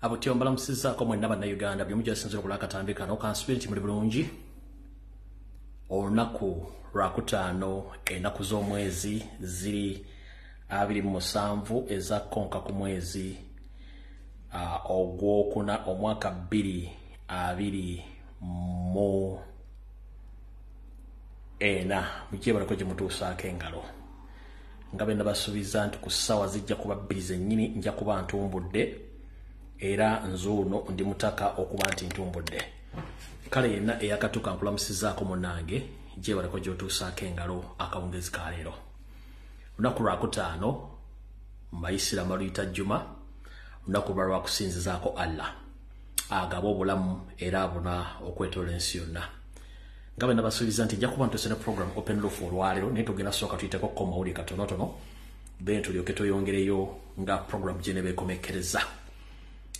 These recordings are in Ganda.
abutyo mbalamusizaako mwenna bannayuganda bye mugyasinzira okula akatambi kano kansubire nti muli bulungi. Olunaku lwakutaano ennaku z'omwezi ziri abiri mu musanvu eza konka ku mwezi ogwokuna omwaka bbiri abiri mu ena. Mugyebalako gye mutuusaako engalo? Nga bwe nabasuubiza nti ku ssaawa zijja kuba bbiri zennyini nja kuba ntumbudde era nzuuno ndi mutaka okuba nti ntumbudde. Kale yenna eyakatuuka nkulamusizaako munange gyebalako gyotuusaako engalo akawungezi ka leero. Lunaku lwakutaano mubayisiraamu luyita jjuma lunaku lwa lwakusinzizaako allah. Agaba obulamu era abuna okwetoola ensi yonna. Nga bwe nabasuubiza nti nja kuba ntuse ne program open roof olwaleero naye tugenda sooka tuyiteko ko mawuli katonotono then tulyoke tweyongereyo nga program gye ne beekomekkereza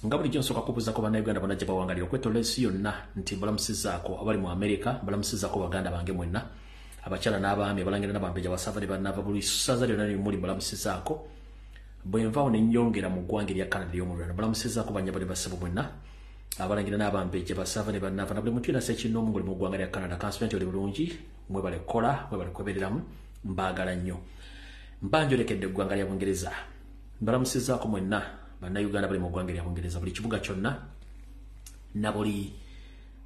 nga bulijjo nsooka kubuuzako bannayuganda bonna gye bawangalira okwetoola ensi yonna nti mbalamusizaako abali mu amerika mbalamusizaako baganda bange mwenna abakyala n'abaami abalangira n'abambeja basava ne bannava buli saza lyonna limuli mbalamusizaako bwe nvaawo ne nyongera mu ggwanga erya canada ey'omulwana mbalamusizaako banyabo ne basibu mwenna abalangira n'abambeje basava ne bannava na buli muntu yena sekinoomu nguli mu ggwanga lya canada. Kansubenti oli bulungi mwebale kukola mwebale kwebereramu mbaagala nnyo. Mbanjolekedde eggwanga lya bungereza. Mbalamusizaako mwenna bannayuganda bali mu ggwanga lya bungereza. Buli kibuga kyonna na buli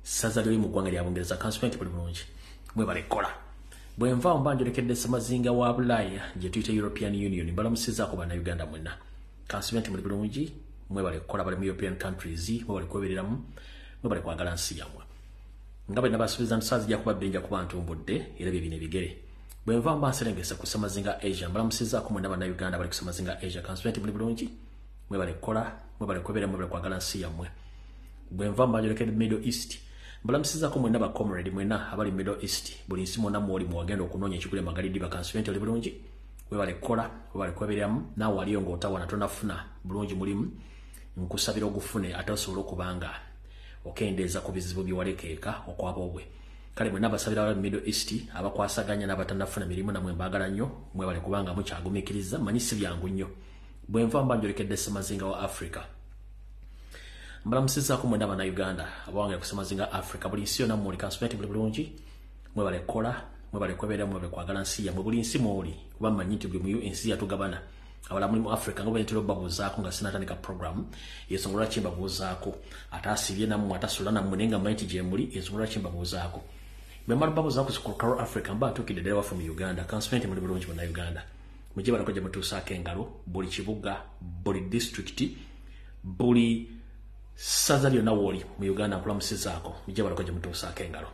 saza lyoli mu ggwanga lya bungereza. Kansubenti buli bulungi mwebale kukola bwe nvaawo mbanjolekedde semazinga wa bulaaya gye tuyita european union mbalamusizaako bannayuganda mwenna. Kansubenti muli bulungi mwebale kukola bali mu european countries mwebale kwebereramu mwebale kwagala nsi yammwe. Nga bwe nabasuubiza nti saa zijja kuba bbiri nja kuba ntumbudde era bye bino ebigere. Bwe nva mba nserengesa ku semazinga asia mbalamusizaako mwenna bannayuganda bali ku semazinga asia. Kansubenti muli bulungi mwebale kukola mwebale kweberera mwebale kwagala nsi yammwe. Bwe nva mbanjolekedde middle east mbalamusizaako mwenna bacomrade mwenna abali middle east buli nsi mwonna mwoli muwagenda okunoonya ekigule magalidi bakansubenti oli bulungi. Webale kukola webale kwebereramu naawe waliyo ng'otawana tonafuna bulungi mulimu. Nkusabira ogufune ate osobola okubanga okendeeza ku bizibu byewalekeeka okwabobwe kale mwenna abasabira abali middle east abakwasaganya n'abatanafuna mirimu namwe mbaagala nnyo mwebale kubanga mukyagumikiriza manyi si byangu nnyo bwe nva mbanjolekedde semazinga wa africa. Mbalamusizaako mwenna bannayuganda abawange ku semazinga africa. Buli nsi yonna muli kansumenti buli bulungi mwebale kukola mwebale kweberera mwebale kwagala nsi yammwe buli nsi mwoli kuba mmanyi nti buli muyo ensi yatugabana. Abala muli mu africa nga bwenetera obabuuzaako nga sinatandika program yensonga lwaki mbabuuzaako ate asibye nammwe ate asula nammwe naye nga mmanyi nti gyemuli ensonga lwaki mbabuuzaako bwe mala babuuzaako sikukaro africa mba ntuukidde ddala waffe mu uganda kansumenti muli bulungi bannayuganda mujje balako gye mutuusaako engalo buli kibuga buli disitulikiti buli saza lyonna wooli mu uganda nkulamusizaako mujje balako gye mutuusaako engalo.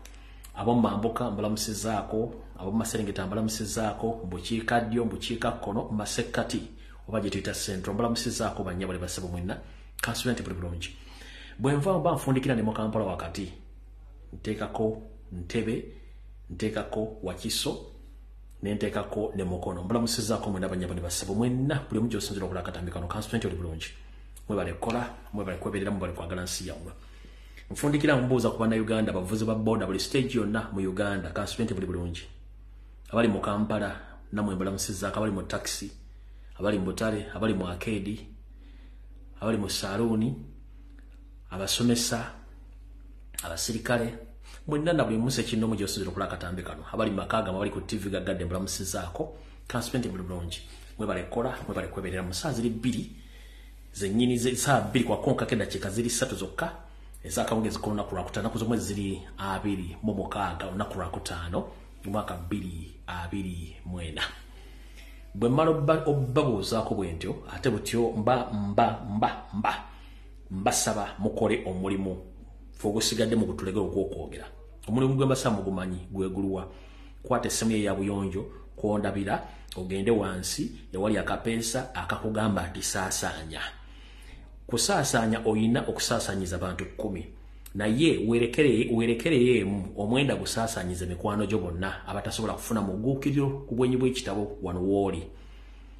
Abomumambuka mbalamusizaako abomumaserengeta mbalamusizaako mbukiikaddyo mbukiikakkono mumasekkati oba gye tuyita centro mbalamusizaako banyabale basebo mwenna kansubenti buli bulungi. Bwe nva mba nfundikira ne mu kampala wakati nteekako ntebe nteekako wakiso nenteekako ne mukono. Mbalamusizaako mwenna banyabale basebo. Mwenna buli omu gyosinzira okula akatambi kano kansubenti oli bulungi. Mwebale kukola mwebale kweberera mwebale kwagala nsi yammwe. Nfundikira mubuuza ku bannayuganda bavuzi ba boda buli stage yonna mu uganda kansubenti buli bulungi. Abali mu kampala namwe mbalamusizaako abali mu taxi abali mu butale abali mu akedi abali mu saluuni abasomesa abasirikale mwenna na buli munsi ekinoomu gyosinzira okula akatambi kano abali makaaga abali ku tv gagadde mbalamusizaako kansubenti buli bulungi. Mwebale kukola mwebale kweberera mu saa ziri bbiri zennyini saa bbiri kwakonkako eddakiika ziri ssatu zokka ezakawungezi kolunaku lwakutaano naku zomwezi ziri abiri mu mukaaga olunaku lwakutaano omwaka bbiri abiri mwena. Bwe mmala obabuuzaako bwe ntyo ate butyo mba mba mba mba mbasaba mukole omulimu fe ogusigadde mu butulege ogwokwogera omulimu gwe mbasaba mugumanyi gweguluwa kwata essimu ye ya buyonjo kwondabira ogende wansi ewali akapeesa akakugamba nti saasaanya. Kusaasaanya oyina okusaasaanyiza bantu kkumi. Naye weerekereyeemu omwenda gusaasaanyiza mikwano gyo bonna abatasobola kufuna muguukiriro ku bwenyi bw'ekitabo wano wooli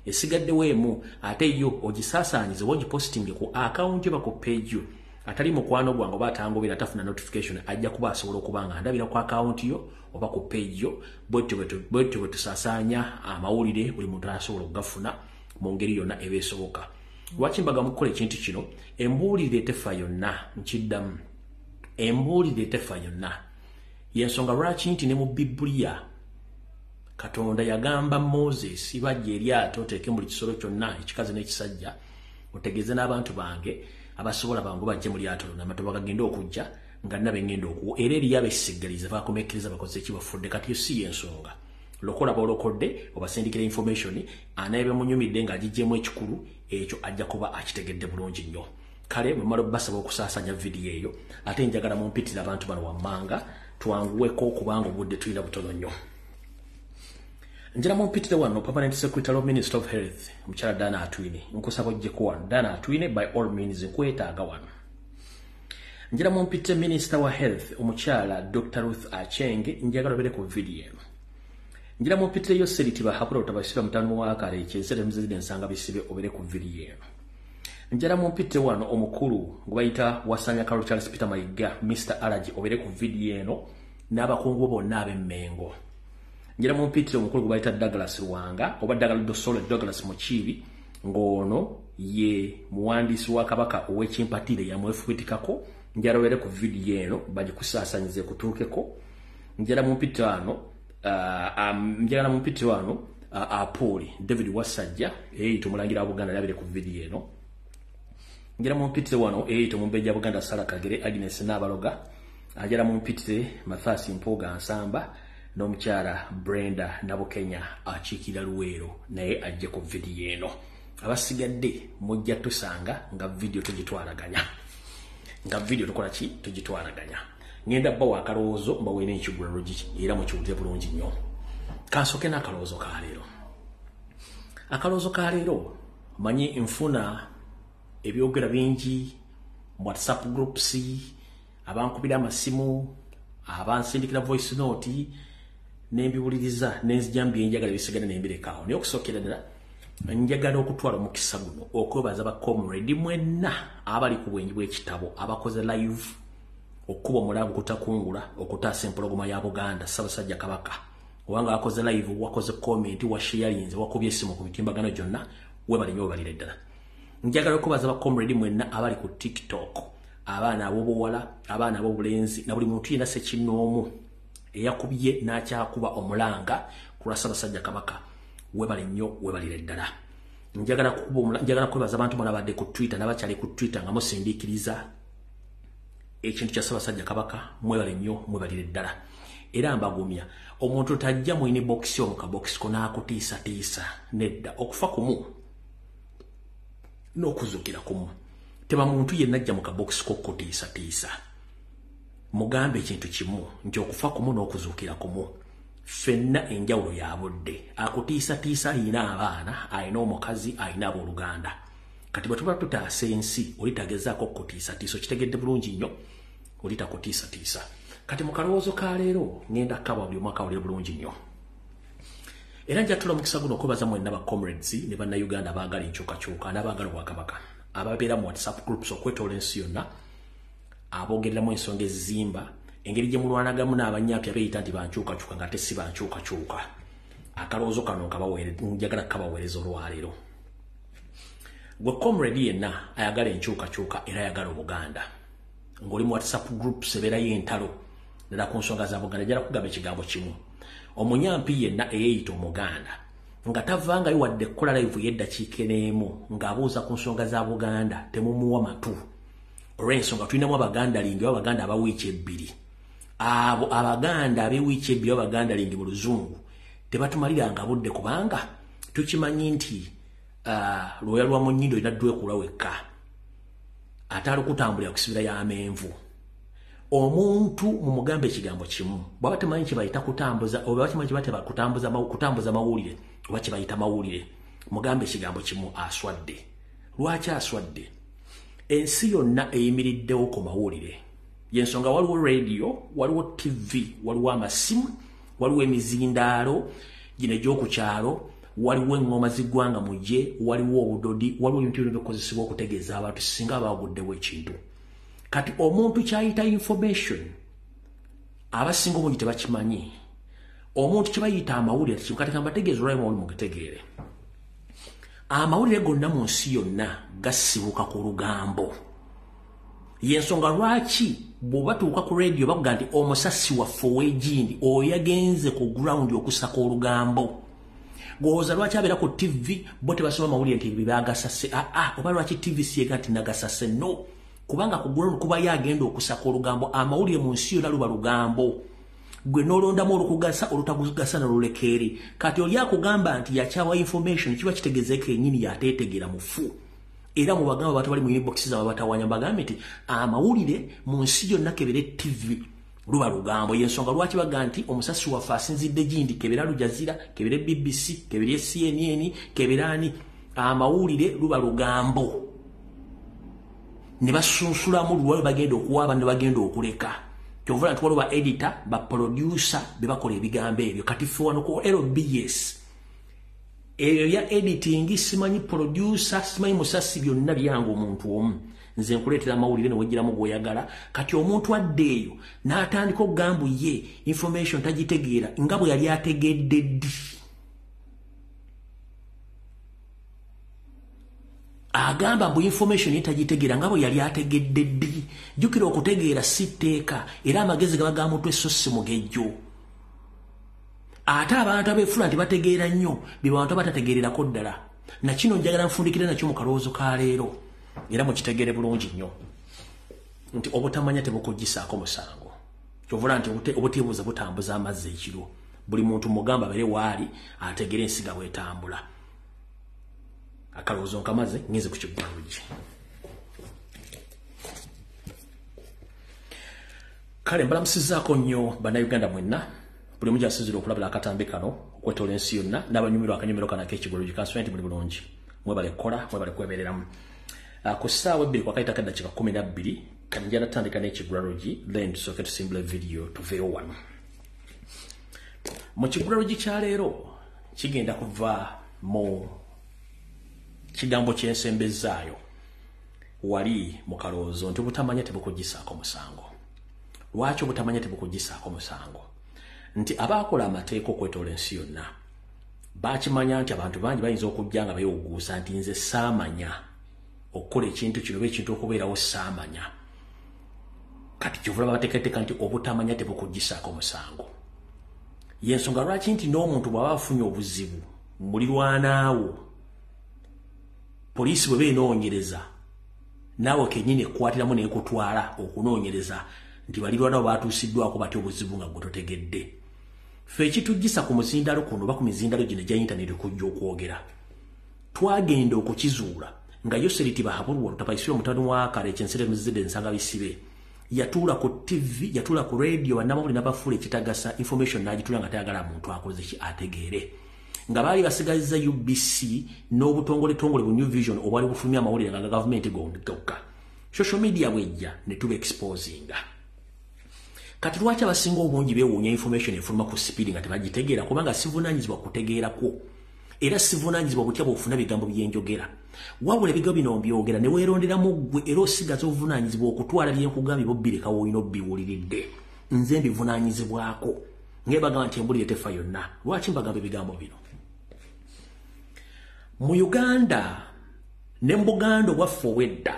esigaddewo emu ate yo ogisaasaanyize oba ogipositinge ku akawunti oba ku peegi yo atali mukwano gwange oba atangobera atafuna notification ajja kuba asobola okuba nga ndabira ku akawunti yo oba ku peegi yo bwetyo bwe tusaasaanya amawulire buli muntu asobola okugafuna mu ngeri yonna eba esoboka lwaki mbaga mukukola ekintu kino? Embuulire etefa yonna nkiddamu. Embuulire etefa yonna. Yensonga lwaki nti ne mu bibuliya katonda yagamba moses bajja eryato oteeke buli kisolo kyonna ekikazi n'ekisajja otegeeze n'abantu bange abasobola bangu bajje mu lyato lona amatoba gagende okujja nga nabe ngenda okuwo era eriyo abesigaliza bakomekkiriza bakoze ekibafudde. Kati si yensonga. Lokola baolokodde obasindikira information anaebe munyumidde ng'agijjemu ekikulu ekyo ajja kuba akitegedde bulungi nnyo. Kale bwemala basaba okusaasanya vidiyo eyo ate njagala mumpitira abantu bano wammanga twanguweko kubanga obudde tulina butono nnyo njira mumpitire wano permanent secretary of minister of health mukyala dana atwine. Nkusaba ojjeko wano. Dana atwine by all means nkwetaaga wano. Njira mumpitire minister wa health omukyala dr ruth achenge njagala obere ku vidiyo eno. Njira mumpitireyo seriti bahapula otabasira mutanu wa kale ekyensere muzizide ensanga bisibe obere ku vidiyo eno. Njala mumpitire wano omukulu gwebayita wasanya carol charles peter mayiga mr alaji obere ku vidiyo eno n'abakungu bonna ab'emmengo njira mumpitire omukulu gwe bayita douglas lwanga oba dosole douglas mukiibi ng'ono ye muwandiisi wa kabaka ow'ekimpatire yamwefubitikako njala obere ku vidiyo eno bagikusaasanyize kutuukeko. Njala mumpitire wano uh, um, njagala mumpitire wano uh, apooli david wasajja eyeyita omulangira wa buganda labire ku vidiyo eno. Njala mumpitire wano eyeyita omumbeja buganda sara kagere agnes n'abaloga. Ajala mumpitire mathasi mpuuga nsamba n'omukyala brenda nabukenya akiikira luweero naye ajje ku vidiyo eno. Abasigadde mujja tusanga nga vidiyo tugitwalaganya. Nga vidiyo tukola ki? Tugitwalaganya. Ngenda bawa akalowoozo mbaweena ekigulalo giki? Era mukiwulire bulungi nnyo. Kansoke n'akalowoozo kaleero akalowoozo kaleero manyi nfuna ebyogera bingi whatsapp groups abankubira amasimu abansindikira voice note nembiwuliriza nenzija mbyenjagala bisigala nembirekawo. Naye okusookera ddala njagala okutwala omukisa guno okwebaza bacomrade mwenna abali ku bwenyi bw'ekitabo abakoze live okuba omulago okutakungula okutaasa empologoma ya buganda ssaabasajja kabaka. Obanga wakoze live wakoze comment washarinze wakubye esimu ku mitimbagano gyonna webalinye webalire ddala. Njagala okubaza bacomrade mwenna abali ku tiktok abaana ab'obuwala abaana ab'obulenzi na buli muntu yena sekinoomu eyakubye n'akyakuba omulanga ku lwa ssaabasajja kabaka. Webale nnyo webalire ddala njagala kwebaza abantu mwonabadde ku twitter nabakyali ku twitter nga musindiikiriza ekintu kya ssaabasajja kabaka mwebale nnyo mwebalire ddala era mbagumya omuntu tajja mwine bokisi omu kabokisi ko n'akutiisatiisa nedda. Okufa kumu n'okuzuukira kumu. Teba muntu yenna ajja mu kabokisi kokutiisatiisa mugambe ekintu kimu nti okufa kumu n'okuzuukira kumu ffenna enjawulo ya budde. Akutiisatiisa ayina abaana ayina omukazi ayina abooluganda. Kati bwe tuba tutaasa ensi oli tagezaako okutiisatiisa okitegedde bulungi nnyo oli takutiisatiisa. Kati mu kalowoozo ka leero ŋŋenda kaba buli omwaka awulire bulungi nnyo. Era njatula omukisa guno okwebaza mwenna ba comrades ne bannayuganda abaagala enkyukakyuka n'abaagala obwakabaka. Ababeera mu whatsapp groups okwetoola ensi yonna aboogereramu ensonga ezizimba. Engeri gye mulwanagamu n'abanyapya beeyita nti bankyukakyuka nga ate si bankyukakyuka. Akalowoozo kano njagala kabaweereza olwaleero. Gwe comrade yenna ayagala enkyukakyuka era ayagala obuganda. Ng'oli mu whatsapp groups ebeerayo entalo ddala ku nsonga za buganda jala kugamba ekigambo kimu. Omunyampi yenna eyeeyita omuganda nga tavangayo wadde kukola live y'eddakiika n'emu ng'abuuza ku nsonga za buganda temumuwa matu olw'ensonga tulinamu abaganda lingi oba abaganda abawiiki ebbiri. Abo abaganda ab'ewiiki ebbiri abaganda lingi mu luzungu tebatumaliranga budde kubanga tukimanyi nti lwoya lwa mu nnyindo olina ddwekula wekka. Ate alikutambulira kusibira y'amenvu omuntu mumugambe ekigambo kimu bwaba temanyi kyebayita kutambuza oba kimanyi kibateba kutambuza, kutambuza mawulire oba kyebayita mawulire mugambe ekigambo kimu aswadde. Lwaki aswadde ensi yonna eyimiriddewo ku mawulire. Yensonga waliwo radio waliwo tv waliwo amasimu waliwo emizindaalo gino egyokukyalo waliwo eŋŋoma ziggwanga mugye waliwo obudodi waliwo ebintu byona bikozesebwa okutegeeza abantu singa abaguddewo ekintu. Kati omuntu kyayita information abasinga obungi tebakimanyi. Omuntu kyebayita amawulire kati kambategeeza olwali mawuli mugitegeere amawulire gonna mu nsi yonna gasibuka ku lugambo. Yensonga lwaki bwobatuuka ku radio bakuga nti omusasi waffe ow'egindi oyo yagenze ku ground okusaka olugambo? Gwoza lwaki abeera ku tv bo tebasoma mawulire nti bibagasase aa oba lwaki tv siyega nti nagasase? No. Kubanga ku ground kubayo agenda okusaka olugambo amawulire mu nsi yonna luba lugambo gwe nolondamu olukugasa olutagugasa nolulekeeri kati oli akugamba nti yakyawa information kiba kitegezeeko enyini yateetegera mufu era mu bagamba abantu bali mu inbox zaabwe batawanya bagambe nti amawulire mu nsi yonna kebere tv luba lugambo. Yensonga lwaki baga nti omusasi waffe asinzidde gindi kebera lujazira kebere bbc kebere cnn keberani amawulire luba lugambo. Ne basunsulamu luwa bagenda okuwaaba ne bagenda okuleka kyovula nti waliwo ba editor ba producer bebakola ebigambo ebyo. Kati ffe wano ku lbs eyo ya editing simanyi producer simanyi musasi byonna byange omuntu omu. Nze nkuleetera amawulire newegiramu gweyagala kati omuntu adde eyo n'atandika okugambu ye information tagitegeera nga bwe yali ategedde ddi agamba mbu information ye tagitegeera nga bwe yali ategedde ddi? Jjukira okutegeera si tteeka era amagezi gaba ga muntu esso si mugejjo ate abantu abefula nti bategeera nnyo byebantu abatategeererako ddala. Nakino njagala nfundikire nakyo mu kalowoozo ka leero era mukitegeere bulungi nnyo. Nti obutamanya tebukugisaako musango. Kyovula nti obutiibuuza butambuza amazzi ekiro. Buli muntu mugamba bere waali ategeera ensiga bwetambula akalowoozo nkamaze ngenze ku kiggwalugi kale mbalamusizaako nnyo bannayuganda mwenna buli muja asizira okulabira akatambi kano okwetola ensi yonna n'abanyumirwa akanyumiro kano ak'ekigologi kansula nti muli bulungi. Mwebale kukola mwebale kwebereramu uh, ku ssaawa ebbiri kwakaitako eddakiika kumi nabbiri kanjala tandika n'ekigulalogi then tusooke tusimbula video tuveewo wano mu kigulalogi kya leero kigenda kuva mu kigambo kyensembezaayo wali mu kalowoozo nti obutamanya tebukugisaako musango. Lwaki obutamanya tebukugisaako musango? Nti abakola amateeka okwetoola ensi yonna bakimanya nti abantu bangi bayinza okujja nga bayewuguusa nti nze saamanya okukola ekintu kino oba ekintu okubeerawo saamanya. Kati kyovula babateekateeka nti obutamanya tebukugisaako musango. Yensonga lwaki nti n'omuntu bw'aba afunye obuzibu mulirwanaawo poliisi bwe beenoonyereza naawe kenyini ekkwatiramu neekutwala okunoonyereza nti balirwanaawo batuusiddwako batya obuzibu nga gwe totegedde. Ffe ekitujjisa ku muzindalo kuno oba ku mizindalo gino egya intaneti kujja okwogera. Twagenda okukizuula nga yoseriti bahabulwa lutapaisire omutani wa kale ekyensere muzidde ensanga bisibe yatuula ku tv yatuula ku radio bannamawuli nabafuula ekitagasa information n'agitula nga tayagala muntu akoze ki ategeere nga baali basigaliza ubc n'obutongoletongole bu new vision obwali bufulumya amawulire nga gavumenti gokka social media bwejja ne tuba exposinga kati lwaki abasinga obungi bewuunya information efuluma ku sipiidi nga tebagitegeera? Kubanga sivunanyizibwa kutegeerako. Era sivunanyizibwa butya bwofuna bigambo byenjogera? Wabula ebigambo bino mbyogera ne weeronderamu ggwe era osigaza obuvunanyizibwa okutwala byenkugambye bobbireka woolina obbiwuliridde. Nze mbivunanyizibwako ngae bagamba nti embulire tefa yonna. Lwaki mbagamba ebigambo bino mu uganda ne mu buganda obwaffe ow'edda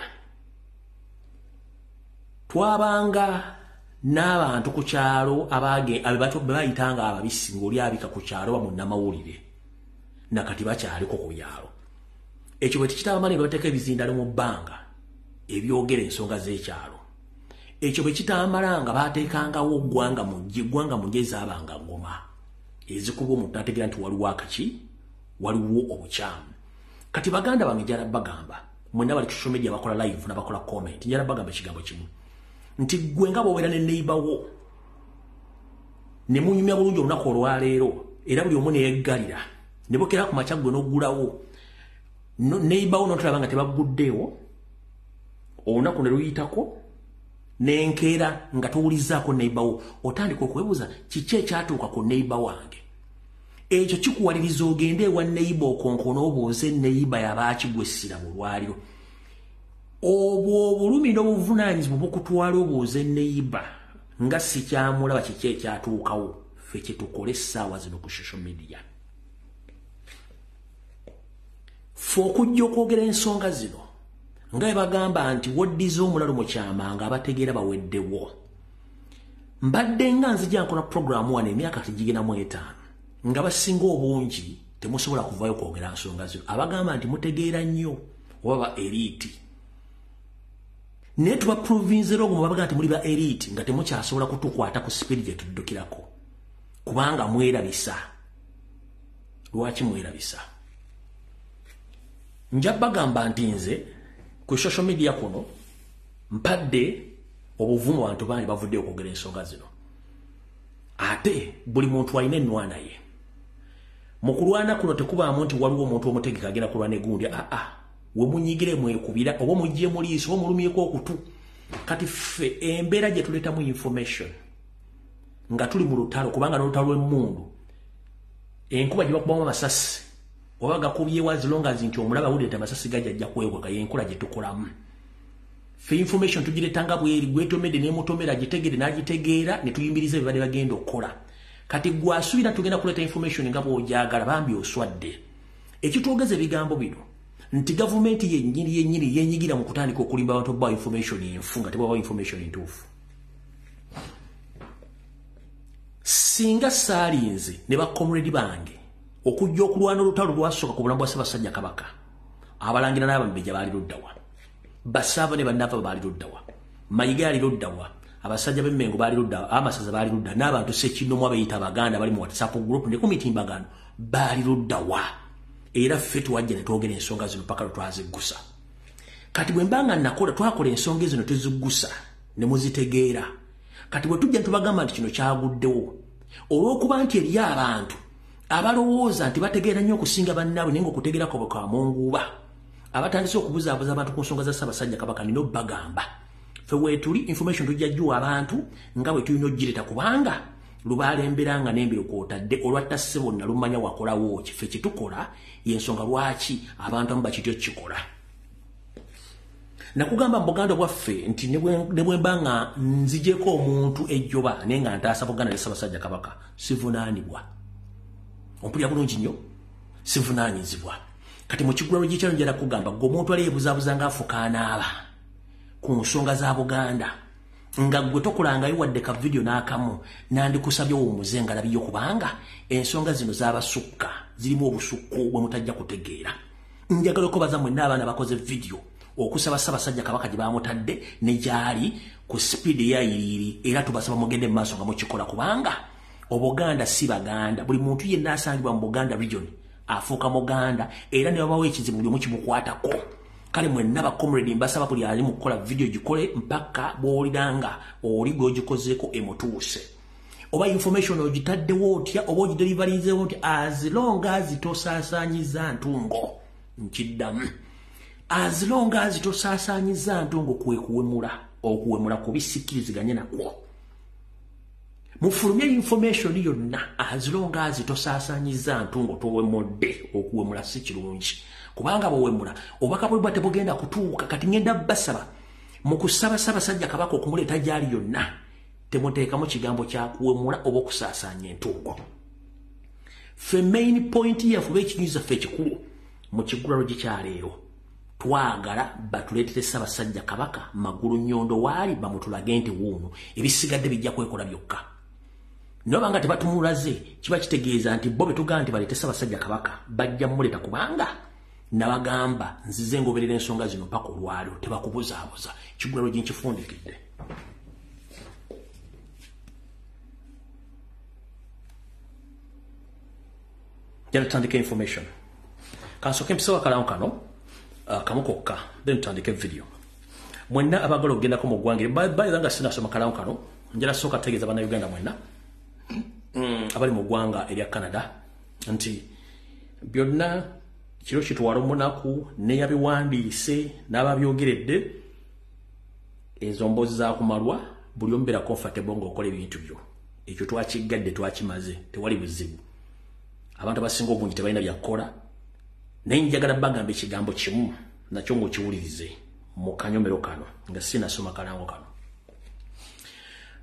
twabanga n'abantu ku kyalo bebayitanga ababisi ng'oli abika ku kyalo bamu namawulire nakati bakyaliko ku byalo. Ekyo bwe tikitaba mani bateeka ebizindalo mu bbanga ebyogera ensonga z'ekyalo. Ekyo bwe kitamala nga bateekangawo ggwanga mujje ggwanga mujje ezaabanga ngoma ezikuba omuntu nategeera nti waliwo akaki waliwo obukyamu kati baganda bange njala bagamba mwena bali ku social media bakola live nabakola comment njala bagamba ekigambo kimu. Nti gwe nga bwobeera ne neighbawo ne munyumya bulungi olunaku olwaleero era buli omu neyeggalira ne bokera ku makya gwe n'oggulawo neighbawo n'otulaba nga tebaguddeewo olunaku ne luyitako n'enkeera nga towulizzaako neighbawo otandika okwebuuza kiki ekyatuuka ku neighba wange ekyo kikuwaliriza ogende ewa neighba okonkona obuuze neighba yabaakigwessira mu lwaliro. Obwo obulumi n'obuvunanyizibwa bukutwala obuuze neighba nga sikyamulaba kiki ekyatuukawo ffe kyetukole essaawa zino ku social media. Fe okujja okwogera ensonga zino nga bwe bagamba nti woddiza omulalu mu kyama nga abategeera baweddewo. Mbadde nga nzija nkola puroguramu wano emyaka tigigenda mu etaano nga basinga obungi temusobola kuvayo kwogera nsonga zino. Abagamba nti mutegeera nnyo oba ba eriiti naye tuba provinzero ogwo mubabaga nti muli ba eriiti nga temukyasobola kutukwata ku sipiidi gye tuddukirako. Kubanga mwerabisa. Lwaki mwerabisa? Nja bagamba nti nze ku social media kuno mpadde obuvumu bantu bangi bavudde okwogera ensonga zino. Ate buli muntu alina ennwana ye mu kulwana kuno tekubaamu nti waliwo omuntu omutegeka agenda kulwana egundi aa we munyigire mwekubira oba mujje muliiso oba mulumyeko okutu. Kati ffe embeera gye tuleetamu information nga tuli mu lutalo kubanga n'olutalo lw'emmundu enkuba gye bakubamu amasasi oba gakubyewo as long as nti omulaba awulire ti amasasi gajajja kwewaka yenkola gye tukolamu. Fe information tugiretanga bweri gwetomedde nemutomera gitegere n'agitegeera ne tuyimbiriza ebibadde bagenda okukola kati gwasuubira tugenda kuleeta information nga bw'ojagala bambi oswadde. Ekitwogeza ebigambo bino nti gavumenti yennyini yennyini yenyigira mu kutandika okulimba abantu bawa information enfu nga tebawa information entuufu. Singa saalinze ne bakomredi bange okujja okulwana olutalo lwasooka ku bulamu bwa ssaabasajja kabaka abalangira n'abambejja baali luddawa basaava ne bannaava baali luddawa mayiga ali luddawa abasajja b'emmengo baali luddawa amasaza baali ludda n'abantu sekinnomu abayita abaganda bali mu whatsapp group ne ku mitimbagano baali luddawa era ffe tuwajja ne twogera ensonga zino paka lwetwaziggusa kati bwe mbanga nakola twakola ensonga ezino teziggusa ne muzitegeera. Kati bwe tujja netubagamba nti kino kyaguddewo olw'okuba nti eriyo abantu abalowooza nti bategeera nnyo okusinga bannaabwe naye ngaokutegeerako bwekamunguuba abatandise okubuzaabuza abantu ku nsonga za ssaabasajja kabaka nina obbagamba fe weetuli information tujja jjuwa abantu nga bwe tulina ogireta kubanga lubalembera nga nembiro kwotadde olwatta ssebo nalumanya wakolawo kife kyetukola yensonga lwaki abantu amu bakityo kikola. Nakugamba buganda bwaffe nti ne bwemba nga nzijeko omuntu ejjoba naye nga ntaasa buganda ne ssaabasajja kabaka sivunaanibwa. Ompulira bulungi nnyo sivunaanyizibwa. Kati mu kigulalo gyekyalo njala kugamba gwe omuntu ali yebuzaabuza nga afuka anaaba ku nsonga za buganda. Nga gwe tokolangayo wadde ka vidiyo n'akamu nandikusabye womuze nga labiyo kubanga ensonga zino zabasukka zirimu obusukku bwe mutajja kutegeera. Njagala okubaza mwenna abaana bakoze vidiyo okusaba ssaabasajja kabaka gye bamutadde ne gyali ku sipiidi eyayiriiri era tubasaba mugende mu maaso nga mukikola kubanga obuganda si baganda. Buli muntu yenna asangibwa mu buganda region afuuka muganda era ne babawo ekizibu buli omu kimukwatako kale mwenna bacomrade mbasaba buli ali mu kukola vidiyo gikole mpaka bw'oliranga oli gw'ogikozeeko emutuuse. Oba information ogitaddewo otya oba ogidelivalizewo nti as long as tosaasaanyiza ntungo nkiddamu. As long as tosaasaanyiza ntungo kwe kuwemula okuwemula kubisikkiriziganye nakwo. Mufulumye information yonna as long as tosaasaanyiza ntungo towemudde okuwemula si kirungi kubanga bwewemula obubaka bwe bwa tebugenda kutuuka kati ngenda basaba mu kusaba ssaabasajja kabaka okumuleeta gyali yonna temuteekamu kigambo kyakuwemula oba okusaasaanya entungo. Ffe main point yaffe oba ekinyuza ffe ekikulu mu kigulalo gikyaleero twagala batuleetere ssaabasajja kabaka magulu nyondo waali bamutulage nti wuuno ebisigadde bijja kwekola byokka. Naye banga tebatumulaze kiba kitegeeza nti bo betugamba nti baleete ssaabasajja kabaka bajja mmuleeta kubanga nabagamba nzize ngoberera ensonga zino mpaka olwaliro tebakubuzaabuza. Kigulalo ginkifundikidde jana tutandika information. Kansoke mpisewo akalamu kano uh, kamu kokka then tutandike video. Mwenna abagala okugendako mu ggwanga bayira nga sinasoma kalamu kano njala sooka tegeeza bannayuganda mwenna mm, abali mu ggwanga erya canada nti byonna kiro kitwala omunaku neyabiwandiise n'ababyogeredde ezo mboozi zakumalwa buli omu beera comfortable ng'okola ebintu byo. Ekyo twakiggadde twakimaze tewali buzibu. Abantu abasinga obungi tebalina byakukola naye njagala bagamba ekigambo kimu nakyo ngaokiwulirize mu kanyomero kano nga sinasoma kalango kano.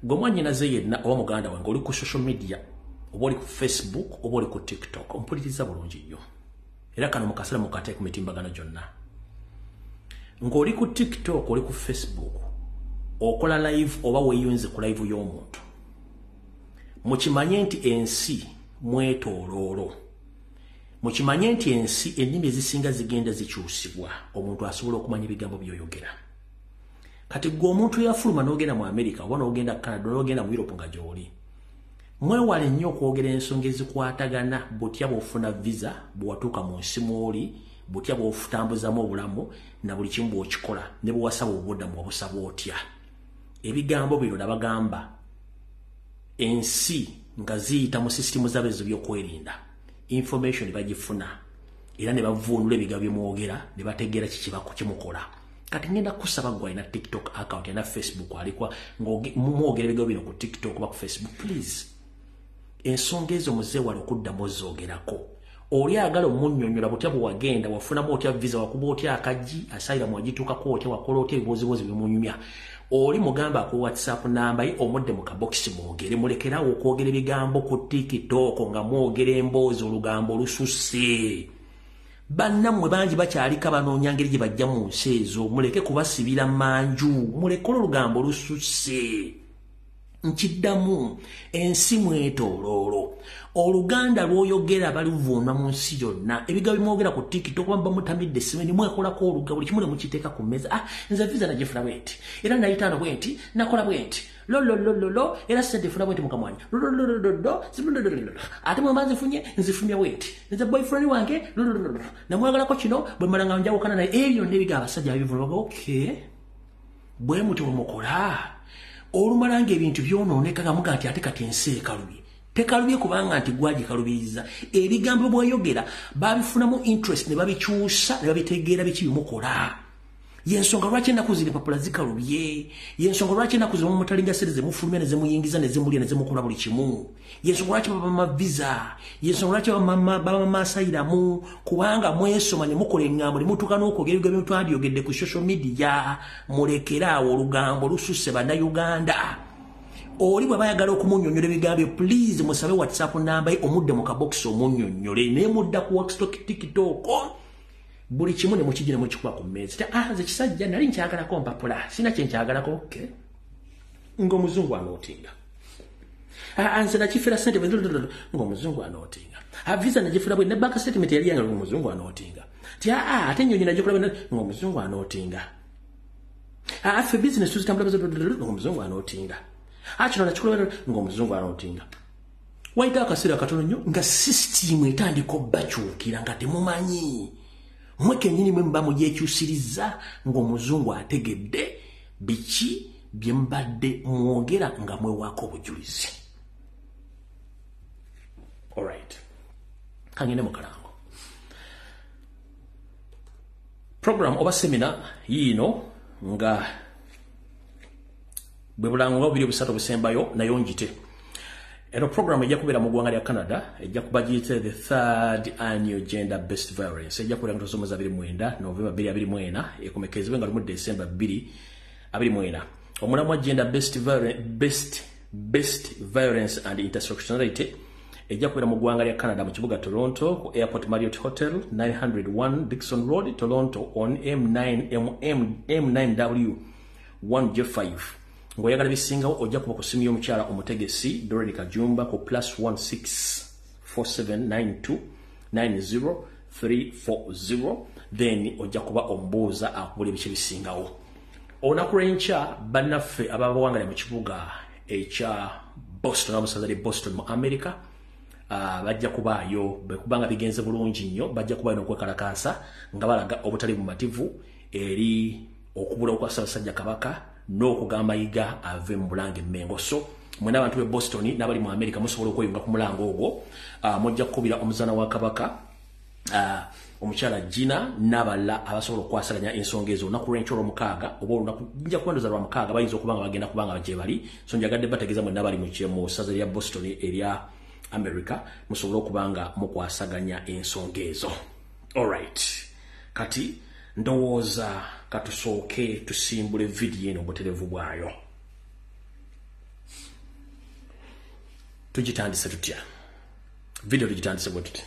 Gwe mwanyinaze yenna oba muganda wange oli ku social media oba oli ku facebook oba oli ku tiktok ompuliriza bulungi nnyo era kano mukasera mukate ku mitimbagano gyonna. Ng'oli ku tiktok oli ku facebook okola live oba weeyunze ku live y'omuntu mukimanye nti ensi mwetooloolo. Mukimanye nti ensi ennimi ezisinga zigenda zikyusibwa omuntu asobola okumanya ebigambo byoyogera. Kati gwe omuntu yafuluma n'ogenda mu america oba n'ogenda canada n'ogenda mu europe nga gy'oli mwewale nnyo okwogera ensonga ezikwatagana butya bw'ofuna visa bwewatuuka mu nsi mwoli butya bw'ofutambuzamu obulamu na buli kimu bw'okikola ne bwewasaba obuddamu obusaba otya? Ebigambo bino nabagamba ensi nga ziyita mu sisitimu zabezo by'okwerinda information ne bagifuna era ne bavuunula ebigambo byemwogera ne bategeera kikimukola kati ngenda kusaba gwe alina tiktok account alina facebook alikwa mwogera ebigambo bino ku tiktok oba ku facebook please ensonga ezo muzeewala okuddamu ozoogerako. Oli agala omunnyonnyola butya bwe wagenda wafunamu otya visa wakuba otya akaggi asayira mwagituukako otya wakola otya ebibozibozi bimunyumya oli mugamba ku whatsapp namba ye omudde mu kabokisi mwogere mulekerawo okwogera ebigambo ku tiktok nga mwogera emboozi olugambo olususse bannammwe bangi bakyaliko abanoonya ngeri gye bajja mu nsi ezo muleke kubasibira manju mulekole olugambo lususse nkiddamu ensi mwetooloolo oluganda lwoyogera baluvuunwa mu nsi yonna ebiga bimwogera ku tiktok kuba bamutamidde simeni mwekolako oluga buli kimu ne mukiteeka ku mmeeza ah nze visa nagifuna bwe nti era nayitaano bwe nti nakola bwe nti lololololo era sente funa bwe nti mukamwanya lololololo ate mwemba nzifunye nzifumya bwe nti nze boyfriend wange lolololo namwagalako kino bwe mala nga njawukana naye ebyo nebiga abasajja babivuna baga okay bwe muti bwemukola olumalanga ebintu byonooneka nga muga nti ate kati ensi ekalubye. Tekalubye kubanga nti gwagikalubiriza ebigambo bweyogera babifunamu interest ne babikyusa ne babitegeera biki bimukola yensonga lwaki ennaku ziri empapula zikalubye? Yensonga lwaki ennaku zimu mutalinga sente zemufulumya nezimuyingiza nezimulya nezimukola buli kimu? Yensonga lwaki baba maviza yensonga lwaki baba masayiramu kubanga mwesoma ne mukola eŋŋambo ne mutuuka n'okwogera ebigambo twandyogedde ku social media mulekeraawo olugambo lususse bannayuganda. Oli bwe bayagala okumunyonyola ebigambo please musabe whatsapp namba ye omudde mu kabokisi omunyonyole naye mudda ku tiktok buli kimu ne mukijja ne mukikuba ku mmeezi ah nze kisajja nali nkyagalako mpapula. Sina kye nkyagalako oke ng'omuzungu anootinga. Nze nakifira sente ng'omuzungu anootinga. Visa nagifira bwe ne bank statement yali yange ng'omuzungu anootinga. Ti aa ate ennyonyi nagikola bwe ng'omuzungu anootinga. Affe business tuzitambula ng'omuzungu anootinga. Akino nakikola ng'omuzungu anootinga. Wayita akaseera katono nnyo nga sisitimu etandika obbakyukira nga temumanyi mwe kennyini mwe muba mugyekyusiriza ng'omuzungu ategedde biki bye mubadde mwogera nga mwewaako obujulizi? Alright kangende mu kalango program oba semina yiino nga bwe bulango nga bubiri obusatu obusembayo nayo njite eno program ejja kubeera mu ggwanga lya canada ejja kuba giyite the third annual gender best violence ejja kubeera nga tosomeza 29 novemba 224 ekomekezebwe nga lumu december 224 omulamwa gender best, best, best violence and intersectionality ejja kubeera mu ggwanga lya canada mu kibuga toronto ku airport marriott hotel 901 dixon road toronto on m9 M, m9w 1j5 ng'oyagala bisingawo ojja kuba ku simu y'omukyala omutegesi doreni kajumba ku plus 16479290 then ojja kuba omubuuza akubula ebice bisingawo olunaku lwenkya bannaffe ababawangalya mu kibuga ekya boston abamusaza lye boston mu america bajja kubaayo bwekubanga bigenze bulungi nnyo bajja kubayo n'okwekalakaasa nga balaga obutali bumativu eri okubulawo kwa ssaabasajja kabaka n'okugamba yiga ave mu bulange emmengo. So mwena abantu be boston n'abali mu america musobola okweyunga ku mulango ogwo. Uh, mujja kukubira omuzaana wa kabaka uh, omukyala gina n'abalala abasobola okukwasaganya ensonga ezo. Olunaku lwenkyo olwomukaaga oba olunaku nja kubandoza lwa mukaaga bayinza okuba nga bagenda kubanga gye bali. So njagadde bategeeza mwenna bali mu ssaza lya boston erya america musobole okuba nga mukwasaganya ensonga ezo. Alright kati ndowooza ka tusooke tusimbula evidiyo eno obuterevu bwayo. Tugitandise tutya? Vidiyo tugitandise bwe tuti.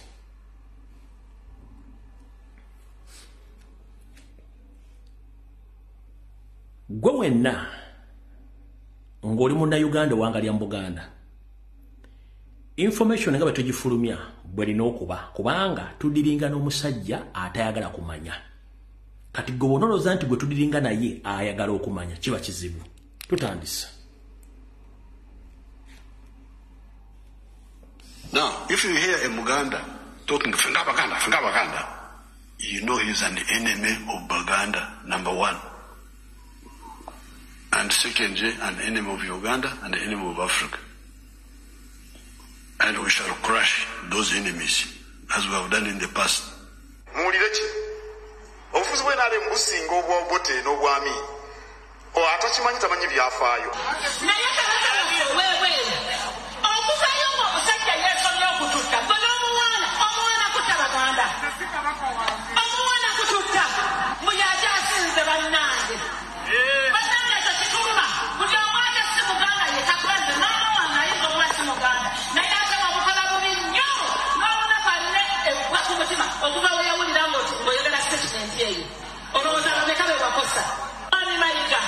Gwe wenna ng'oli munnayuganda ewanga lya muganda information nga bwe tugifulumya bwe lina okuba kubanga tudiringa n'omusajja atayagala kumanya. Kati gwe bonoloza nti gwe tudiringa naye ayagala okumanya kiba kizibu tutandisa Now, if you hear a Muganda talking Finga Baganda, Finga Baganda, you know he's an enemy of Baganda, number one. And secondly, an enemy of Uganda and an enemy of Africa. And we shall crush those enemies as we have done in the past. Obufuzi bw'enaale businga obwobote n'obwami. Atakimanyi tamanyi byafaayo. Naye kabaka wewe okuvayo ng'omusajja yeesomye okututta gwe n'omuwaana omuwaana kutta baganda omuwaana kututta buli akyasinze bannange bannange tekituluma buli omu ate si muganda ye kakulaze n'omuwaana ayinza okuba si muganda naye ate wabukola bubi nnyo n'olunaku aline eggwa ku mutima okuva we yawulira ng'oti ng'oyogera statement eyo olowooza babeka be wakosa ani mayiga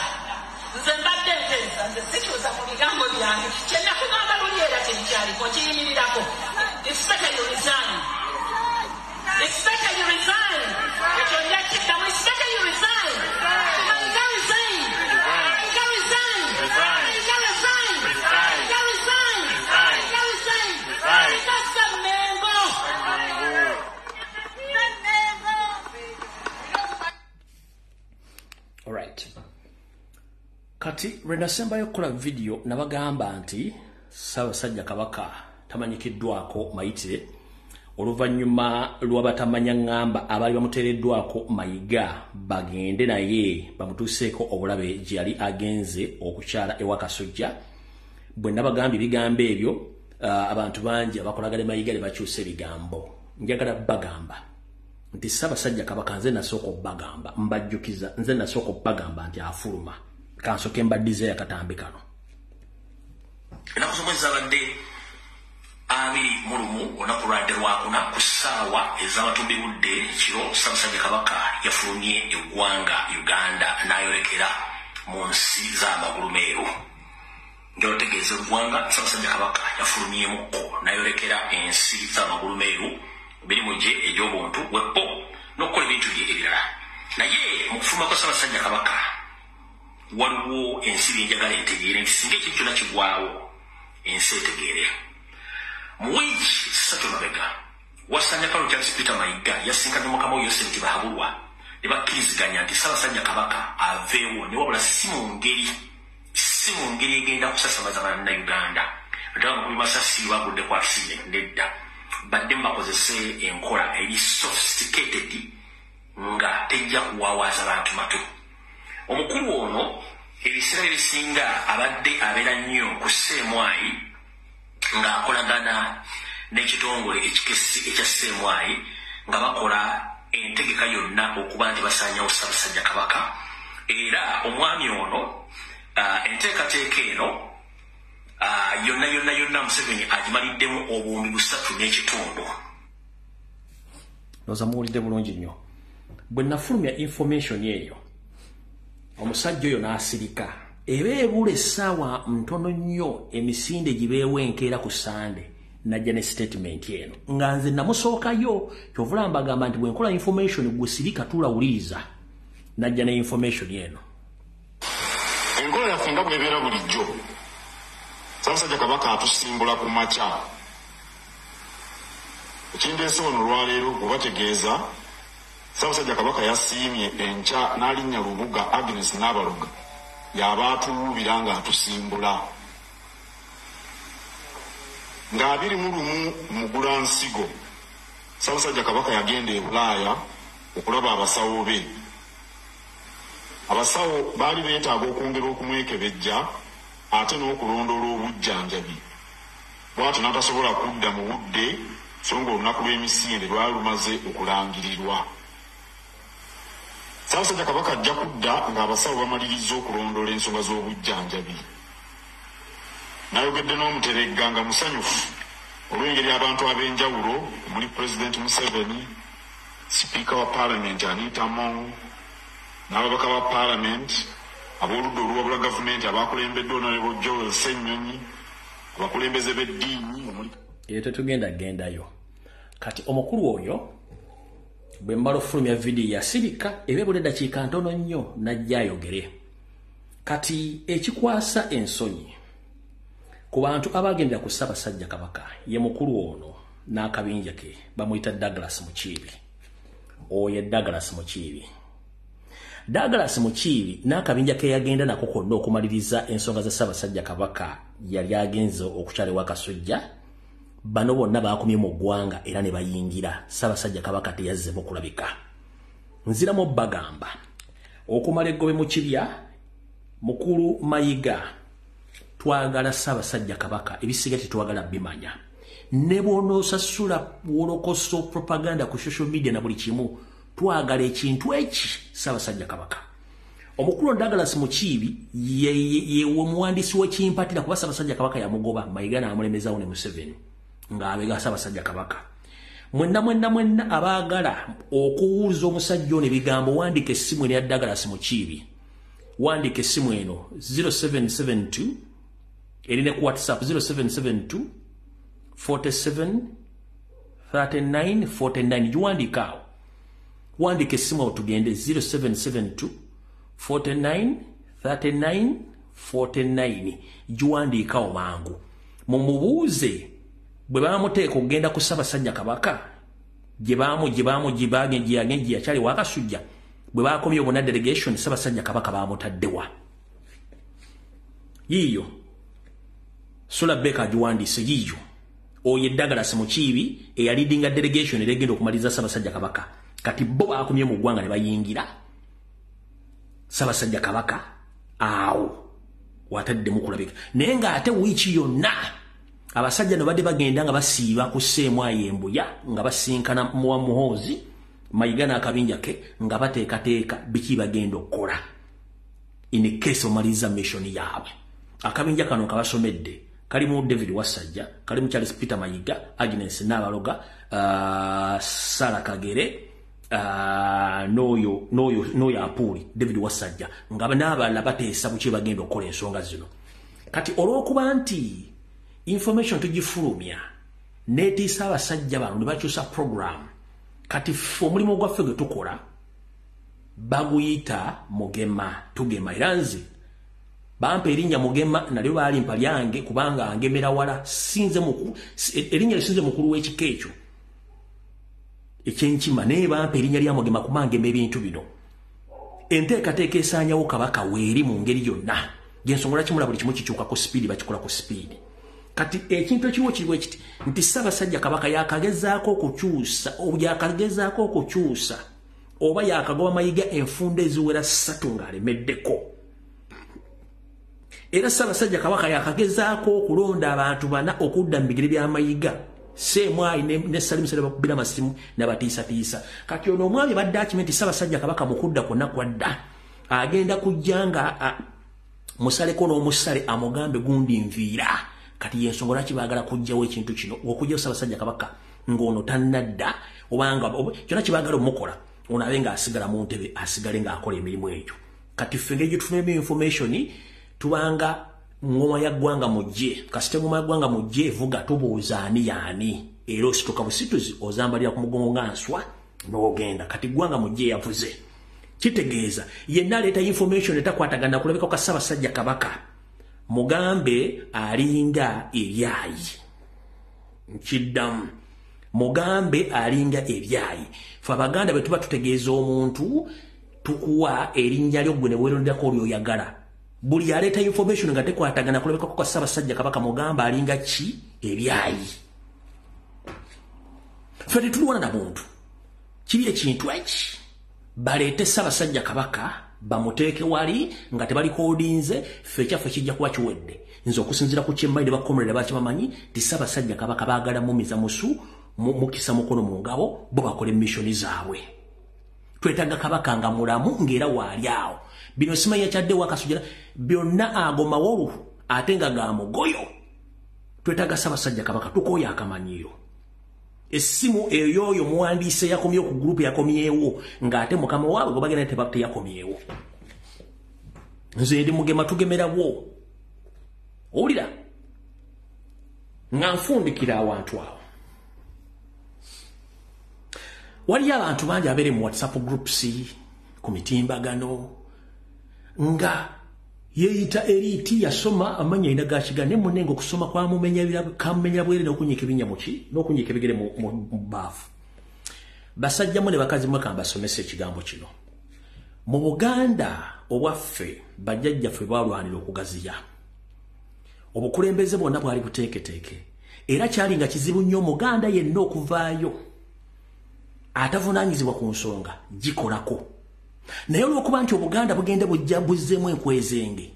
nze mbadde nteesa nze sikyusa mu bigambo byange kyenakugamba luli era tenkyaliko kiyimirirako expect you resign. Expect you resign. Ekyo njakiddamu expect you resign. Mayiga resign? Mayiga resign? Mayiga resign? Mayiga resign? Mayiga resign? Mayiga sa mengo alright kati lwe nasembayo okukola vidiyo nabagamba nti ssaabasajja kabaka tamanyikiddwako mayitire oluvannyuma lw'abatamanya ŋŋamba abaali bamuteereddwako mayiga bagende naye bamutuuseeko obulabe gye yali agenze okukyala ewa kasujja. Bwe nabagambye ebigambo ebyo abantu bangi abakolagala mayiga ne bakyusa ebigambo. Njagala bagamba nti ssaabasajja kabaka nze nasooka obbagamba mbajjukiza nze nasooka obbagamba nti afuluma. Kansoke mbaddiza yakatambi kano ennaku zomwe zabadde abiri mu lumu olunaku lwadde lwakuna ku ssaawa ez'abatumbi budde kiro ssaabasajja kabaka yafulumye eggwanga uganda n'ayolekera mu nsi z'amagulu meeru ng'otegeeza eggwanga ssaabasajja kabaka yafulumyemukko n'ayolekera ensi z'amagulu meeru mirimu gye egy'obuntu weppo n'okukola ebintu bye ebirala naye mu kufuluma kwa ssaabasajja kabaka waliwo ensi byenjagala entegeere nti singa ekintu kyonna kigwawo ensi etegeere mu wiiki ssatu mabega wasanya charles peter mayiga yasinkanye mukama we yosenti bahabulwa ne bakkiriziganya nti ssaabasajja kabaka. Aveewo ne wabula si mu ngeri. Si mu ngeri egenda kusasamaza bannayuganda ataba mukubi masasi bagudde ku accident nedda. Badde mubakozese enkola. Eri sophisticated. Nga tejja kuwawaaza bantu mato omukulu ono ebiseera ebisinga abadde abeera nnyo ku seemwayi ng'akolagana n'ekitongole ekya seemwayi nga bakola entegeka yonna okuba nti basanyawo ssaabasajja kabaka. Era omwami ono enteekateeka eno yonna yonna yonna museveni agimaliddemu obuwumbi busatu n'ekitundu noza muwulidde bulungi nnyo. Bwe nafulumya information eyo omusajja oyo n'asirika. Eba ebula essaawa ntono nnyo emisinde gibeewo enkeera ku sande najja ne statement eno. Nga nze namusookayo kyovula mbagamba nti bwenkola information gwe sirika tulawuliriza najja ne information eno. Enkola yaffe nga bwebeera bulijjo ssaabasajja kabaka atusimbula ku makya. Ekindeese wano olwaleero kubategeeza ssaabasajja kabaka yasiimye enkya n'alinnya lubuga agnes n'abaloga y'aba atuwuubira ng'atusimbula. Ng'abiri mu lumu mugulansigo ssaabasajja kabaka yagenda e bulaaya okulaba abasawo be. Abasawo baali beetaaga okwongera okumwekebejja ate n'okulondoola obujjanjabi. Bw'atyo n'atasobola kudda mu budde so nga olunaku lw'emisinde lwali lumaze okulangirirwa ssaabasajja kabaka ajja kudda ng'abasawo bamaliriza okulondoola ensonga z'obujjanjabi. N'ayogedde n'omuteregga nga musanyufu. Olw'engeri abantu ab'enjawulo omuli pulezidenti museveni sipiika wa paalamenti anita mong n'ababaka ba paalamenti ab'oludda oluwabula gavumenti abakulembedde onalebo joel senyonyi abakulembeze b'eddiini omuli eyo tetugenda gendayo. Kati omukulu oyo bwe mmala ofulumya vidiyo yasirika ebebula eddakiika ntono nnyo najja ayogere. Kati ekikwasa ensonyi ku bantu abagendera ku ssaabasajja kabaka ye mukulu ono n'akabinja ke bamuyita douglas mukiibi. Oyo douglas mukiibi. Douglas mukiibi n'akabinja ke yagenda nako konna okumaliriza ensonga za ssaabasajja kabaka yali agenze okukyalewa kasujja bano bonna bakomye mu ggwanga era ne bayingira. Ssaabasajja kabaka teyazzemu kulabika. Nziramu bagamba. Okumala eggobe mu kibya mukulu mayiga twagala ssaabasajja kabaka ebisiga tetwagala bimanya. Ne bwonoosasula wolokoso propaganda ku social media na buli kimu twagala ekintu eki ssaabasajja kabaka? Omukulu douglas mukiibi yewe muwandiisi wekimpatira kuba ssaabasajja kabaka yamugoba. Mayiga n'amulemezawo ne museveni ng'abega ssaabasajja kabaka. Mwenna mwenna mwenna abaagala okuwuliza omusajja ono ebigambo wandika essimu eno ya douglas mukiibi wandika essimu eno 0772 erine ku whatsapp 0772 47 39 49 giwandika awo. Wandika essimu awo tugende 0772 49 39 49 giwandiika awo mangu. Mumubuuze bwe bamuteeka okugenda ku ssaabasajja kabaka gyebamu gyebamu gyeyagenda gyeyakyali wakasujja bwe bakomye obuna delegation ssaabasajja kabaka bamutaddewa yiiyo. Sula beka agiwandiise yiiyo. Oyo eddagala mukiibi eyalidinga delegation era egenda okumaliriza ssaabasajja kabaka. Kati bo bakomye mu ggwanga ne bayingira. Ssaabasajja kabaka awo. Wataddemu kulabika. Naye ng'ate wiiki yonna abasajja no badde bagenda nga basiiba ku seemwayo embuya nga basinkana muwa muhoozi mayiga n'akabinja ke nga bateekateeka biki bagenda okukola? In case omaliriza mission yaabwe. Akabinja kano kabasomedde kalimu david wasajja kalimu charles peter mayiga agnes nabaloga uh, sara kagere n'oyo n'oyo n'oyo apuuli david wasajja. Nga n'abalala bateesa buki bagenda okukola ensonga zino. Kati olw'okuba nti information tugifulumya. Netiisa abasajja bano ne bakyusa program. Kati ffe omulimu gwaffe gwe tukola baguyita mugema tugema era nze bampa erinnya mugema nalyo balimpa lyange kubanga angemera wala. Sinze mukulu erinnya lisinze mukulu w'ekika ekyo. Ekyenkima naye bampa erinnya lya mugema kumangema ebintu bino. Enteekateeka esaanyawo kabaka weeri mu ngeri yonna. Gyensonga lwaki mula buli kimu kikyuka ku sipiidi bakikola ku sipiidi kati ekintu ekiriwo kiriwo ekiti nti ssaabasajja kabaka yakagezaako okukyusa yakagezaako okukyusa oba yakagoba mayiga enfunda eziwera ssatu ng'alemeddeko. Era ssaabasajja kabaka yakagezaako okulonda abantu bana okudda mu bigere by'amayiga seemwayi ne salimu sale bakubira amasimu nabatiisatiisa. Kati ono omwami badde akime nti ssaabasajja kabaka mukudda kwonna kwadda agenda kujja nga musaleko n'omusale amugambe gundi nviira kati yensonga lwaki baagala kujjawo ekintu kino? Okujjawo ssaabasajja kabaka ng'ono tannadda obanga kyonna kibaagala omukola ono abe ng'asigala mu ntebe asigale ng'akola emirimu egyo. Kati ffe engeri gyetufunamu information tubanga ngoma ya ggwanga mujje kasite ngoma ya ggwanga mujje evuga tubuuza ani yaani era osituka busituzi ozambalira ku mugongo nga nswa n'ogenda. Kati ggwanga mujje yavuze kitegeeza yenna aleeta information etakwatagana kulabika kwa ssaabasajja kabaka mugambe alinga ebyayi. Nkiddamu. Mugambe alinga ebyayi. Fe abaganda bwe tuba tutegeeza omuntu tukuwa erinnya lyo gwe ne weeronderako olyoyagala buli aleeta information nga tekwatagana kulabikako kwa ssaabasajja kabaka mugambe alinga ki? Ebyayi. Fe tetulwana na muntu. Kiri ekintu eki? Baleete ssaabasajja kabaka bamuteeke wali nga tebalikoodinze ffe ekyaffe kijja kuba kiwedde. Nze okusinzira ku kyemmaire bakomulere bakibamanyi ti ssaabasajja kabaka baagala mumiza musu mukisa mukono mu ngabo bo bakola emissoni zaabwe. Twetaaga kabaka nga mulamu ng'era waali awo. Bino simanyi yakyadde wakasujira byonna agomawolu ate nga ga mugoyo. Twetaaga ssaabasajja kabaka tukooyo akamanyiiro essimu eyoyo muwandiise yakomyewo ku gurupu yakomyewo ng'ate mukama waabwe gwe bagenda teyakomyewo nze ndi mugema tugemerawo owulira? Nga nfundikira awantu awo. Waliyo abantu bangi abeere mu whatsapp groups ku mitimbagano nga yeeyita eriiti yasoma amanya ina gakiga ne munenga okusoma kamumenyera bwere n'okunyiika ebinya muki n'okunyiika ebigere mu mu- mu baafu. Basajjamu ne bakazi mwe kambasomesa ekigambo kino. Mu buganda obwaffe bajjajjaffe balwanira okugaziya. Obukulembeze bwonna bwali buteeketeeke era kyali nga kizibu nnyo omuganda yenna okuvaayo. Atavunaanyizibwa ku nsonga gikolako naye olw'okuba nti obuganda bugenda bujja buzzeemu enkwezenge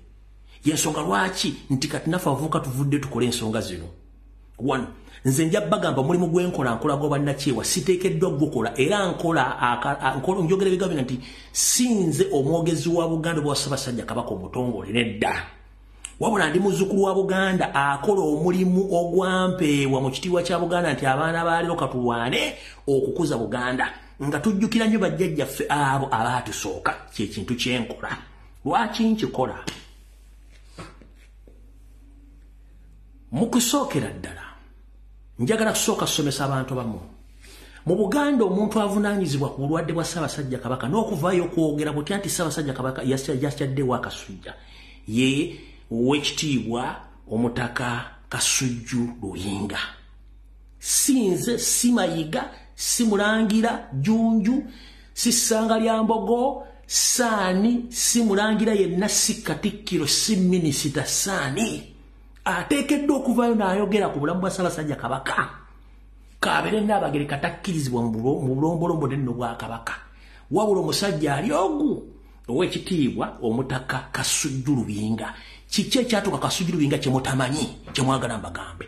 yensonga lwaki nti kati naffe abavubuka tuvudde tukole ensonga zino? One nze nja bagamba omulimu gwenkola nkola gwobannakyewa siteekeddwa gukola era nkola njogera bigambira nti sinze omwogezi wa buganda bwa ssaabasajja kabaka omutongole nedda. Wabula ndi muzzukulu wa buganda akola omulimu ogwampeebwa mu kitiibwa kya buganda nti abaana baleero katulwane okukuza buganda nga tujjukira nnyo bajjajjaffe abo abatusooka kyekintu kyenkola lwaki nkikola? Mu kusookera ddala njagala kusooka kusomesa abantu bamu mu buganda omuntu avunaanyizibwa ku bulwadde bwa ssaabasajja kabaka n'okuvaayo okwogera butya nti ssaabasajja kabaka yasyaddewo akasujja? Ye owekitiibwa omutaka kasujju luyinga. Sinze si mayiga si mulangira junju si ssanga lya mbogo saani si mulangira yenna si katikkiro si minisita saani. Ateekeddwa okuvaayo n'ayogera ku bulamu bwa ssaabasajja kabaka. Kabere naabagereka takkirizibwa mu bulo- mu bulombolombo nenno bwa kabaka. Wabula omusajja ali ogu owekitiibwa omutaka kasujju lubinga kiki ekyatuuka kasujju lubinga kyemutamanyi kyemwagala mbagambe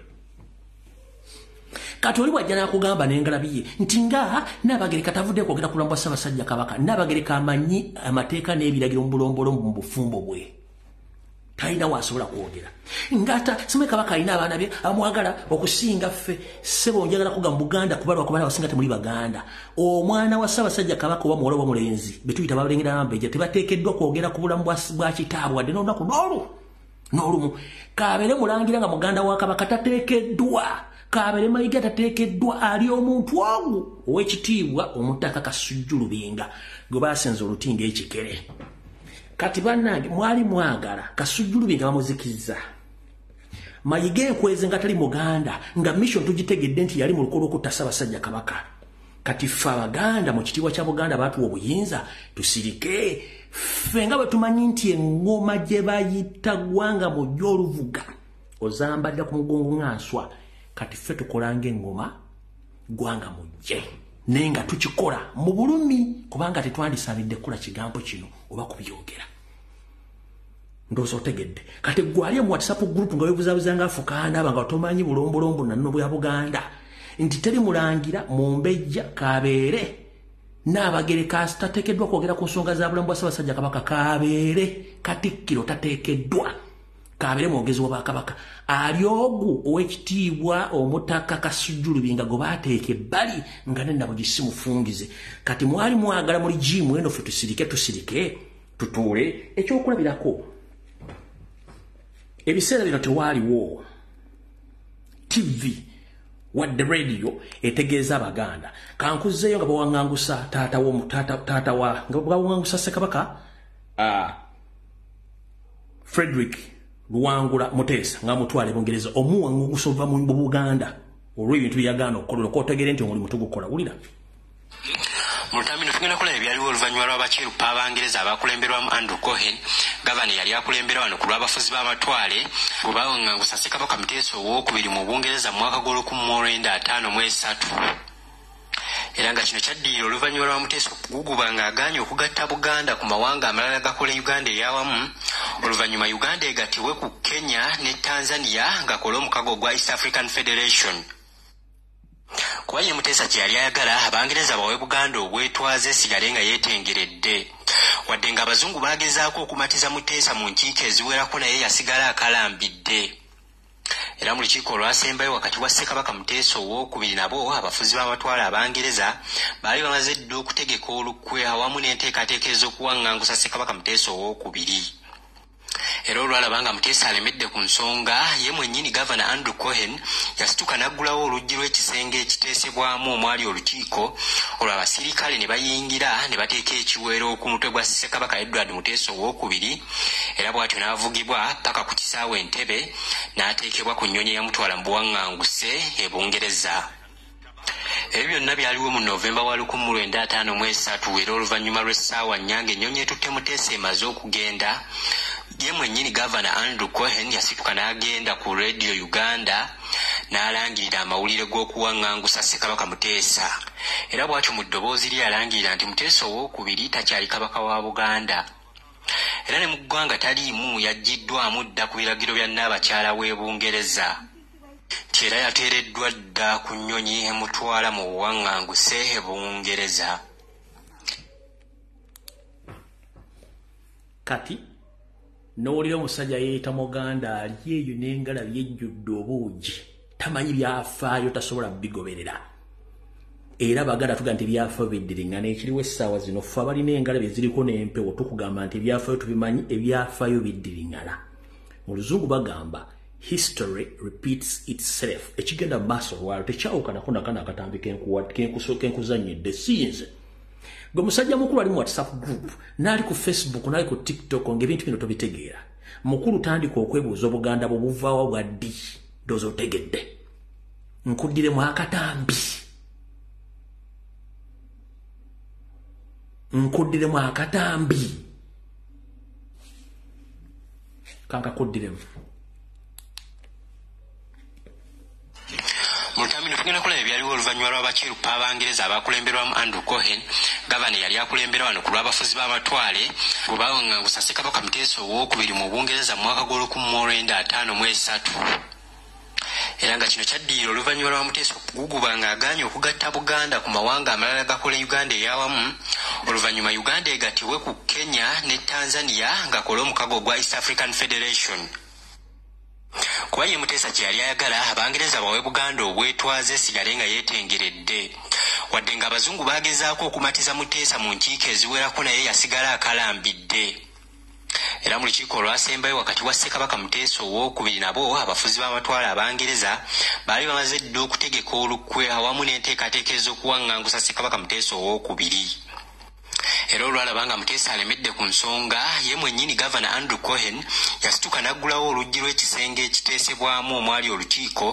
kati oli bwajja nakugamba nengalabiye nti nga nabagereka tavudde kwogera ku bulamu bwa ssaabasajja kabaka nabagereka amanyi amateeka n'ebiragiro mu bulombolombo mu bufumbo bwe. Talina wasobola kwogera. Ngata simwe kabaka alina abaana be amwagala okusinga ffe. Sebo njagala kuga mu buganda kubalwa kubala basinga temuli baganda. Omwana wa ssaabasajja kabaka oba muwala oba mulenzi betuyita babalengera bambeja tebateekeddwa kwogera ku bulamu bwa kitaabwe wadde n'olunaku n'olu n'olumu. Kabere mulangira nga muganda wa kabaka tateekeddwa kabere mayiga tateekeddwa ali omuntu ogu ow'ekitiibwa omutaka kasujju lubinga gwe basenza olutinga ekikere. Kati bannange mwali mwagala kasujju lubinga bamuzikiza mayiga enkweze nga tali muganda nga mission tugitegedde nti yali mu lukolo okutta ssaabasajja kabaka. Kati ffe abaganda mu kitiibwa kya buganda baatuwa obuyinza tusirike. Ffe nga bwe tumanyi nti eŋŋoma gye bayita gwanga mujja oluvuga ozambadde ku mugongo ng'answa kati ffe tukola ng'eŋŋoma gwanga mujje. Naye nga tukikola mu bulumi kubanga tetwandisaanidde kukola kigambo kino oba kubyogera. Ndowooza otegedde. Kati gwali mu whatsapp group nga webuzabuza nga afukandaba nga tomanyi bulombolombo nanno bwa buganda nti teri mulangira mumbejja kabeere. Naabagereka tateekeddwa kwogera ku nsonga za bulamu bwa ssaabasajja kabaka kabeere. Katikkiro tateekeddwa kabeere mwogezi wa bakabaka ali ogu ow'ekitiibwa omutaka kasujjulubinga gwe baateeka ebbali nga nenabo gisimufungize kati mwali mwagala muli jimu eno ffe tusirike tusirike tutuule ekyokulabirako. Ebiseera bino tewaaliwo. Tv wadde radio etegeeza abaganda. Kankuzeeyo nga bawaŋŋangusa taata wa nga bawaŋŋangusa ssekabaka? Ah, frederick luwangula muteesa nga mutwala ebungereza omuwaŋŋangusa ova mu buganda. Olw'ebintu byeyagaana okukola okotegere nti omulimu tugukola wulira. Mu lutambi tugenda kulaba ebyaliwo oluvannyuma lw'abakirupa abangereza abakulemberwamu andrew cohen. Gavana eyali akulembera wano ku lw'abafuzi b'amatwale bwe bawaŋŋangusa ssekabaka muteesa owookubiri mu bungereza mu mwaka gw'olukumi mu olwenda ataano mu esatu era nga kino kyaddirira oluvannyuma lwa muteesa okuguguba ng'agaanye okugatta buganda ku mawanga amalala gakola uganda eyawamu. Oluvannyuma uganda egattibwe ku kenya ne tanzania ng'akola omukago ogwa east african federation. Kuba ye muteesa kye yali ayagala abangereza bawe buganda obwetwaze esigale nga yeetengeredde. Wadde ng'abazungu baagezaako okumatiza muteesa mu nkiiko eziwerako naye yasigala akalambidde era mu lukiiko olwasembayo wakati wa ssekabaka muteesa owookubiri nabo abafuzi b'amatwale abangereza baali bamaze dda okutegeka olukwe awamu n'enteekateeka ez'okuwaŋŋangusa ssekabaka muteesa owookubiri era olwalaba nga muteesa alemedde ku nsonga ye mwennyini gavana andrew cohen yasituka n'aggulawo oluggi lw'ekisenge ekiteesebwamu omwali olukiiko olwo abasirikale ne bayingira ne bateeka ekiweero ku mutwe gwa ssekabaka edward muteesa owookubiri. Era bw'atyo n'avugibwa paka ku kisaawe entebe n'ateekebwa ku nnyonyi eyamutwala mu buwaŋŋanguse e bungereza. Ebyo byonna byaliwo mu novemba wa 1953 era oluvannyuma lw'essaawa nnyanga ennyonyi etutte muteesa emaze okugenda ye mwennyini gavana andrew cohen yasituka n'agenda ku radio uganda n'alangirira amawulire g'okuwaŋŋangusa ssekabaka muteesa. Era bw'atyo mu ddoboozi lye yalangirira nti muteesa owookubiri takyali kabaka wa buganda. Era ne mu ggwanga taliimu yaggiddwamu dda ku biragiro bya nnaabakyala w'e bungereza. Nti era yateereddwa dda ku nnyonyi emutwala mu buwaŋŋanguse e bungereza. Kati n'owulira omusajja yeeyita muganda ali eyo n'engala byejjudde obuugi tamanyi byafaayo tasobola bigoberera. Era baganda tuga nti ebyafaayo biddiriŋŋana ekiriwo essaawa zino ffe abalina engala bye ziriko n'empewo tukugamba nti ebyafaayo tubimanyi ebyafaayo biddiriŋŋana mu luzungu bagamba history repeats itself. Ekigenda mu maaso lwalo tekyawukanako nakana akatambi kenkuzanyidde sinze gwe musajja mukulu ali mu whatsapp group naali ku facebook naali ku tiktok ngaebintu bino tobitegeera. Mukulu tandika okwebuuza obuganda bwe buvaawo bwa ddi ndoozi otegedde nkuddiremu akatambi. Nkuddiremu akatambi. Kankakuddiremu mu lutambi netugenda kulaba ebyaliwo oluvannyuma lw'abakirupa abangereza abakulemberwamu andrew cohen. Gavana eyali akulembera wano ku lw'abafuzi b'amatwale. Bwe bawaŋŋangusa ssekabaka muteesa owookubiri mu bungereza mu mwaka gw'olukumi ataano mu esatu era nga kino kyaddirira oluvannyuma lwa muteesa okuguguba ng'agaanye okugatta buganda ku mawanga amalala gakola uganda eyawamu. Oluvannyuma uganda egattibwe ku kenya ne tanzania ng'akola omukago ogwa east african federation kuba ye muteesa kye yali ayagala abangereza bawe buganda obwetwaze esigale nga yeetengeredde. Wadde ng'abazungu baagezaako okumatiza muteesa mu nkiiko eziwerako naye yasigala akalambidde. Era mu lukiiko olwasembayo wakati wa ssekabaka muteesa owookubiri nabo abafuzi b'amatwale abangereza baali bamaze dda okutegeka olukwe awamu n'enteekateeka ez'okuwaŋŋangusa ssekabaka muteesa owookubiri era olwalaba nga muteesa alemedde ku nsonga ye mwennyini gavana andrew cohen yasituka n'aggulawo oluggi lw'ekisenge ekiteesebwamu omwali olukiiko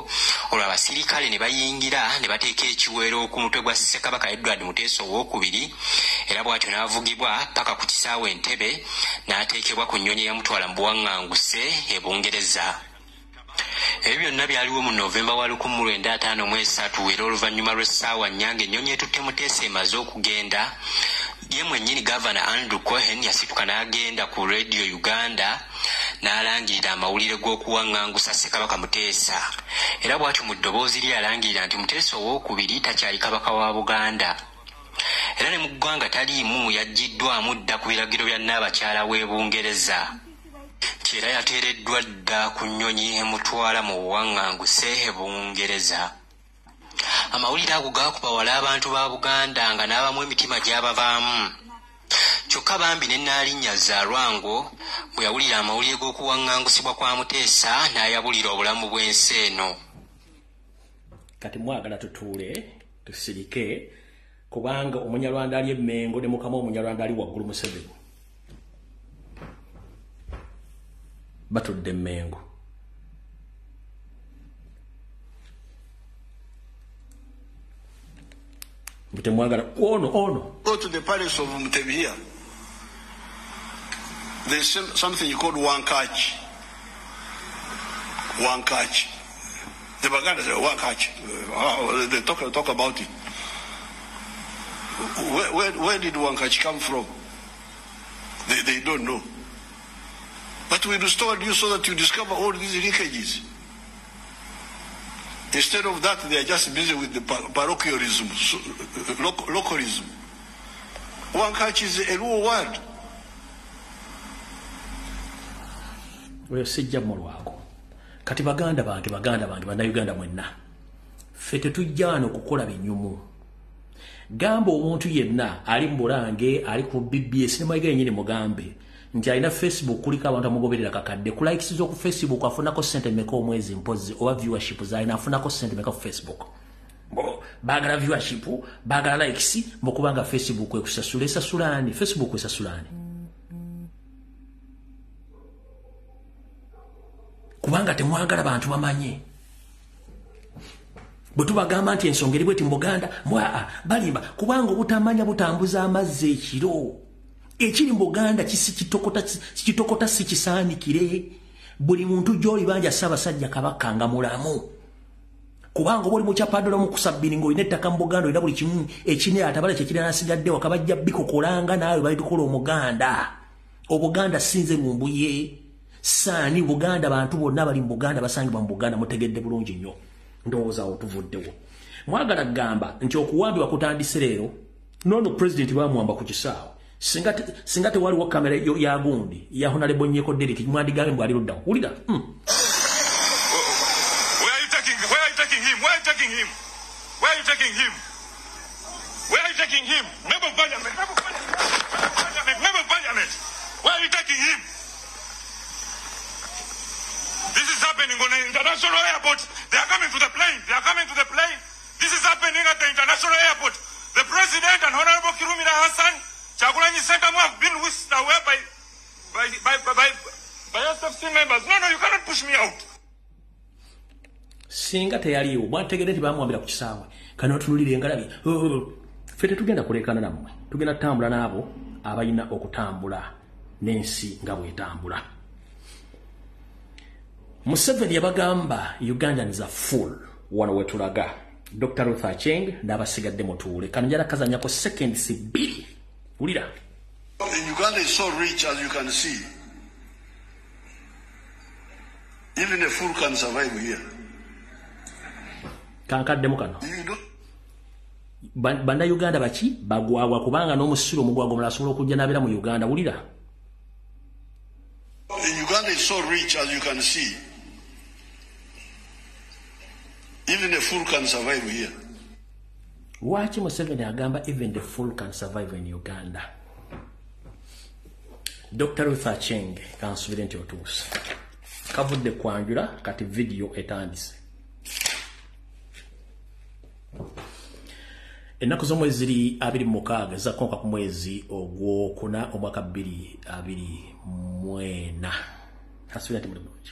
olwo abasirikale ne bayingira ne bateeka ekiweero ku mutwe gwa ssekabaka edward muteesa owookubiri. Era bw'atyo n'avugibwa paka ku kisaawe entebe n'ateekebwa ku nnyonyi eyamutwala mu buwaŋŋanguse e bungereza ebyo byonna byaliwo mu novemba wa 1953 era oluvannyuma lw'essaawa nnyanga ennyonyi etutte muteesa emaze okugenda. Ye mwennyini gavana andrew cohen yasituka n'agenda ku radio uganda n'alangirira amawulire g'okuwaŋŋangusa ssekabaka muteesa. Era bw'atyo mu ddoboozi lye yalangirira nti muteesa owookubiri takyali kabaka wa buganda. Era ne mu ggwanga taliimu yaggiddwamu dda ku biragiro bya nnaabakyala w'e bungereza era yateereddwa dda ku nnyonyi emutwala mu buwaŋŋanguse e bungereza. Amawulire ago gaakuba wala abantu ba buganda nga n'abamu emitima gy'abavaamu. Kyokka bambi ne naalinnya zaalwango bwe yawulira amawulire g'okuwaŋŋangusibwa kwa muteesa n'ayabulira obulamu bw'ensi eno. Kati mwagala tutuule tusirike kubanga omunyalwanda ali emmengo ne mukama omunyalwanda ali waggulu museveni batudde emmengo butemwagala ono ono Go to the palace of Mutebi here. There's something called Wankachi. Wankachi. The Baganda say Wankachi. Uh, They talk, talk about it. Where, where, where did Wankachi come from? They, they don't know. But we restored you so that you discover all these leakages. Instead of that, they are just busy with the par- parochialism, localism. Wankachi is a Luo word. oyo sijja mulwako kati baganda bange baganda bange bannayuganda mwenna ffe tetujja wano okukola binyumu gamba omuntu yenna ali mu bulange ali ku bbs ne mwayiga yenyini mugambe nti alina facebook kuliko abantu amugoberera kakadde. Ku facebook afunako sente meka omwezi mpozi oba viewership zalina afunako sente meka ku facebook? Bo, bagala viewership bagala likes mbokubanga facebook ekusasula. Esasulani facebook esasulani kubanga temwagala bantu bamanye. Bwe tubagamba nti ensonga eri bweti mu buganda mbwaa balimba. Kubanga obutamanya butambuza amazzi ekiro ekiri mu buganda kitokota si kisaanikire. Buli muntu gyoli banja ssaabasajja kabaka nga mulamu. Kubanga oba oli mukyapaddola mukusabbiri ngaolina ettaka mu buganda olina buli kimu ekine atabala kyekirina nasigadde waka bajja bikokolanga naawe balitukola omuganda. Obuganda sinze mu mbuye. Saani buganda bantu bonna bali mu buganda basangibwa mu buganda mutegedde bulungi nnyo. Ndowoozawo tuvuddewo. Mwagala kugamba nti okuwambibwa kutandise leero noono pulezidenti bamuwamba ku kisaawe singa te- singa tewaliwo kamera yo- ya honalebo nyeko deriki mwandigambe mbwali luddawo wulira. Where are you taking him? This is happening on an international airport. They are coming to the plane. They are coming to the plane. This is happening at the international airport. The president and Honorable Kirumira Hassan, Chagulanyi Sentamu have been whisked away by by by by, by, by SFC members. No, no, you cannot push me out. singa teyaliwo mwategedde nti bamuwambira ku kisaawe kano tunulire engalabi Oh, ffe tetugenda kuleekana nammwe tugenda kutambula n'abo abalina okutambula n'ensi nga bwetambula. Museveni yabagamba ugandans are full wano wetulaga. Dr ruth acheng n'abasigadde mutuule. Kano njala kazanyako seconds bbiri wulira Uganda is so rich, as you can see. Even a fool can survive here. kankaddemu kano You don't. Ba- bannayuganda baki bagwagwa kubanga n'omusiro omugwago omulala asobola okujja n'abeera mu uganda wulira Uganda is so rich, as you can see. Even a fool can survive here. Lwaki museveni agamba even the fool can survive in uganda? Dr ruth acheng kansubire nti otuuse. Kavudde kwanjula kati vidiyo etandise. Ennaku z'omwezi ziri 26 ezakonka ku mwezi ogwokuna omwaka 224 kasubira nti muli bulungi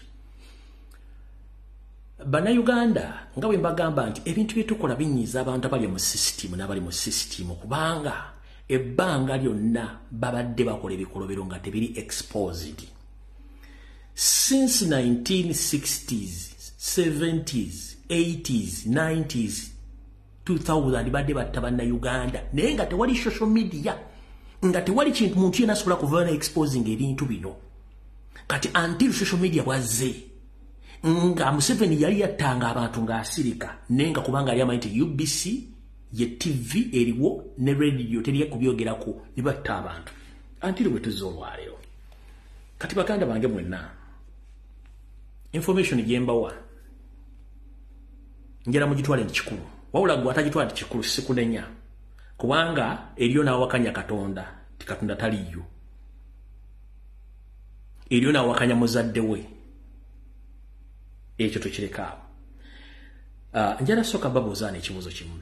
bannayuganda nga bwe mbagamba nti ebintu byetukola binyiiza abantu abali mu sisitimu n'abali mu sisitimu kubanga ebbanga lyonna babadde bakola ebikolobero nga tebiri exposed. Since 1960s 70s 80s 90s 2000 badde batta bannayuganda. Naye nga tewali social media nga tewali kintu muntu yena asobola kuvayo na exposing ebintu bino. Kati until social media bwazze nga museveni yali yattanga abantu ng'asirika naye nga kubanga yali amanyi nti ubc ye tv eriwo ne radio teriye kubyogerako ne batta abantu. Antiri bwe tuzza olwaleero. Kati baganda bange mwenna information gyembawa njala mugitwale nti kikulu. Wabula gwe atagitwala nti kikulu sikunenya. Kubanga eriyo n'awakanya katonda ti katonda taliyo. Eriyo n'awakanya muzadde we ekyo tukirekaawo uh, njala sooka babuuzaana ekibuuzo kimu.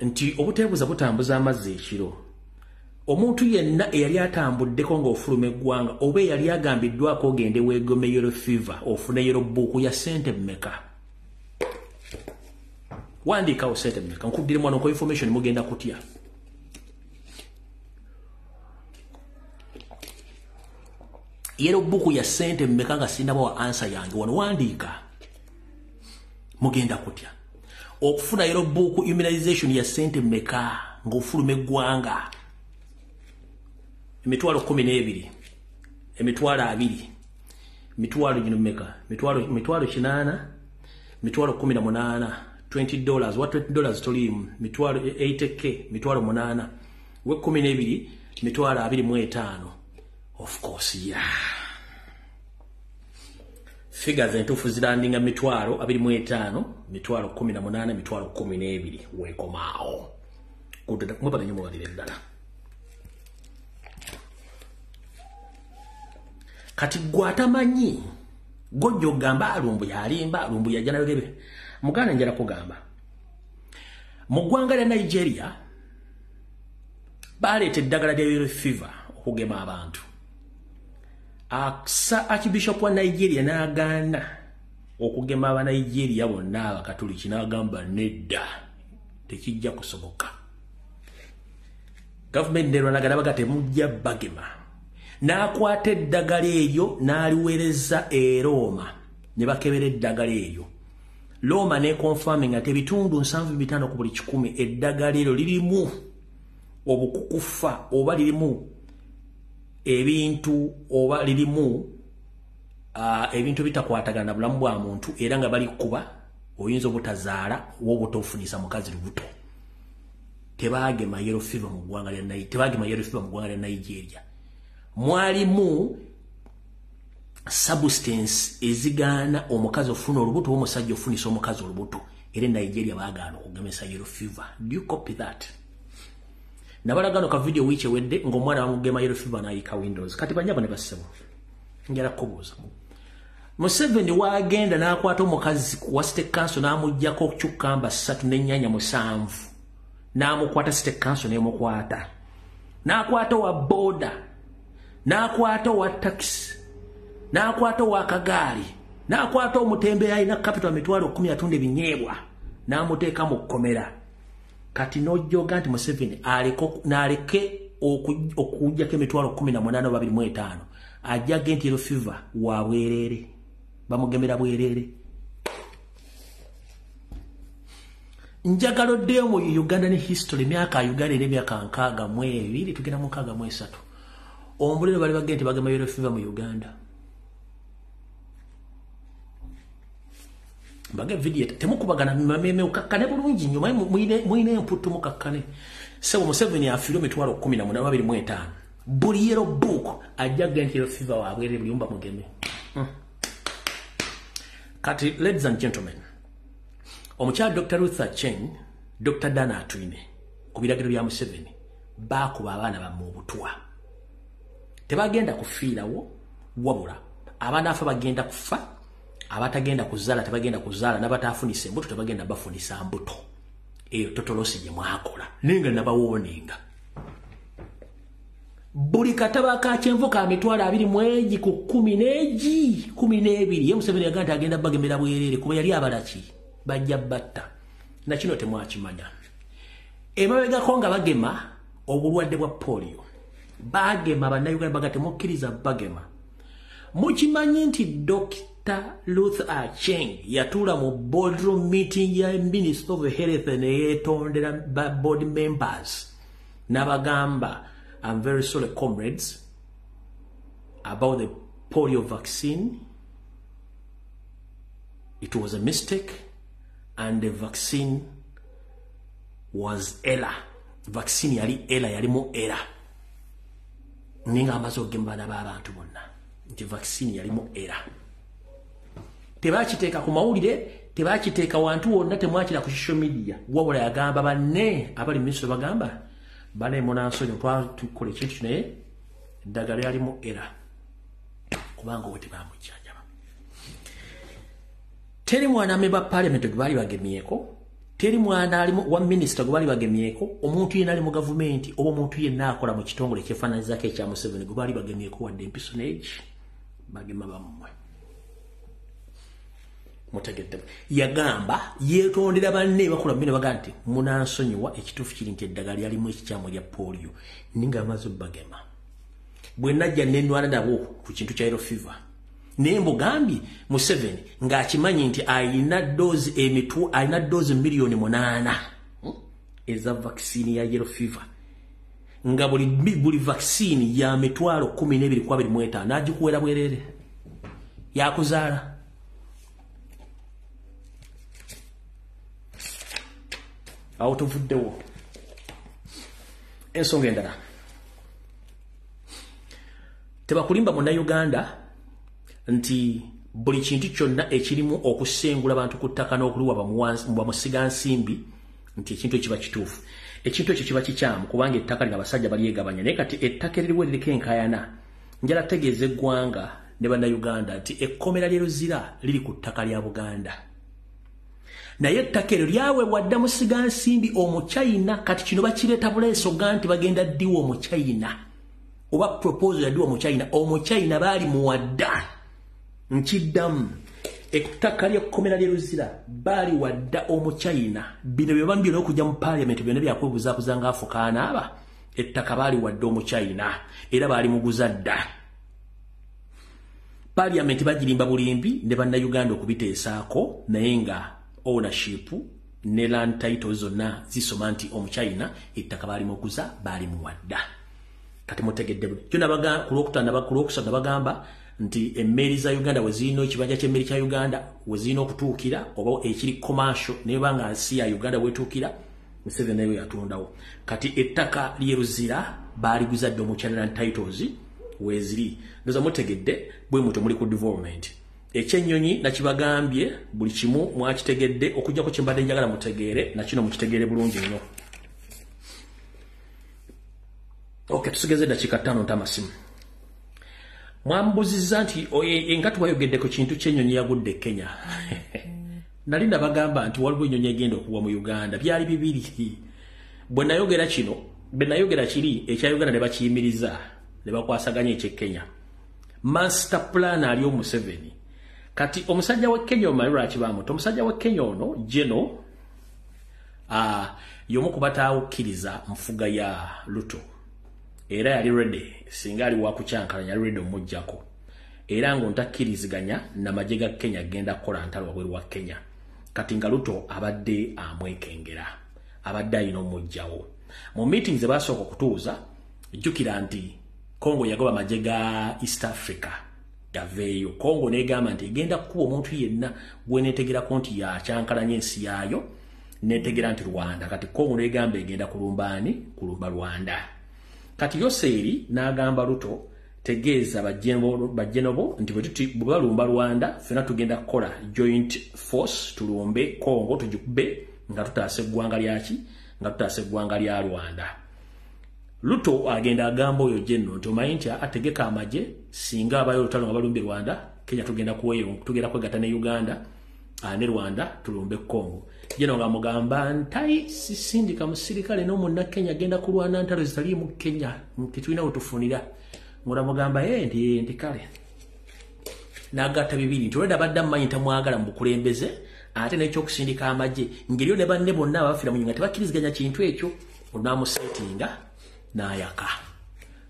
Nti obuteebuza butambuza amazzi ekiro. Omuntu yenna eyali atambuddeko ng'ofuluma eggwanga oba eyali agambiddwako ogende weegome yero fiva ofune yero buuku ya sente mmeka? Wandiikawo sente mmeka? Nkuddire mwana ko information mugenda kutya yero buku ya sente mmeka nga sinabawa ansa yange. Wano wandiika mugenda kutya. Okufuna yero buku immunization ya sente mmeka ng'ofuluma eggwanga emitwalo kumi n'ebiri. Emitwalo abiri. Mitwalo gino mmeka. Mitwalo kinaana. Mitwalo kumi na munaana. 20 dollars. Wa 20 dollars toliimu mitwalo 80k mitwalo munaana. We kumi n'ebiri. Mitwalo abiri mu etaano of course yeah. Figures entuufu zirandinga mitwalo abiri mu etaano mitwalo kumi na munaana mitwalo kumi n'ebiri weekomaawo. Mwebalanyo mubalire ddala. Kati gwatamanyi gojja okugamba alumbu yalimba alumbu yajja nayogere muganda njala kugamba mu ggwanga lya nigeria baleeta eddagala lya yellow fever okugema abantu asa archbishop wa nigeria n'agaana okugema abanigeria bonna abakatuliki n'agamba nedda tekijja kusoboka. Gavumenti nerwanagana baga temujja bagema. N'akwata eddagala eryo n'aliweereza e roma ne bakebera eddagala eryo roma nekonfami nga tebitundu 75 ku buli kikumi eddagala eryo lirimu obukukufa oba lirimu ebintu oba lirimu ebintu bitakwatagana bulamu bwa muntu era nga balikuba oyinza obutazaala wobutofunisa mukazi lubuto. Tebagema yellow fever mu ggwanga lya tebagema yellow fever mu ggwanga lya nigeria. Mwalimu substance ezigaana omukazi ofuna olubuto oba omusajja ofunisa omukazi olubuto era e nigeria bagaana okugemesa yellow fever. Do you copy that nabalagano ka video wiiki ewedde ng'omwana bamugema yellow fever n'ayika windows. Kati banyabo ne bassebo. Njala kubuuza museveni waagenda n'akwata omukazi wa state council n'amugjako cukkamba ssatu n'ennyanya musanvu. N'amukwata state council n'emukwata. N'akwata owa boda n'akwata owa taxi n'akwata owa kagaali n'akwata omutembeeyi alina capital mitwalo kumi atunda ebinyeebwa n'amuteeka mu kkomera kati n'ojjoga nti museveni n'aleke okugjako emitwalo kumi na munaana oba biri mu etaano ajjage nti ero fiva wa bwereere. Bamugemera bwereere. Njagala oddeyo mu uganda ne history emyaka uganda era emyaka nkaaga mu ebiri tugenda mu nkaaga mu esatu. Ombuliro bali bagende nti bagema yero fiva mu uganda mbage video temukubagana mameme ukakkane bulungi nyuma mwine emputu mukakkane. Sebo museveni afiire emitwalo kumi na munana babiri mu etaano. Buli yero book ajja gentiro fiva wabwere buli yumba mugeme. Hmm. kati ladies and gentlemen omukyala dr ruth acheng dr dana atwine ku biragiro bya museveni bakuba abaana bamme obutwa. Tebagenda kufiirawo wabula abaana afe bagenda kufa abatagenda kuzaala tebagenda kuzaala n'abatafunisa embuto tebagenda bafunisa mbuto. Eyo totolosi gye mwakola naye nga nabawooninga buli kataba ka kyenvu ka mitwalo abiri mu egi ku kumi n'egi kumi n'ebiri ye museveni yaga nti agenda bagemera bwereere kuba yali abalaki bajja batta. Nakino temwakimanya. Emabegako nga bagema obulwadde bwa polio. Bagema bannayuganda baga temukkiriza bagema mukimanyi nti dr ruth acheng yatuula mu boardroom meeting ya minister of health neyetondera board members n'abagamba i'm very sorry comrades about the polio vaccine. It was a mistake and the vaccine was error. Vaccine yali error yalimu error. Ninga amaze okugema baana b'abantu bonna nti vaccine yalimu era tebakiteeka ku mawulire tebakiteeka wantu wonna temwakira ku social media. Wabula yagamba banne abali minisito bagamba banemunansonyi twatukola ekintu naye eddagala lyalimu era kubanga owe tebamujjanjaba. Teri mwana ame ba paliamenti gwe baali bagemyeko teri mwana ali wa minisita gwe baali bagemyeko omuntu yenna ali mu gavumenti oba omuntu yenna akola mu kitongole kyefaananyizako ekya museveni gwe baali bagemyeko wadde empiso neegi bagema bammwe. Mutegedde yagamba yetondera banne bakola bine baga nti munansonyiwa ekituufu kiri nti eddagala lyalimu ekikyamu lya polio ninga amaze bagema bwe najja nenwala nabo ku kintu kya yero fever. Naye mbugambye museveni ng'akimanyi nti alina dozi emitu alina dozi miliyoni munaana eza vakisini ya yero fever nga buli, buli vakisini ya mitwalo kumi n'ebiri ku abiri mu etaano agikuwera bwerere. Yakuzaala. Awo tuvuddewo. Ensonga endala. Tebakulimba munnayuganda nti buli kintu kyonna ekirimu okusengula abantu ku ttaka n'okuliwa bamusiga nsimbi nti ekintu ekiba kituufu ekintu ekyo kiba kikyamu kubanga ettaka lino abasajja balyegabanya. Naye kati ettaka eririwo eririko enkayana. Njala tegeeza eggwanga ne bannayuganda nti ekkomera lye luzira liri ku ttaka lya buganda. Naye ettaka eryo lyaweebwa dda musigansimbi omuchina. Kati kino bakireeta buleesoga nti bagenda ddiwa omuchina. Oba proposal yaddiwa omuchina. Omuchina baali muwadda. Nkiddamu ettaka lyekkomera lyeruzira baali wadda omuchina bino byebamu byona okujja mu paliamenti byonna byakwebuzabuza nga afukaana aba ettaka baali wadde omuchina era baali muguza dda. Paliamenti bagirimba bulimbi ne bannayuganda okubiteesaako naye nga ownership ne land title zonna zisoma nti omuchina ettaka baali muguza baali muwadda. Kati mutegedde kulwokusatu nabagamba nti emmeeri za uganda wezirina ekibanja kyemmeri kya uganda wezirina okutuukira oba ekiri commercial neba nga nsi ya uganda wetuukira museveni nayo yatondawo kati ettaka lyeruzira baaliguza dde omuchinaland titles weziri ndoza mutegedde bwe muto muli ku development. Ekyenyonyi nakibagambye buli kimu mwakitegedde okujjako kyembadde njagala mutegeere nakino mukitegeere bulungi nnyo. Ok tusigeze eddakiika ttaano nta amasimu mwambuzizza nti nga tuwayogedde ku kintu kyenyonyi yagudde e kenya nali nabagamba nti waliwo enyonyi egenda okugwa mu uganda. Byali bibiri. Bwe nayogera kino bwe nayogera kiri ekya uganda ne bakiyimiriza ne bakwasaganya ekyekenya master plan ali omuseveni kati omusajja wa kenya omanyi lwaki bamuta omusajja wa kenya ono geno uh, yomu kubatawukkiriza nfuga ya luto era yali redi singa ali wakukyankala yali redi omujjako era ngaontakkiriziganya namagye ga kenya genda kukola ntalo wabweru wa kenya. Kati nga luto abadde amwekengera abadde ayina omujjawo mu meeting zebasooka okutuuza jjukira nti congo yagoba amagye ga east africa gaveeyo congo negamba nti egenda kukuba omuntu yenna gwenetegerako nti yakyankalanya ensi yaayo netegera nti rwanda. Kati congo negamba egenda kulumbaani kulumba rwanda kati yoseeri n'agamba luto tegeeza bajjenobo nti bwe balumba rwanda fena tugenda kukola joint force tulumbe congo tugikube nga tutaasa eggwanga lyaki nga tutaasa eggwanga lya rwanda. Luto agenda agamba oyo jenno nti omanyi nti ategeka amagye singa abayo olutalo nga balumbye rwanda kenya tugenda kwegatta ne uganda ne rwanda tulumbe congo jeno nga mugamba ntai sisindika musirikale n'omunnakenya agenda kulwana ntalo zitali mu kenya nti tulina wetufunira ngola mugamba ye nti nti kale. Nagatta bibiri nti olwedda badde amumanyi tamwagala mu bukulembeze ate nekyokusindika amagye ngeriyo ne banne bonna abafiira mu nga tebakkiriziganya kintu ekyo olwamusetinga n'ayaka.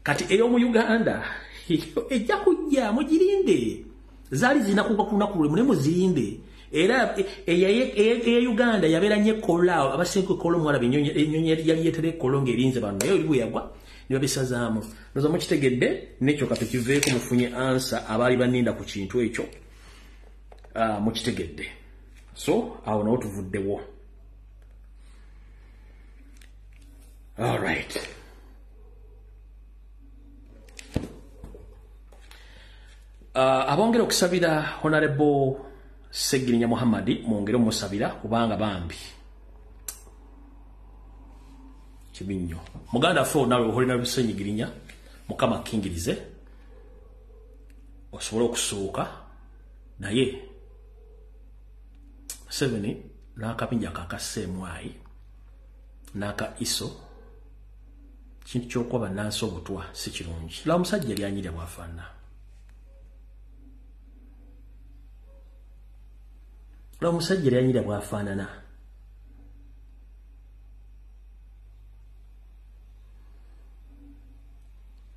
Kati ey'omu uganda ejja kujja mugirinde. Zaali zirina kuba ku lunaku lwe mune muzirinde era eya uganda yabeera nnyo ekkolaawo abasinga ekkola omwalaba enyonyi yali yetera ekkola ngaerinze bano naye oli bwe yagwa ne babisazaamu noza mukitegedde nekyo kati kiveeko mufunye ansa abaali baninda ku kintu ekyo mukitegedde so awo nawo tuvuddewo alright uh, abongera okusabira honorable segirinya muhammadi mwongere omusabira kubanga bambi. Kibi nnyo muganda ffe nawe oholina bisenyigirinya mukama akkingirize osobole okusuuka naye museveni n'akabinja kakasseemwayi n'aka iso kintu kyokuba bannansi obutwa si kirungi. La omusajja eryanyirya bwafaanana olwa omusajja eryanyirya bwafaanana.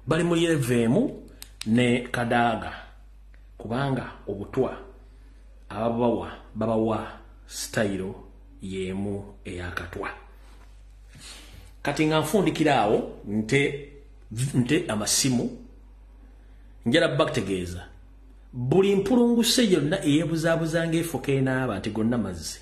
Bali mu yeveemu ne kadaaga kubanga obutwa ababawa babawa sitayiro y'emu eyakatwa. Kati nga nfundikira awo nte amasimu njala bakutegeeza buli mpulunguse yonna eyebuzaabuzanga efuka enaaba nti gonna mazzi.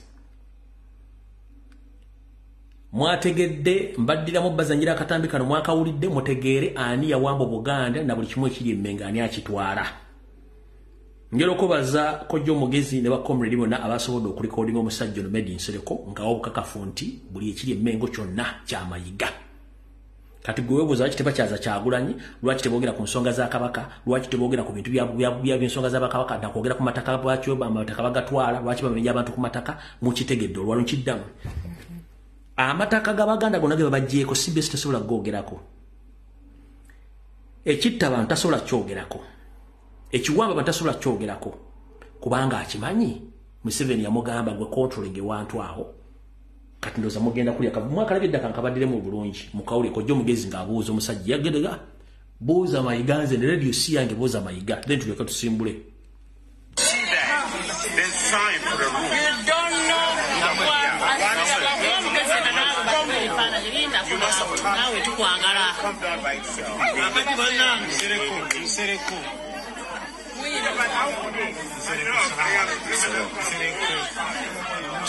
Mwategedde mbaddiramu bazanyira akatambi kano mwakawulidde mutegeere ani yawamba obuganda na buli kimu ekiri emmenga ani akitwala. Njala okubaza kojja omugezi ne bakomredi bonna abasobodde okulikodinga omusajja ono medi nsereko nga wabukakafu nti buli ekiri emmengo kyonna kyamayiga kati gwe weebuuza lwaki tebakyaza kyagulanyi? Lwaki teboogera ku nsonga za kabaka? Lwaki teboogera ku bintu by'ensonga za bakabaka? Nakwogera ku mataka bwakyo amataka bagatwala lwaki bamenya abantu ku mataka? Mukitegedde olwalo nkiddamu amataka g'abaganda gonna ge babagjeeko cbs tasobola kugogerako ekitta abantu tasobola kyogerako. Ekiwamba abantu tasobola kyogerako. Kubanga akimanyi museveni yamugamba gwe controling ewantu awo kati ndoza mugenda kulya kavu mwaka labye ddaka nkabaddiremu bulungi mukawule kojja omugezi ng'abuuza omusajja yagedega buuza mayiga nze ne radio si yange buuza mayiga then tulyoke tusimbule There's time for the room.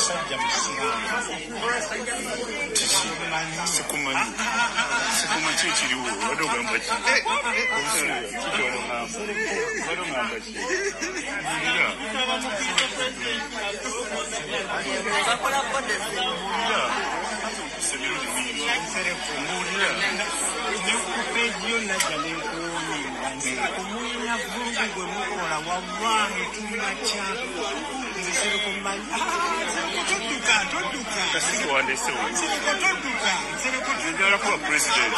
Nawe tukwagala Sikumanyi. Sikumanyi ki ekiriwo. Obadde ogamba ki? Obadde ogamba ki? Mbuulira. Mbuulira. Emirundi mingi. Mbuulira. omulina vulugu gwe mukola wawange tumaca mmanyi todduka todduka Kasisi wandesewo. sereko todduka sereko Nze njagala kuba president.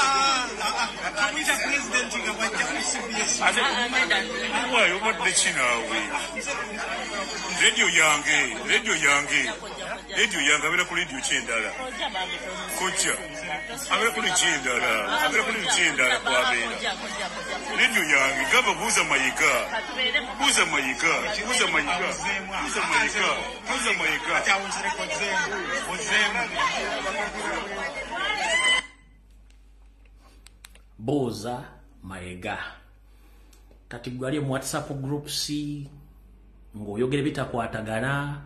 tomuyita pulezidenti nga bwajja ku cbs Ate waayo obadde ki naawe? Rediyo yange, rediyo yange. Rediyo yange abeera ku rediyo ki endala? Kojja. Abeera ku rediyo ki endala? Abeera ku rediyo ki endala kwabeera? Rediyo yange gamba buuza mayiga. Buuza mayiga. Buuza mayiga. Buuza mayiga. Buuza mayiga. ate awo nsereko ozeemu ozeemu buuza mayiga kati gwe ali mu whatsapp groups ng'oyogera bitakwatagana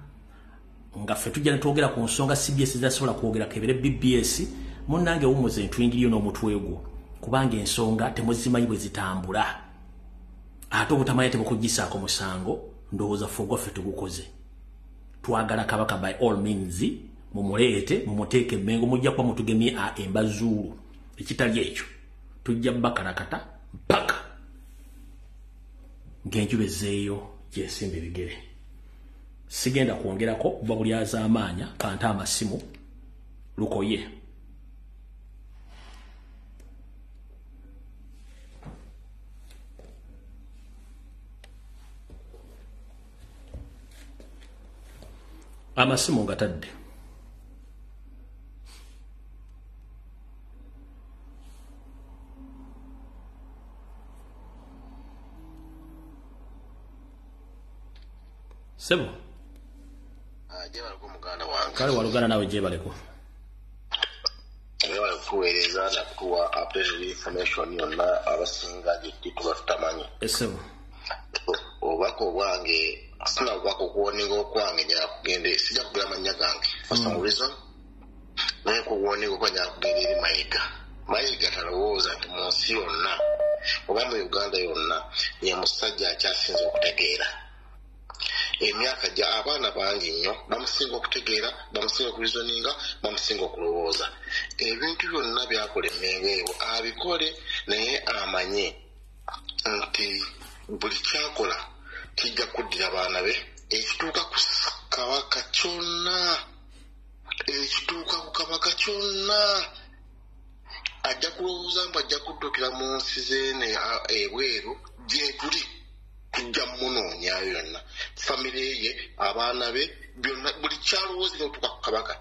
nga ffe tujja ne twogera ku nsonga cbs zasobola kwogera kebere bbs munnange wumuze ntwingiriyo n'omutwe gwo kubanga ensonga temuzimanyi bwe zitambula. Ate obutamanya tebukugisaako musango ndowooza ffe ogwaffe tugukoze twagala kabaka by all means mumuleete mumuteeke emmengo mujja kuba mutugemye a- embazuulu. Ekitali ekyo tujja bakarakata mpaka ng'enjuba ezzeeyo gyesimba ebigere. Sigenda kwongerako kuba buli azaamaanya kante amasimu lukoye amasimu ngatadde sebo gyebaleko muganda wange. kale walugana nawe gyebaleko kutuweereza nakutuwa updated information yonna abasinga gyetti tuba tutamanyi. Esebo obubaka obwange sina bubaka okuwoninga okwange nyala kugende sijja kugera mannya gange. Some reason naye kuwoninga okwa nyala kugenda eri mayiga. Mayiga talowooza nti mu nsi yonna oba mu uganda yonna ye musajja akyasinza okutegeera. Emyaka gya abaana bangi nnyo bamusinga okutegeera bamusinga okurizoninga bamusinga okulowooza. Ebintu byonna byakola emmengo eyo abikole naye amanye nti buli kyakola kijja kuddira baana be. Ekituuka ku kabaka kyonna ekituuka ku kabaka kyonna. Ajja kulowooza mbu ajja kuddukira mu nsi zeene ebweru gyetuli tujja munoonyayo yonna. Famire ye abaana be byonna buli kyalowoozera otuuka ku kabaka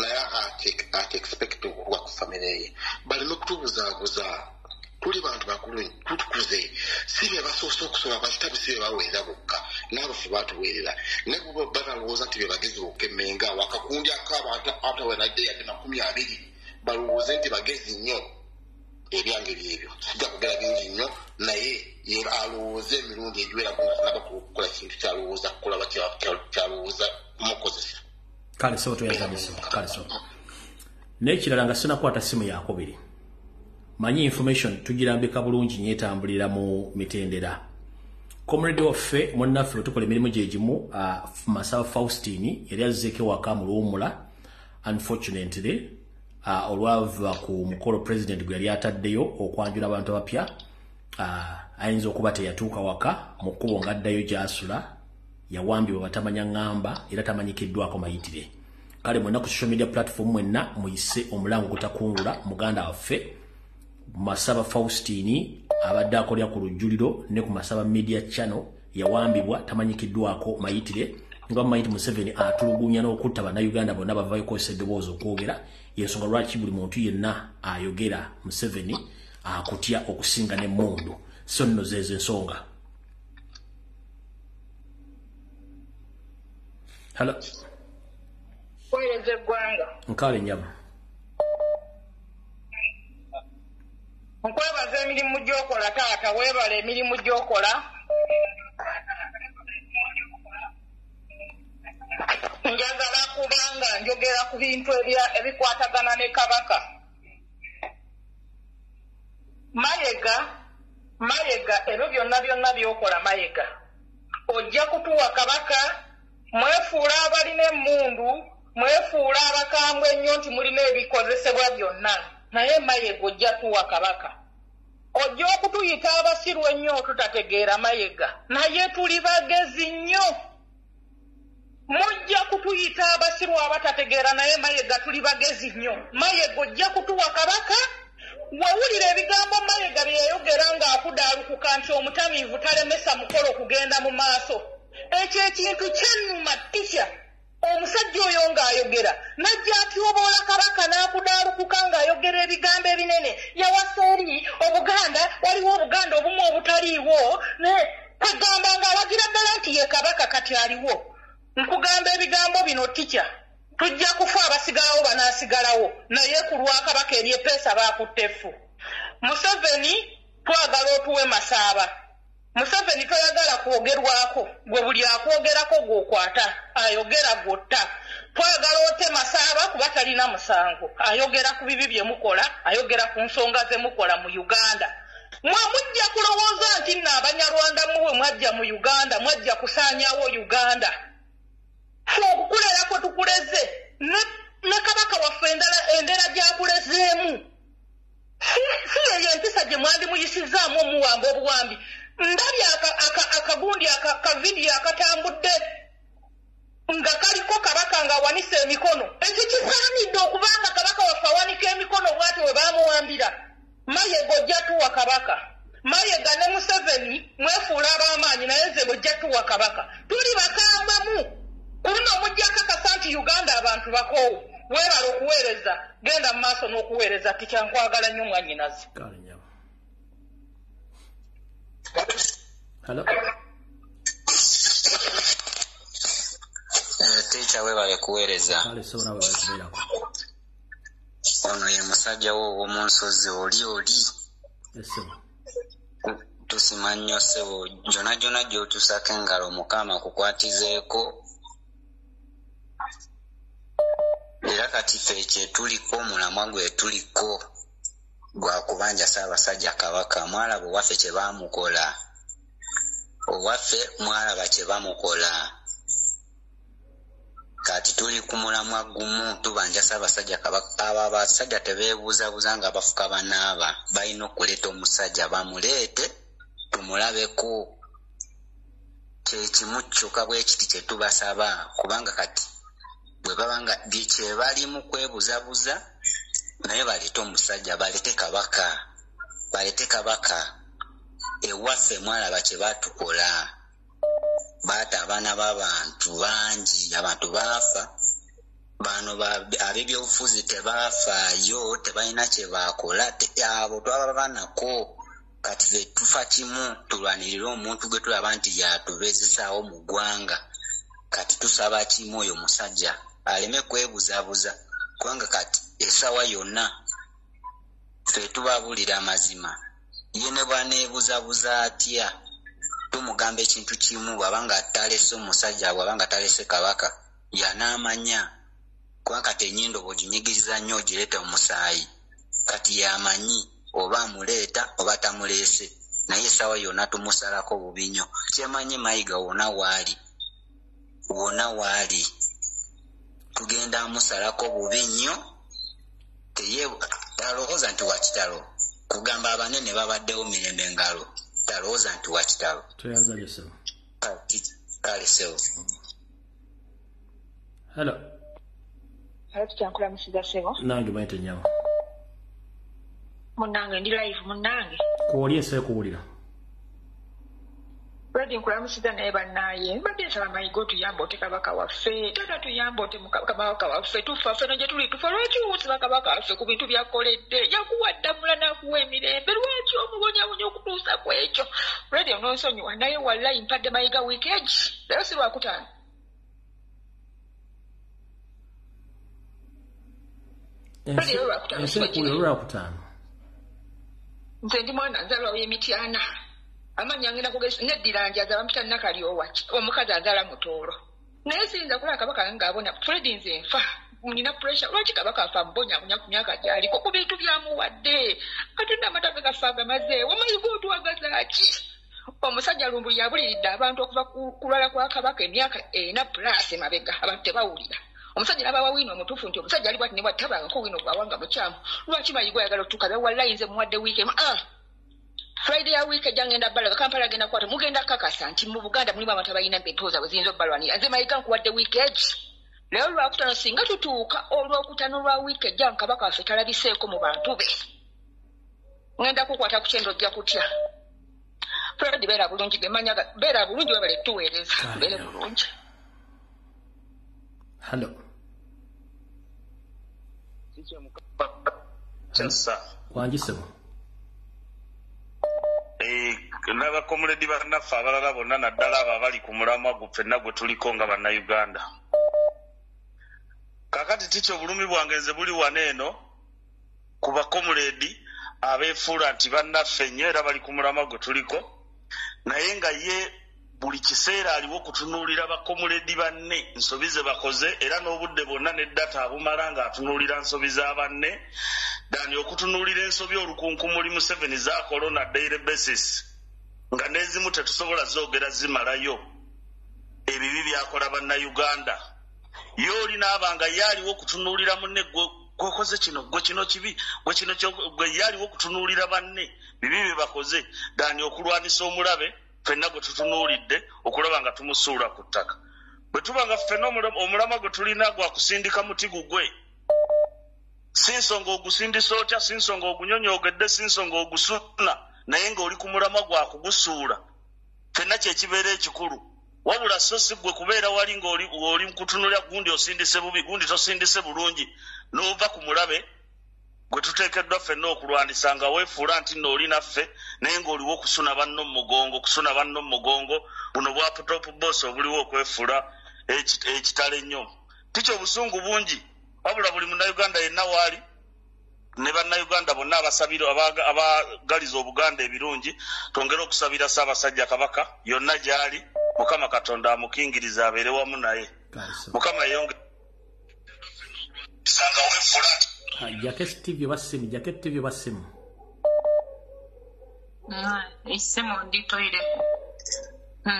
naye ate expect okutuuka ku famire ye. Baleme kutubuzaabuza tuli bantu bakulu tutukuze. Si be basoose okusoma bakitabu si be baweerera bokka. Naabafe batuweerera. Naye kuba balowooza nti be bagezi bokka emmenga wakakundi ak'abantu ataweradde yadde makumi abiri balowooze nti bagezi nnyo. Ebyange byebyo. Sijja kugera bingi nnyo naye ye alowooza emirundi egiwera naba kukola kintu kyalowooza kukolaba kyalowooza kumukozesa. Kale sebo toyazamiso kale so n'ekirala nga sinakwata simu yakubiri manyi information tugirambika bulungi nyetambulira mu mitendera. Comrade waffe munnaffe lwe tukola emirimu gye gimu uh, masaba faustin yali azzeeko ewaka mu luwumula. Unfortunately uh, olwava ku mukolo president gwe yali ataddeyo okwanjula abantu abapya uh, ayinza okuba teyatuuka waka mu kkubo ng'addayo gy'asula yawambibwa batamanya ŋŋamba era tamanyikiddwako mayitire. Kale mwenna ku social media platform mwenna muyise omulango gutakungula muganda waffe masaba faustini abadde akolera ku lujjuliro ne ku masaba media channel yawambibwa tamanyikiddwako mayitire nga mayiti museveni atulugunya n'okutta bannayuganda bonna bavayo kozesa eddoboozi okwogera yensonga lwaki buli muntu yenna ayogera museveni akutya okusinga n'emmundu so nno zezo ensonga halo kwereeza eggwanga. Nkaale nyama nkwebaza emirimu gy'okola taata weebala emirimu gy'okola. Njagala kubanga njogera ku bintu ebikwatagana ne kabaka. Mayega mayega ebyo byonna byonna byokola mayega. Ojja kutuwa kabaka mwefuula abalina emmundu mwefuula abakambwe ennyo nti mulina ebikozesebwa byonna. Naye mayega ojja tuwa kabaka ojja okutuyita abasiru ennyo tutategeera mayega. Naye tuli bagezi nnyo. Mujja kutuyita abasiru abatategeera naye mayega tuli bagezi nnyo. Mayega ojja kutuwa kabaka wawulira ebigambo mayega bye yayogera ng'akudaalukuka nti omutamiivu talemesa mukolo kugenda mu maaso. Ekyo ekintu kyannuma tisha omusajja oyo ng'ayogera najja atyoboola kabaka n'akudaalukuka ng'ayogera ebigambo ebinene. Yawasa eri obuganda waliwo obuganda obumu obutaliiwo kwegamba ng'alagira ddala nti ye kabaka kati aliwo. Nkugamba ebigambo bino tica tujja kufa abasigalawo banaasigalawo naye ku lwakabaka eryepeesa baakutte ffu museveni twagala otuwe masaaba museveni toyagala kwogerwako gwe buli akwogerako gwokwata ayogera gwotta. Twagala ote masaaba kuba talina musango. Ayogera ku bibi bye mukola ayogera ku nsonga ze mukola mu uganda. Mwe mujja kulowooza nti nno abanyarwanda muwe mwajja mu uganda mwajja kusaanyawo uganda. Fe okukulera kwe tukuleze ne kabaka waffe endera gyakulezeemu. Si- yeyo empisa gye mwandimuyisizaamu omuwambe obuwambi ndabye aka- aka- akagundi aka- kavidiyo akatambudde nga kaliko kabaka ng'awanisa emikono. Ekyo kisaanidde okubanga kabaka waffe awanika emikono bw'ati we baamuwambira. Mayega ojja tuwa kabaka. Mayega ne museveni mwefuula ab'amaanyi naye nze bwejja tuwa kabaka. Tuli bakambamu. Kulina omujja kakasa nti uganda abantu bakoowu. Weebala okuweereza. Genda mu maaso n'okuweereza tikyankwagala nnyo nyama halo tiicha webale kuweereza kale sobona bwe balikubeerako ono ye musajja wo ow'omu nsozi oli. Oli esebo tusima nnyo ssebo gyona gyona gy'otusako engalo mukama kukwatizeeko. Era kati ffe kyetuliko omulamwa gwe tuliko gwa kubanja ssaabasajja kabaka mwalaba owaffe kye baamukola. Owaffe mwalaba kye bamukola. Kati tuli ku mulamwa gumu tubanja ssaabasajja kabaka abo abasajja tebeebuuzabuuza nga bafuka banaaba. Balina okuleeta omusajja bamuleete tumulabeko. Kyekimu kyokka bwe kiti kye tubasaba kubanga kati bwe baba nga kye balimu kwebuzabuza naye baleete omusajja baleete kabaka baleete kabaka. Ewaffe mwalaba kye batukola. Baata abaana b'abantu bangi abantu baafa. Bano ba- ab'ebyobufuzi tebafaayo tebalina kye bakola te- abo twaba banako. Kati fe tufa kimu tulwanirire omuntu gwe tulaba nti yatubezesaawo mu ggwanga. Kati tusaba kimu oyo musajja aleme kwebuzabuza. Kubanga kati essaawa yonna. Fe tubabuulira amazima ye ne bwaneebuzabuza atya? Tumugamba ekintu kimu bw'abanga talese omusajja bw'abanga talese kabaka yanaamanya. Kuba kati enyindo bw'oginyigiriza nnyo ogireeta omusaayi. Kati yamanyi oba amuleeta oba tamuleese. Naye essaawa yonna tumusalako bubi nnyo. Kyemanyi mayiga wona waali wona waali tugenda amusalako bubi nnyo teye talowooza nti wakitalo kugamba abanene babaddewo mirembe ngalo. Talowooza nti wakitalo kale sewo ssebo nange mayite nyama munnange ndi live munnange. Kuwoli ensi kuwulira lwedi nkulamusiza naye bannaaye mbadde nsaba mayiga otuyamba ote kabaka waffe tata tuyamba ote kabaka waffe tufa ffe no gye tuli tufa lwaki wuusiba kabaka waffe ku bintu byakoledde? Yakuwa ddamula n'akuwa emirembe lwaki omubonyabonya okutuusa ku ekyo? Lwedi ononsonyiwa naye wallayi mpadde mayiga wiikeegi leero si lwakutaano ensi Lwedi lwakutaano nze ndi mwana nzaalwawo y'emityana amannya ngenda kugesa neddira njaza bampita nakalyowa omukazi azaala mutoolo naye siyinza kulaba kabaka ngaabona fredi nze nfa nina puresha lwaki kabaka afa mbonyabonya ku myaka gyaliko ku bintu byamuwadde. Katonda amatabe gaffe agamazeewo mayiga otuwagaza ki omusajja lumbuli yabuliridde abantu okuva ku kulwala kwa kabaka emyaka ena pulasi mabega abantu tebawulira. Omusajja nabawa wiino omutuufu nti omusajja ali bwati ne bwatabangako wiino gwawanga mukyamu. Lwaki mayiga oyagala otuuka? Bewalayinze muwadde wiiki emu ah friday ya wiiki ejja ngenda balaga kampala agenda kwata mugenda kakasa nti mu buganda mulimu abantu abalina empooza bwe ziyinza obbalwanira nze mayiga nkuwadde wiiki egi leero lwakutano singa tutuuka olwokutano lwa wiiki ejja nkabaka waffe talabiseeko mu bantu be. Ngenda kukwata ku kyendo ojja kutya. Fred beera bulungi gemanya beera bulungi webale tuweereza beere bulungi. Hello. Kyassa wangi sebo n'abakomuledi bannaffe abalala bonna naddala abo abali ku mulamwa gu ffenna gwe tuliko nga bannayuganda. Kakati tikyo obulumi bwange nze buli wano eno ku bakomuledi abeefuula nti bannaffe nnyo era bali ku mulamwa gwe tuliko naye nga ye buli kiseera aliwo okutunuulira bakomuledi banne nsobi ze bakoze era n'obudde bwonna neddata abumala ng'atunuulira nsobi za banne. Dani okutunuulira ensobi olukunkumuli mu seven zakola on a daily basis nga n'ezimu tetusobola zoogera zimalayo ebibi byakola bannayuganda. Ye oli naaba nga ye aliwo okutunuulira munne gwe- gwekoze kino gwe kino kibi gwe kino gwe ye aliwo okutunuulira banne bibi bye bakoze. Dani okulwanisa omulabe ffenna gwe tutunuulidde okulaba nga tumusuula ku ttaka. Bwe tuba nga ffenna omula- omulamwa gwe tulina gwakusindika muti gugwe si nsonga ogusindisa otya? Si nsonga ogunyonyoogedde? Si nsonga ogusuna naye ng'oli ku mulamwa gwakugusuula ffenna kyekibeera ekikulu. Wabula so si gwe kubeera wali ng'oli oli kutunulira gundi osindise bubi gundi tosindise bulungi n'ova ku mulabe gwe tuteekeddwa ffenna okulwanisa nga weefuula nti nooli naffe naye ng'oliwo okusuna banno mu mugongo okusuna banno mu mugongo buno bwa putopu boosi obuliwo okwefuula eki- ekitalo ennyo. Tikyo obusungu bungi wabula buli munnayuganda yenna waali ne bannayuganda bonna abagaliza obuganda ebirungi twongere okusabira ssaabasajja kabaka yonna gy'ali mukama katonda amukingiriza abeere wamu naye. Mukama yeyonge sanga weefuula nti Ah, jacket tv oba simu jacket tv oba simu esimu ndi toire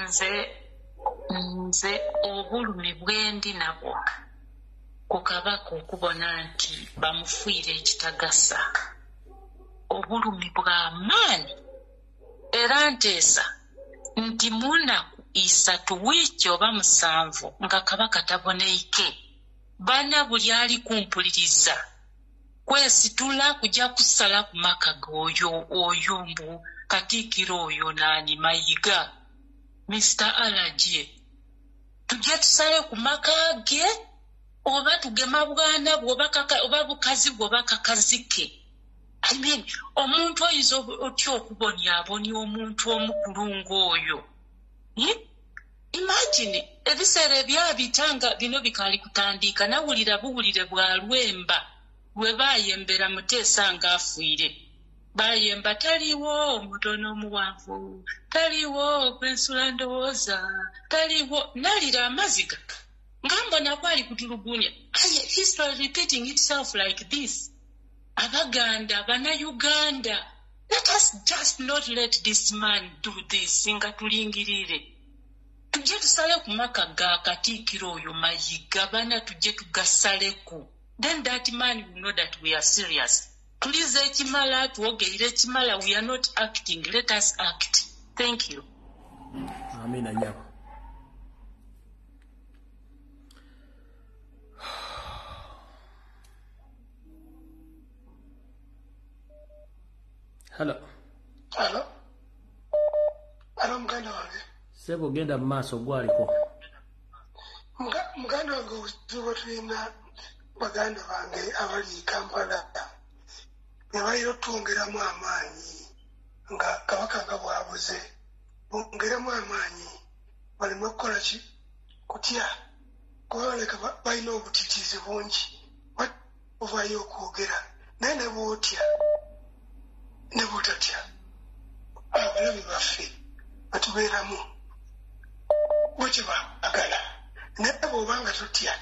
nze nze obulumi bwendi nabwo ku kabaka okubona nti bamufiire ekitagasa. Obulumi bw'amaanyi era nteesa nti munaku isatu wiiki oba musanvu nga kabaka taboneike bana buli ali kumpuliriza kwesitula kujja kusala ku maka g'oyo oyo mbu katiikiro oyo naani mayiga. Mr alaje tujje tusale ku maka ge oba tugema bwana bwe oba bukazi bwe oba kakazike I mean, omuntu oyinza otya okubonyaabonya omuntu omukulu ng'oyo? Hmm? imagine ebiseera ebyabitanga bino bikaali kutandiika nawulira buwulire bwa lwemba lwe baayembera muteesa ng'afiire baayemba taliwo omutono omuwanvu taliwo gwensula ndowooza taliwo nalira amaziga nga mbona kwali kutulugunya. Aye history repeating itself like this. Abaganda bannayuganda let us just not let this man do this. Nga tulingirire. Tujje tusale ku maka ga katiikiro oyo mayiga bana tujje tugasaleku then that man will know that we are serious. Tuliza ekimala tuwogerera ekimala we are not acting. Let us act. Thank you. Amina nyabo halo alo alo muganda wange. Sebo genda mu maaso gwaliko Muga- muganda wange obuzibu tulina baganda bange abali e kampala ne balina otwongeramu amaanyi nga kabaka nga bwabuze. Bongeremu amaanyi baleme okukola ki? Kutya? Kuba baleka ba- balina obutitiizi bungi Wa- ovayo okwogera naye ne bootya ne botatya abalabi baffe batubeeramu bwekyo baagala naye bw'obanga totya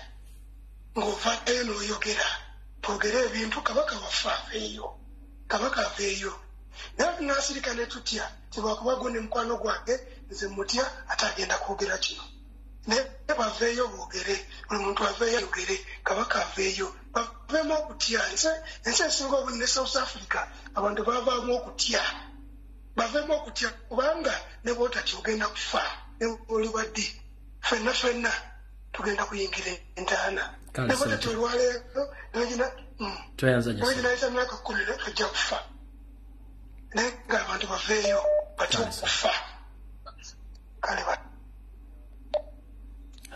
ng'ovaayo n'oyogera twogere ebintu kabaka waffe aveeyo kabaka aveeyo naye tunaasirika ne tutya tibwakuba gwe ne mukwano gwange nze mutya ate agenda kwogera kino naye baveeyo boogere buli muntu aveeyo ayogere kabaka aveeyo. Baveemu okutya ensi esinga obuli ne south africa abantu bavaamu okutya baveemu okutya kubanga ne bwotatya ogenda kufa ne oli waddi ffenna ffenna tugenda kuyingira entaana. Ne bwotatya olwaleero sebo oweginayisa myaka kumi ajja kufa. Naye ng'abantu baveeyo batya okufa. Kale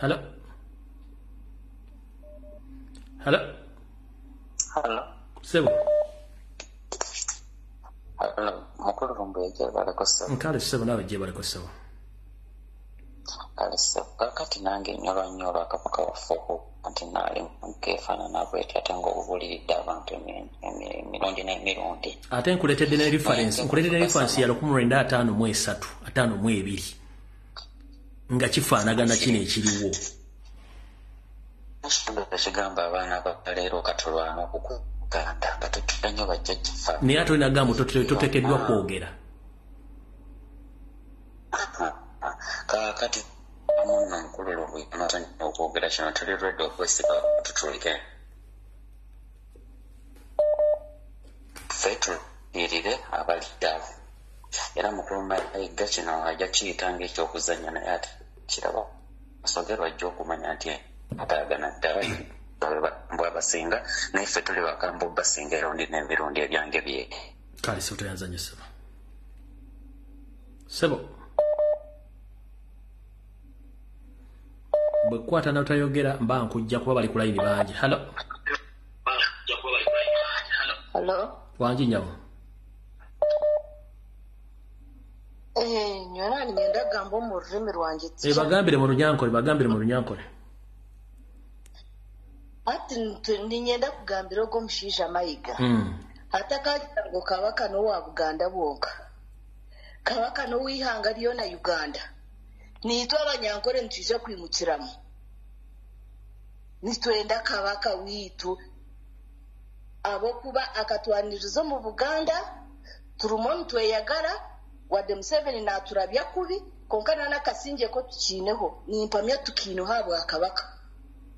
halo Hello. sebo Hello. Mukulu rumbeje baleko sebo. nkale sebo nawe gye baliko sebo Kale sebo. Kakati nange nnyolwa nnyolwa akapaka waffe nti naali nkeefaanana bweti ate ng'obubuliridde abantu emi- emi- emirundi n'emirundi. ate nkuletedde ne reference nkuletedde ne reference ya lukumi lwenda ataano mu esatu ataano mu ebiri nga kifaanagana kino ekiriwo ekigamba abaana abaleero katulwana okukuganda nga tetudda nnyo bajja kifa. naye ate olinagamba toteekeddwa kwogera Kaakati muno mukulu lubwamaze okwogera kino tuli lwedde okwesiga tutulike. Ffe tulirire abalidde abo. Era mukulu Mayiga kino ajja kiyitanga ekyokuzannya naye ate kiraba basogerwa ajja okumanya nti ataagana ddala mbw abasinga naye ffe tuli bakamba obasinga erundi n'ebirundi ebyange bye. kale sebo toyanzanya sebo sebo bwe kukwata notayogera mba nkujja kuba bali ku layini bangi halo wangi nyabo Eh, nyona ngenda gamba mu rurimi rwanjye Eh, bagambire mu runyankole bagambire mu runyankole. Ati ninyenda kugambira ogwo omushaija mayiga. Mm. ate akagira ngu kabaka n'owa buganda bwonka. Kabaka n'ow'ihanga lyona uganda. Niitwe abanyankore nitwija kwimukiramu. Nitwenda kabaka wiitu. Abokuba akatwaniriza omu buganda turumu nitweyagara wadde museveni naaturabya kubi konka nana akasinge ko tukiineho. Nimpamya tukiineho aha bwa kabaka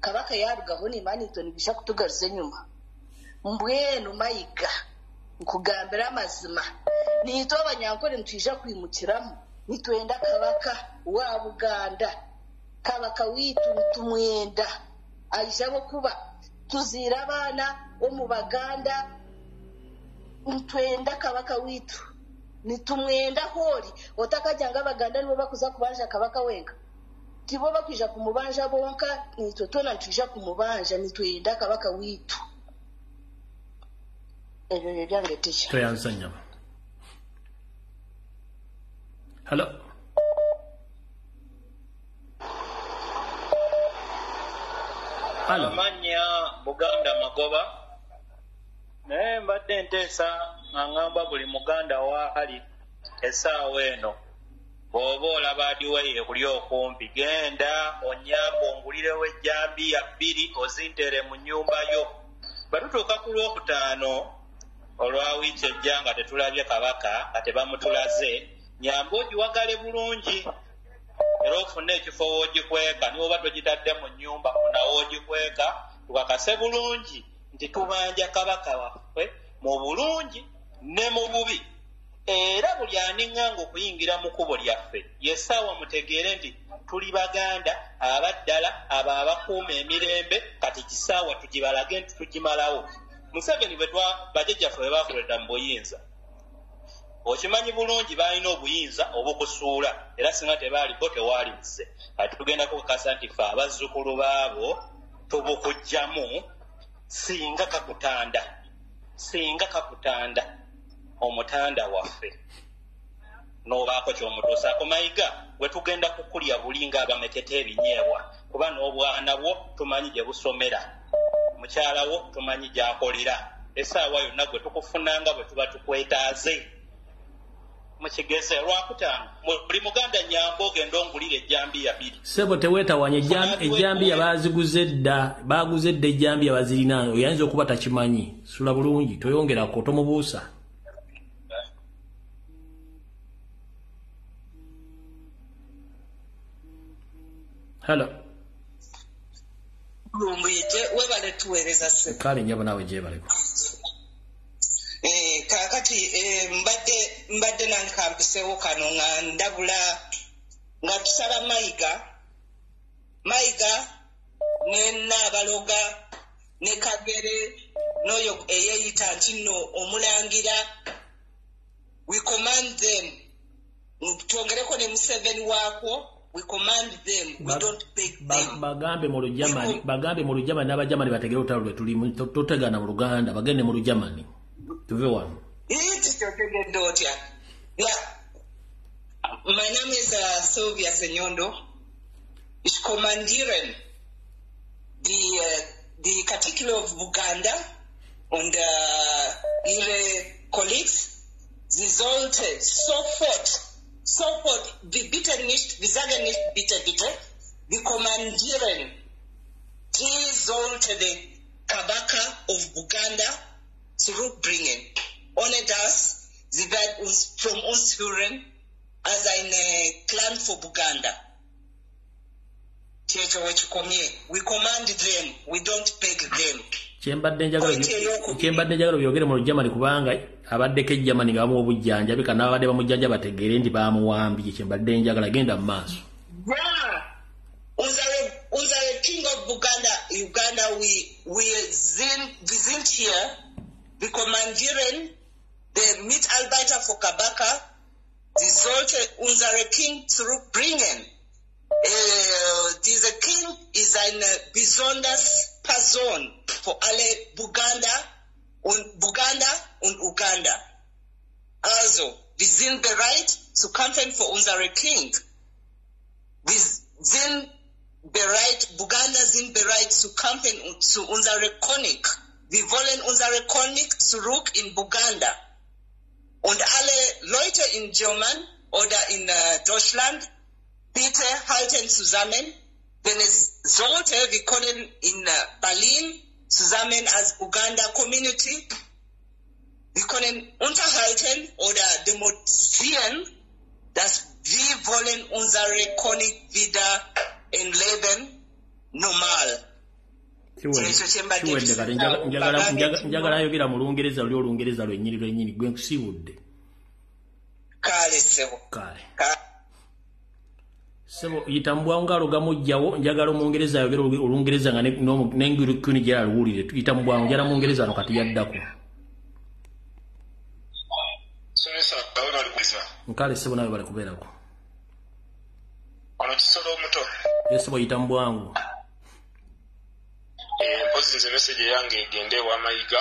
kabaka yarugaho nimani itwe nibisha kutugaruza enyuma. Mbwenu mayiga nkugambira amazima niitwe abanyankore nitwija kwimukiramu. Nitwenda kabaka wa buganda. Kabaka wiitu nitumwenda aijabo kuba tuziire abaana omu baganda. Ntwenda kabaka wiitu nitumwenda hori. Otakajya nga abaganda nibo bakuza kubanja kabaka wenka. Tibo bakwija kumubanja bonka nitwe twona nitwija kumubanja nitwenda kabaka wiitu ebyo byo byange tikya toyanzanya halo halo amannya buganda magoba. Naye mbadde nteesa nga ŋŋamba buli muganda waali essaawa eno bw'oba olaba adiweyi ekuli okumpi genda onyamba ongulirewo ejjambiya bbiri ozintere mu nnyumba yo. Batutuuka ku lwokutaano olwa wiiki ejja nga tetulabye kabaka nga tebamutulaze nyamba ogiwagale bulungi. Era ofune ekifo woogikweka niwoba togitadde mu nnyumba funawo ogikweka tukakase bulungi nti tubanja kabaka waffe mu bulungi ne mu bubi. Era buli aniŋŋanga okuyingira mu kkubo lyaffe yesaawa mutegeere nti tuli baganda abaddala abo abakuuma emirembe kati kisaawa tugibalage nti tugimalawo. Museveni bajjajjaffe bwe bakolera mu buyinza. Okimanyi bulungi balina obuyinza obukusuula era singa tebaaliko tewaali nze ati tugenda kukakasa nti fe abazzukulu baabo tubukugjamu singa kakutanda singa kakutanda omutanda waffe. N'obaako kyomutuusaako mayiga bwe tugenda kukulya buli nga abameketa ebinyeebwa kuba n'obwana bwo tumanyi gye busomera mukyala wo tumanyi gy'akolera esaawa yonna gwe tukufunanga bwe tuba tukwetaaze. Mukigese lwakutaano buli muganda nyamba ogenda ongulira ejjambiya biri. Sebo teweetawanya ejjambiya baaziguze dda baaguze dda ejjambiya bazirina oyinza okuba takimanyi sula bulungi toyongerako tomubuusa hallo lumbuyite webale tuweereza se kale njabo naawe gyebaleko. Eh, kaakati eh, mbadde mbadde nange kampiseewo kano nga ndabula nga tusala mayiga. Mayiga ne naabaloga ne kagere n'oyo eyeeyita nti nno omulangira. We command them. Twongereko ne museveni waakwo we command them. We ba, don't beg them. bagambe mu lujamani bagambe mu lujamani n'abajamani bategere olutalo lwe tulimu to- totegana mu luganda bagende mu lujamani tuve wano. Iti kyotegedde otya Yeah. my name is uh, sylvia senyondo. Ich kommandieren die, uh, die Katikilo of Buganda und uh, ihre Colleagues, sie so sofort, bi- bitte nicht, wir sagen nicht bitte, bitte, wir kommandieren, die sollte den Kabaka of Buganda zurückbringen. Ohne das, sie werden uns von uns hören als eine Clan for Buganda. we command them. We don't beg them. Kyembadde njagala byogere mu lujamani kubanga abaddeko ejjamani nga bamuwa obujjanjabi kana abadde bamujjanja bategeere nti bamuwambye kyembadde njagala genda mu maaso. Yeah unsere unsere king of buganda uganda we we sind wir sind hier wir kommandieren der mitarbeiter für kabaka sie sollte unsere king zurückbringen äh, dieser king ist eine besonders person für alle buganda und buganda und uganda also wir sind bereit zu kämpfen für unsere king wir sind bereit, Buganda sind bereit zu kämpfen zu unserer König. Wir wollen unsere König zurück in Buganda. Und alle Leute in German oder in äh, Deutschland, bitte halten zusammen. Wenn es sollte, wir können in äh, Berlin zusammen als Uganda Community, wir können unterhalten oder demonstrieren, dass wir wollen unsere König wieder in Leben normal. Ekyo kye mbadde kiwedde kati tusalawo. njagala- njagala- Bagambe njagala- nti njagala ayogera mu lungereza luli olungereza lwennyini lwennyini gwe nkusiibudde kale ssebo kale sebo yita mubwangu alo gamugjawo njagala omungereza ayogere olu- olungereza nga nengirikuni gyala luwulire yita mubwangu njala mungereza ano kati yaddako. Nkale sebo nawe bali kubeerako ono kisolo omuto. Ye sebo yita mubwangu Eh, mpozi nze meseje yange egende ewamayiga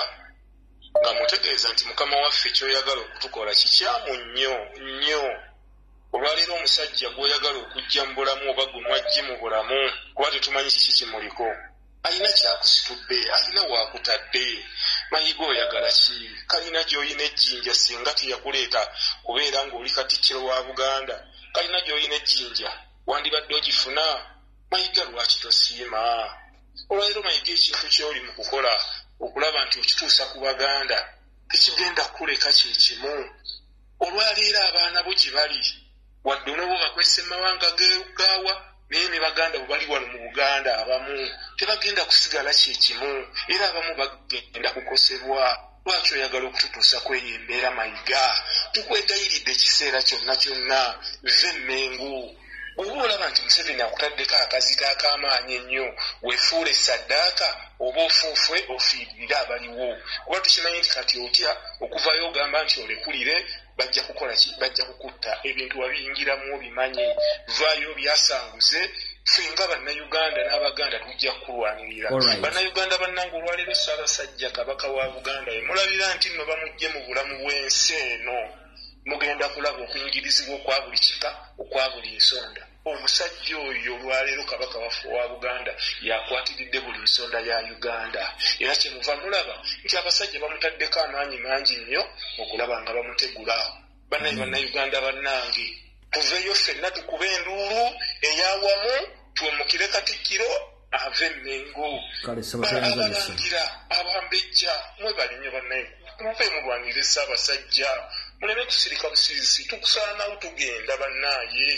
nga mutegeeza nti mukama waffe kyoyagala okutukola kikyamu nnyo nnyo olwaleero omusajja gw'oyagala okujja mu bulamu oba gunwajje mu bulamu kuba tetumanyi kiki kimuliko alina kyakusitudde alina waakutadde mayiga oyagala ki? Kalina gy'olina ejjinja singa teyakuleeta kubeera ng'oli katikkiro wa buganda. Kalina gy'olina ejjinja wandibadde ogifuna? Mayiga lwaki tosiima? Olwaleero mayiga ekintu ky'oli mu kukola okulaba nti okituusa ku baganda tekigenda kuleka kye kimu. Olwaleero abaana bo gye bali wadde onooba bakwesa emawanga ge- gaawa naye ne baganda bwe bali wano mu buganda abamu tebagenda kusigala kyekimu era abamu bagenda kukosebwa lwaki oyagala okututuusa kweyo embeera mayiga? Tukwegayiridde ekiseera kyonna kyonna ve emmengu oba olaba nti museveni akutaddeko akazito ak'amaanyi ennyo weefuula esaddaaka oba ofuufwe ofiirire abaliwo. Kuba tukimanyi nti kati otya okuvayo ogamba nti olekulire bajja kukola ki? Bajja kukutta ebintu wabiyingiramu obimanyi vaayo byasanguze ffe nga bannayuganda n'abaganda tujja kukulwanirira bannayuganda bannange olwaleero ssaabasajja kabaka wa buganda ye mulabira nti nno bamugye mu bulamu bw'ensi eno. Mugenda kulaba okuyingirizibwa okwa buli kika okwa buli nsonda omusajja oyo olwaleero kabaka waffe wa buganda yakwatiridde buli nsonda ya uganda. Era kyemuva mulaba nti abasajja bamutaddeko amaanyi mangi nnyo okulaba nga bamutegula. Bannaye bannayuganda bannange tuveeyo ffenna tukuba enduulu eyawamu tuwemukire katikkiro ave toyanzanyisa abalangira abambejja mwebali nnyo bannaye muve mulwanire ssaabasajja muleme kusirika busirisi tukusaanawo tugenda bannaaye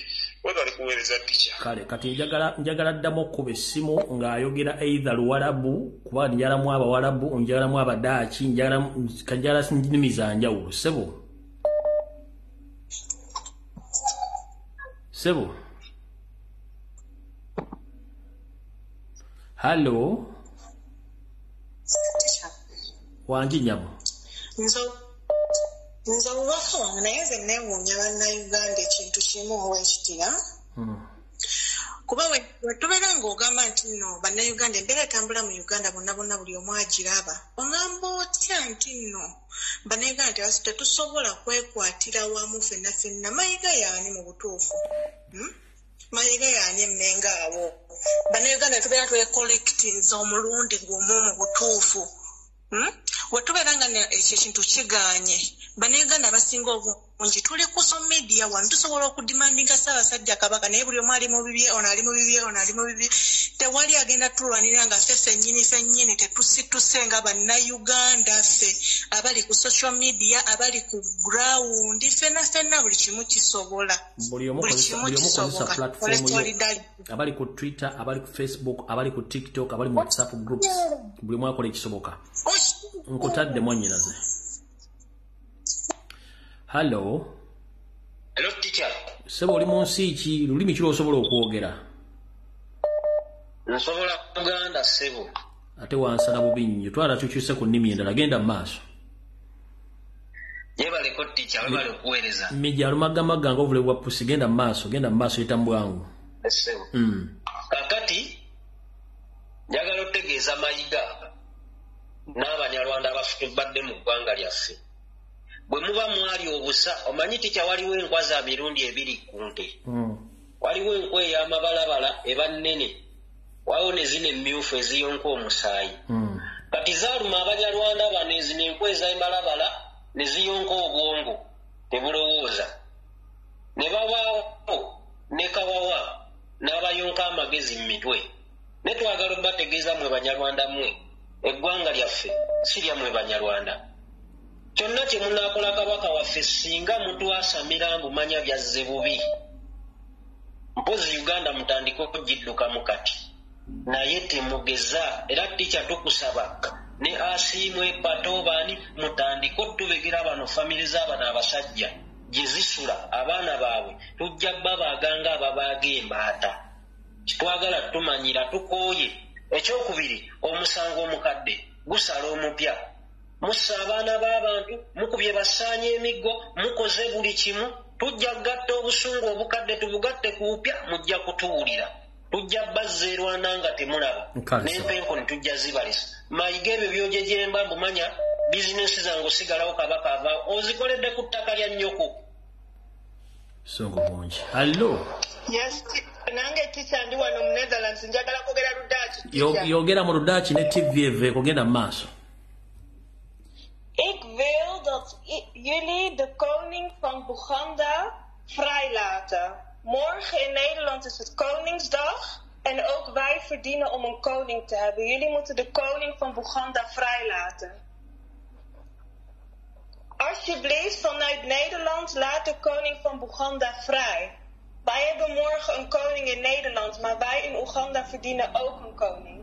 webali kuweereza tica kale kati njagala njagala ddamu okkuba essimu ng'ayogera eitha luwalabu kuba njagalamu abawalabu njagalamu abadaaki kanjagala nnimi za njawulo. Sebo sebo hallo? Wangi nyabo nze obubaka wange naye nze neewuunya bannayuganda ekintu kimu owekitira kuba we we tubeera ng'ogamba nti nno bannayuganda embeera etambula mu uganda bonna bonna buli omu agiraba. Ogamba otya nti nno bannayuganda tetusobola kwekwatira wamu ffenna ffenna mayiga yaani mu butuufu? Hmm? mayiga yaani emmenga awo? Bannayuganda tubeera twekolektinza omulundi gumu mu butuufu Hmm? we tubeera nga ekyo ekintu kiganye. Bannayuganda abasinga obungi tuli ku so media wano tusobola okudimandinga ssaabasajja kabaka naye buli omu ali mu bibye ono ali mu bibye ono ali mu bibye tewali agenda tulwanirira nga ffe ffennyini ffennyini tetusituse nga bannayuganda ffe abali ku social media abali ku grawundi ffenna ffenna buli kimu kisobola. Buli omu kozesa- platform abali ku twitter abali ku facebook abali ku tiktok abali mu whatsapp groups. Buli omu akola ekisoboka nkutadde mwannyinaze hallo hello? Teacher. Seba oli mu nsi ki? Lulimi kiri osobola okwogera? Nsobola kuganda ssebo. Ate wansala bubi nnyo twala tukyuse ku nnimi endala. Genda mu maaso. Yebaleko teacher webale okuweereza. Mijja alumagamaga nga obule bwa pusi genda mu maaso. Genda mu maaso yita mu bwangu. Mm. kakati njagala otegeeza mayiga n'abanyarwanda abafutubadde mu ggwanga lyaffe. Bwe muba mwali obusa omanyi tikya waliwo enkwa za mirundi ebiri ku nte? Waliwo enkwa ey'amabalabala eba nnene waliwo ne zino emmyufu eziyonka omusaayi. Kati zaaluma abanyarwanda bano ezino enkwa ez'emalabala ne ziyonka obwongo tebulowooza ne babaawo ne kawawa n'abayonka amagezi mu mitwe. Ne twagala obategeeza mwe banyarwanda mmwe eggwanga lyaffe si lyammwe banyarwanda. Kyonna kye munaakola kabaka waffe singa mutwasamira mbumanya byazze bubi. Mpozi uganda mutandike okugiddukamu kati. Naye temugeza era tikya tukusaba ne asiimu epato baani mutandike otubegera bano famire z'abano abasajja gye zisula abaana baabwe tujja babaaganga ababaaga embaata kitwagala tumanyira tukooye ekyokubiri omusango omukadde gusala omupya. Mussa abaana b'abantu mukubye basaanya emiggo mukoze buli kimu tujja kugatta obusungu obukadde tubugatte ku bupya mujja kutuwulira. Tujja bazza erwana nga temulaba. N'empenko ne tujja zibalesa mayiga ebyo byojejemba mbumanya bizinesi zange osigalawo kabaka ava ozikoledde ku ttaka lya nnyoko. Songo bungi hallo yes nange tica ndi wano mu netherlands njagala kwogera ludaaki Yo- yogera mu ludaaki ne tv eveeko genda mu maaso Ik wil dat jullie de koning van Boeganda vrijlaten. Morgen in Nederland is het Koningsdag. En ook wij verdienen om een koning te hebben. Jullie moeten de koning van Boeganda vrijlaten. Alsjeblieft, vanuit Nederland, laat de koning van Boeganda vrij. Wij hebben morgen een koning in Nederland, maar wij in Oeganda verdienen ook een koning.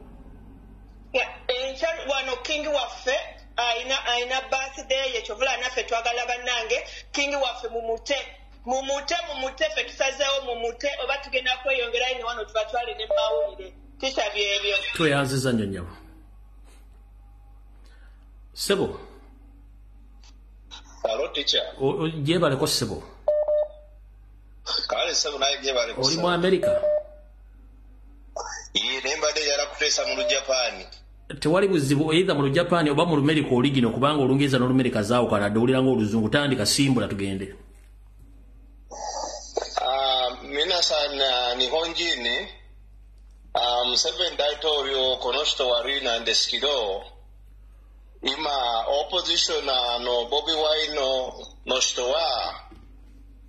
Ya, enkya wano kingi waffe ayina ayina birthday ye kyovula naffe twagala bannange. Kingi waffe mumute. Mumute mumute ffe tusazeewo mumute oba tugenda kweyongerayo ne wano tubatwale ne mawulire. Kisabye ebyo. Tweyanziza nnyo nnyabo. Sebo alo tica o- o- gyebaleko sebo kale sebo naye gyebale oli mu amerika ye naye mbadde yala kuteesa mu lujapaani tewali buzibu eitha mu lujapaani oba mu lumerika oli gino kubanga olungereza n'olumerika zaawukana adde owulira ng'oluzungu tandika simbula tugende. Ah, mina sana nihonjini ah, museveni daitorio konosto warina ndeskido ima opposition ano bobi wino nostowa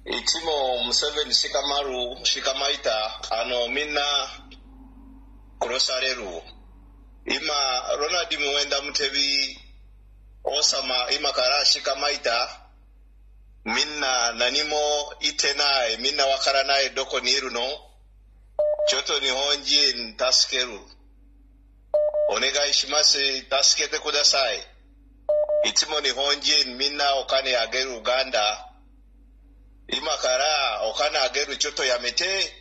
いつもムセベニシカマル、シカマイタ、あのみんな殺される。今、ロナディムウェンダムテビー、王様、今からしかまいた、みんな何もいてない、みんなわからない、どこにいるの？ちょっと日本人、助ける。お願いします、助けてください。いつも日本人、みんなお金あげる、ガンダ。Imakara okane ageru choto yamete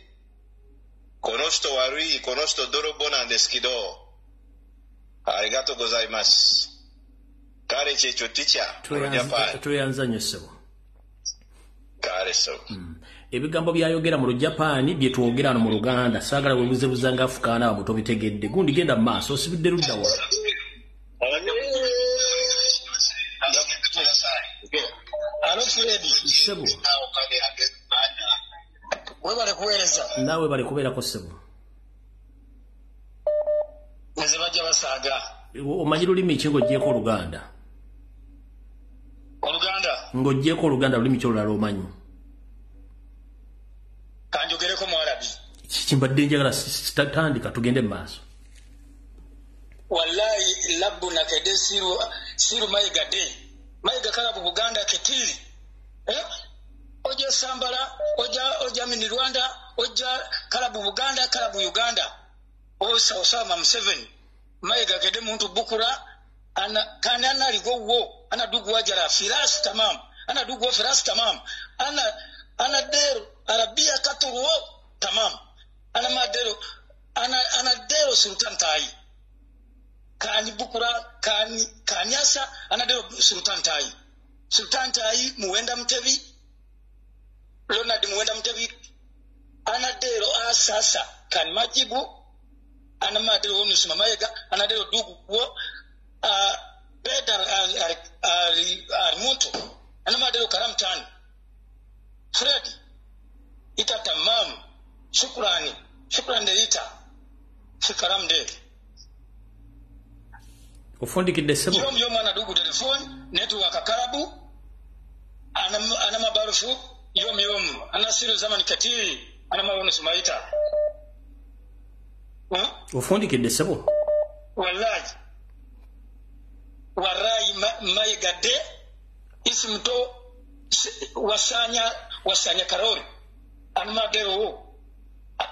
konosto warui konosto dorobo nandeskido arigato gozaimasu checho ticha japan tweyanza nnyo sebo kare so ebigambo byayogera mu lujapaani bye twogera wano mu luganda saagala webuzebuza nga afukaana abo tobitegedde gundi genda mu maaso osibidde ludda wa alo fredi sebo webale kuweereza naawe bali kubeerako sebo nze bajja basaaga. Omanyi lulimi ki ng'oggyeko oluganda? Oluganda? Ng'oggyeko oluganda lulimi ki olulala omanyi? Kanjogereko mwarabi kimbadde njagala tandika tugende mu maaso. Wallahi labbu nakede siru siru mayiga kala mayiga kalabu buganda ketiri eh? oja sambala oja oja mini rwanda oja kalabu buganda kalabu uganda. Osa osama museveni. Mayiga kede muntu bukura ana kanana ligo wo? Ana dugu wajara firas tamam ana dugu firas tamam ana ana dero arabia katuru tamam. Ana madero ana ana dero sultan tai kani bukura kani kanyasa anadeo sultan tai. Sultan tai muwenda mtevi Leonard muenda mtevi anadero asasa kan majibu anamadero wonu sumamayega anadero dugu wo a bedar ar ar anamadero karam tani fred ita tamam shukrani shukrani ita shukaram dele ofundikidde ssebo yom yom ana dugu telefoni netiwaka karabu. Ana, ana mabarufu yom yom ana siru zamani katiri ana maboneso mayita ofundikidde ssebo wallahi. Warayi mayigadde isimuto wasanya wasanya karori. Anumagerowo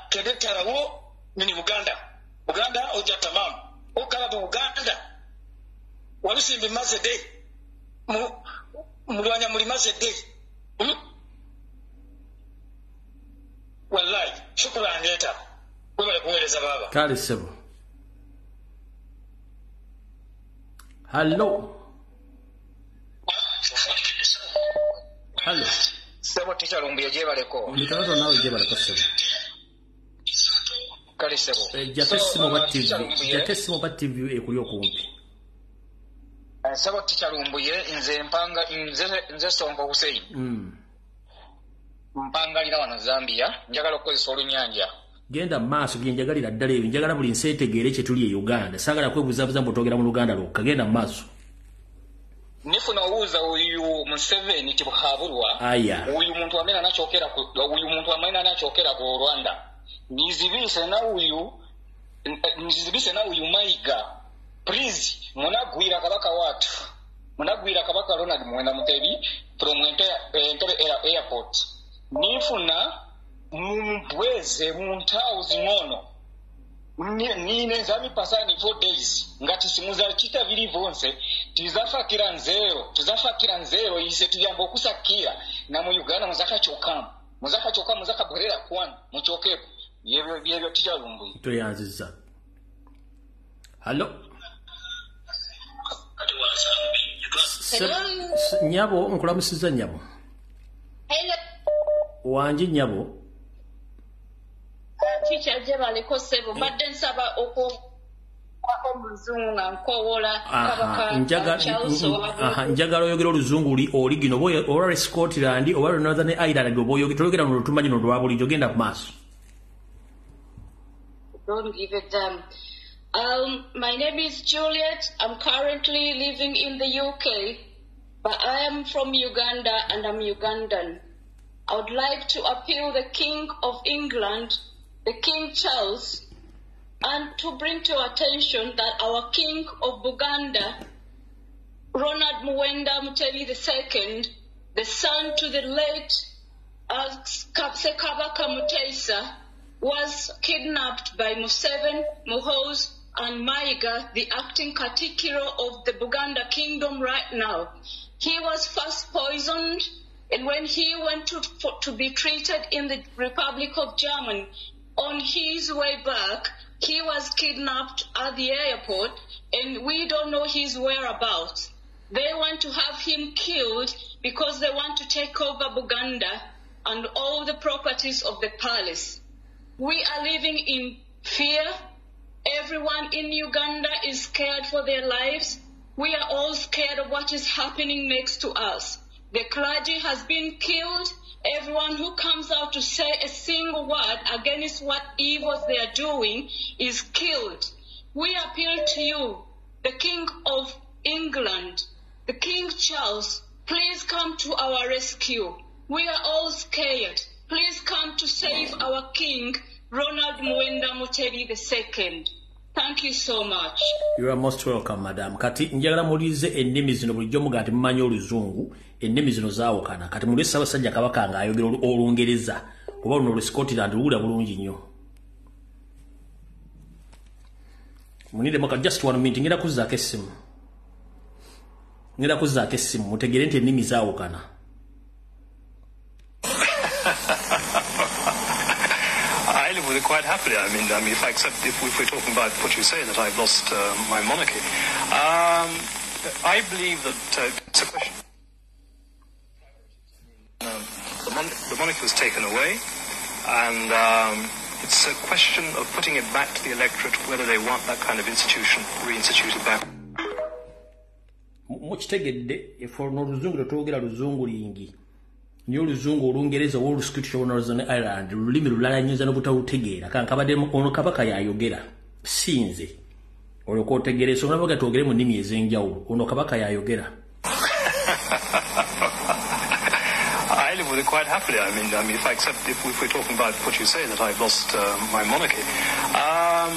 kedetarawo mini muganda uganda. Oja tamamu okala bu uganda. Walusimbi maze de Mu- mulwanya muli maze de Hmm? wallahi shukuran leta. Webale kuweereza baba kale sebo. Hallo. Hallo. Sebo tikyalumbuye gyebaleko. Ndikanato naawe gyebaleko sebo. Kale sebo. Jjako essimu ba tv jjako essimu ba tv ekuli okumpi sebo tikyalumbuye nze mpanga nze nze sonko husein Mm. mpangalira wano zambia njagala okukozesa olunyanja genda maaso byenjagalira ddala ebyo njagala buli nsi etegeere kye tuli e uganda. Saagala kwebuzabuza mbutogera mu luganda lwokka genda mu maaso. Nifuna owuuza uyu museveni tibuhabulwa aya. Uyu muntu amene anachokera ku uyu muntu amene anachokera ku rwanda. Nizibise na uyu nizibise na uyu maiga please munagwira kabaka watu. Munagwira kabaka ronald mwenda mutebi from entebe entebe Air- airport. Nifuna mumbweze mu ntaawo zing'ono. Ni- nine nzami pasani four days. Ngati simuzacita vili vonse tizafakira nzero tizafakira nzero ise tiyamba okusakira na mu uganda muzakachokamu muzakachokamu muzakabwerera kwanu muchokepo byebyo byebyo hallo Se- se- nyabo nkulamusiza nyabo. Wanje nyabo. Kicha gye baliko ssebo mbadde nsaba aha, njagala oyogera oluzungu li oligino oba lwe scotland oba lwe northern ireland oba oyoge- toyogera mu lutumanyi no lwa bulijjo. Genda mu maaso Um, my name is Juliet. I'm currently living in the UK, but I am from Uganda and I'm Ugandan. I would like to appeal the King of England, the King Charles, and to bring to attention that our King of Buganda, Ronald Muwenda Muteli II, the son to the late uh, Sekabaka Mutesa, was kidnapped by Museven, Muhoz, and Maiga, the acting Katikiro of the Buganda kingdom right now. He was first poisoned, and when he went to, for, to be treated in the Republic of Germany, on his way back, he was kidnapped at the airport, and we don't know his whereabouts. They want to have him killed because they want to take over Buganda and all the properties of the palace. We are living in fear. Everyone in Uganda is scared for their lives. We are all scared of what is happening next to us. The clergy has been killed. Everyone who comes out to say a single word against what evils they are doing is killed. We appeal to you, the King of England, the King Charles, please come to our rescue. We are all scared. Please come to save our King, Ronald Muwenda Muteri II. Thank you so much. you are most welcome madam. Kati njagala mulize ennimi zino bulijjo muga nti mumanyi oluzungu ennimi zino zaawukana. Kati muli ssaabasajja kabaka nga ayogera olu- olungereza. Oba luno olwe scotland luwula bulungi nnyo. Muniremu ka just one minute. Ngenda kuzzaako essimu. Ngenda kuzzaako essimu. Mutegere nti ennimi zaawukana quite happily. I mean, I mean, if I accept, if, if we're talking about what you say, that I've lost uh, my monarchy, um, I believe that uh, it's a question. Um, the, mon- the monarchy was taken away, and um, it's a question of putting it back to the electorate whether they want that kind of institution reinstituted back. Mu- mukitegedde efe n'oluzungu tetwogera luzungu lingi olungereza ireland lulimi lulala nyinza ono kabaka yayogera. Mu ono kabaka yayogera. I live with it quite happily. I mean, I mean, if I accept, if, if we're talking about what you say, that I've lost uh, my monarchy, um,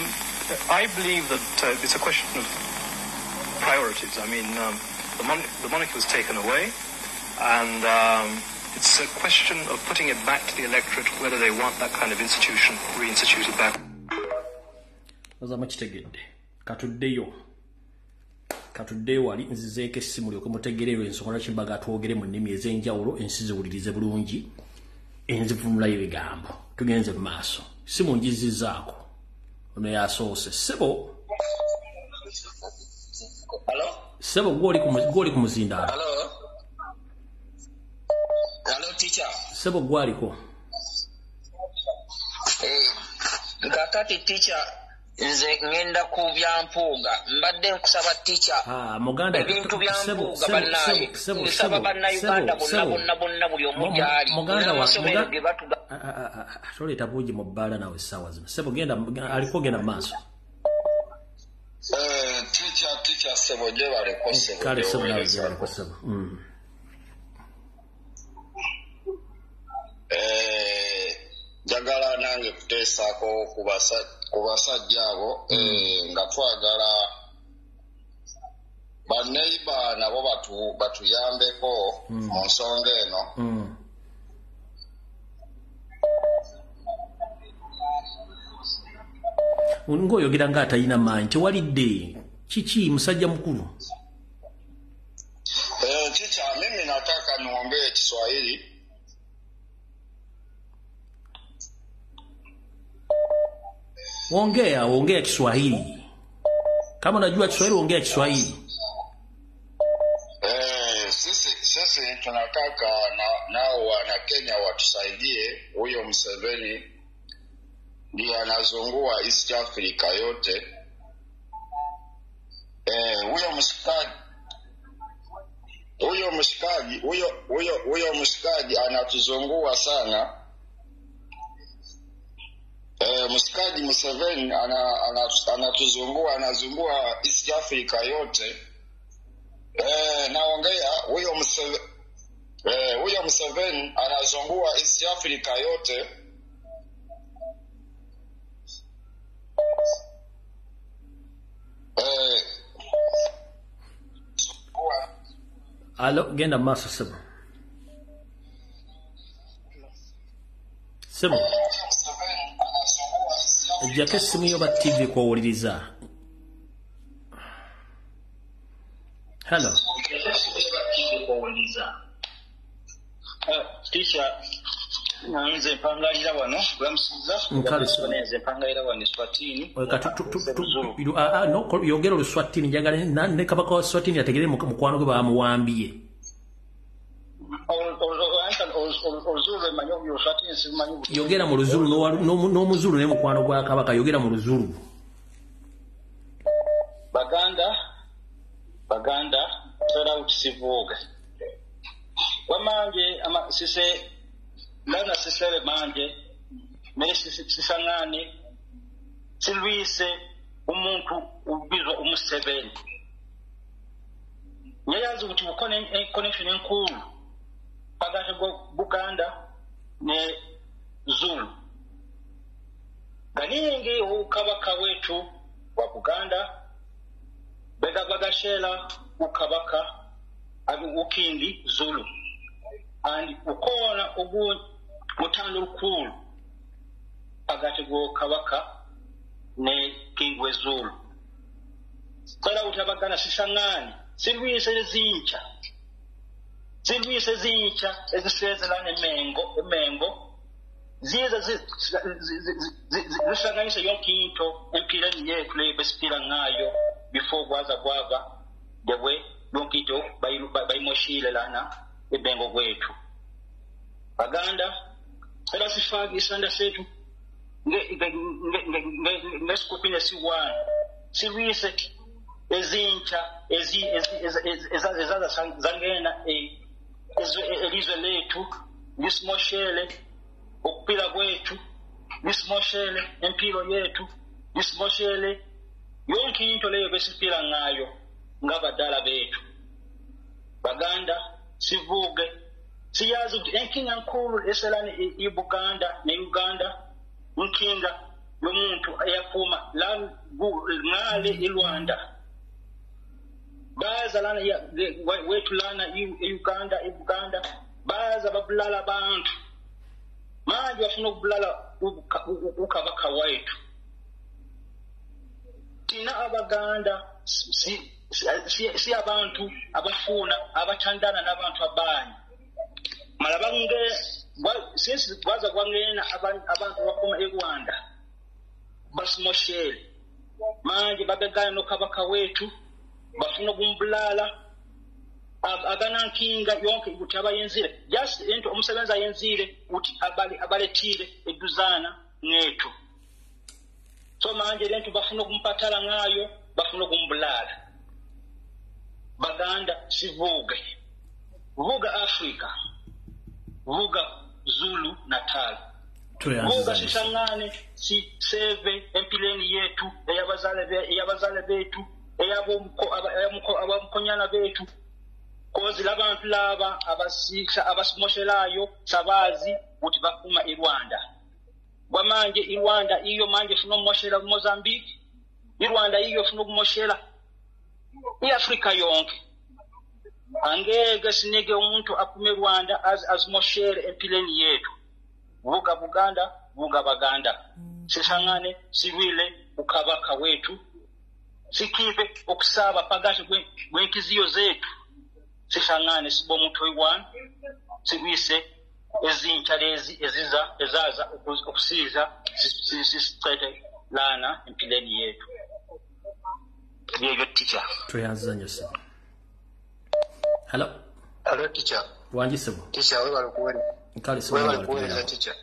I believe that uh, it's a question of priorities. I mean, um, the, mon- the monarchy was taken away, and um, it's a question of putting it back to the electorate whether they want that kind of institution reinstituted back. oza mukitegedde katuddeyo. Katuddeyo wali nzizeeko essimu lyoke mutegereyo ensonga lwaki mbaga twogere mu nnimi ez'enjawulo ensi ziwulirize bulungi enzivunulayo ebigambo tugenze mu maaso. Si munjizizaako ono yasoose. Ssebo? Ssebo mu- gwoli ku muzindaalo Hello? Hello, teacher. ssebo gwaliko Eh, kakati teacher nze ngenda ku byampuuga mbadde nkusaba teacher Ah, muganda ebintu bya Ssebo, mpuuga Ssebo, bannaaye Ssebo, Ssebo, nsaba bannayuganda bonna bonna bonna buli omu Mu- mu- gyali. Muganda wa- n'amasomero muga- ge batuga toleeta buugi mu bbaala nawe essaawa zino. Genda aliko genda mu maaso. Tica tica sebo gye baleko kale ssebo nawe gyebaliko ssebo njagala nange kuteesako ku basa- ku basajja abo eh, nga twagala baneiba nabo batu- batuyambeko Mm. mu nsonga eno Mm. ngaoyogera ngaatalina maanyi tewalidde kiki musajja mukulu Eh, chicha, mimi nataka niongee Kiswahili. Ongea ongea kiswahili kama unajua kiswahili ongea kiswahili Eh, sisi sisi tunataka na, nao wana Kenya watusaidie. Huyo Museveni ndiye anazungua East Africa yote. Eh, huyo mshikaji huyo mshikaji huyo huyo huyo mshikaji anatuzungua sana. Eh, mshikaji Museveni ana, ana, anatuzungua anazungua East Africa yote. Eh, naongea huyo Museveni eh, huyo Museveni anazungua East Africa yote. Eh, alo genda maso maaso ssebo ejjako essimu yo ba tv kwowuliriza. Hello. Nze mpangalira wano iru- ah, ah, yogera oluswatini njagala ne kabaka wa swatini ategere mu- mukwano gwe bamuwambye yogera mu luzulu n'omuzulu naye mukwano gwa kabaka yogera mu luzulu baganda baganda out sivuuga wamanje ama- sise lana sisere manje naye sisaŋŋaane silwise umuntu ubizwa umuseveni nyeyazi kuti bukone eh, connection enkulu pakati bwa buganda ne zulu. Ganingi ukabaka wetu wa buganda bega bagashela ukabaka abi ukindi zulu. And ukona ugu mutando lukulu pakati gw'okabaka ne king wezulu kala uti abaganda sisaŋŋaani silwise ezinca zimvishe ziyitya ezishiye zilana emengo emengo zihlanganise yonke into empilweni yethu leyo besiphila ngayo before kwaza kwaba the way yonke into bayimoshile lana ebengo kwethu baganda cela sifake isandla sethu ngesigubhini esiyi-one silwise ezintsha ezazazangena elizwe lethu lisimoshele ukuphila kwethu lisimoshele empilo yethu lisimoshele yonke into leyo besiphila ngayo ngabadala bethu. Baganda sivuke siyazi ukuthi inkinga nkulu eselani ibuganda ne-uganda inkinga yomuntu eyaphuma ngale ilwanda baza lana ya- wethu lana euganda ebuganda baza babulala abantu. Manje bafuna ukubulala ukabaka wethu. Thina abaganda si- siyabantu abafuna abathandana nabantu abanye. Mala bange since kwaza kwangena aban- abantu bakoma erwanda basimoshele. Manje babegana nokabaka wethu bafuna ukumbulala Ab- akanankinga yonke ukuthi abayenzile. Just into umsebenzi ayenzile ukuthi abale- abalethile eduzana ngethu so manje lento bafuna ukumpathala ngayo bafuna ukumbulala. Baganda sivuke. Vuka afrika. Vuka zulu natal. Vuka tweyanzizanyisa sihlangane siseve empilweni yethu eyabazali be- eyabazali bethu eyabomko- aba- eyamko- abamkhonyana bethu. Kozi labantu laba abasihla abasimoshelayo sabazi ukuthi baphuma irwanda kwamanje irwanda iyo manje funa ukumoshela kumozambique irwanda iyo funa ukumoshela iafrika yonke. Angeke sinike umuntu aphume erwanda aze azimoshele empilweni yethu. Vuka buganda vuka baganda. Sihlangane siwile ku kabaka wetu sikive okusaaba pagati gwe- gw'enkiziyo zeetu sishaŋŋaane siba omutwe wanu sibise ezinkyala ezi- eziza ezaaza oku- okusiiza sisitete laana empileni yeetu byebyo tica ssebo halo alo tica wangi ssebo tica webala kubeerawo. tica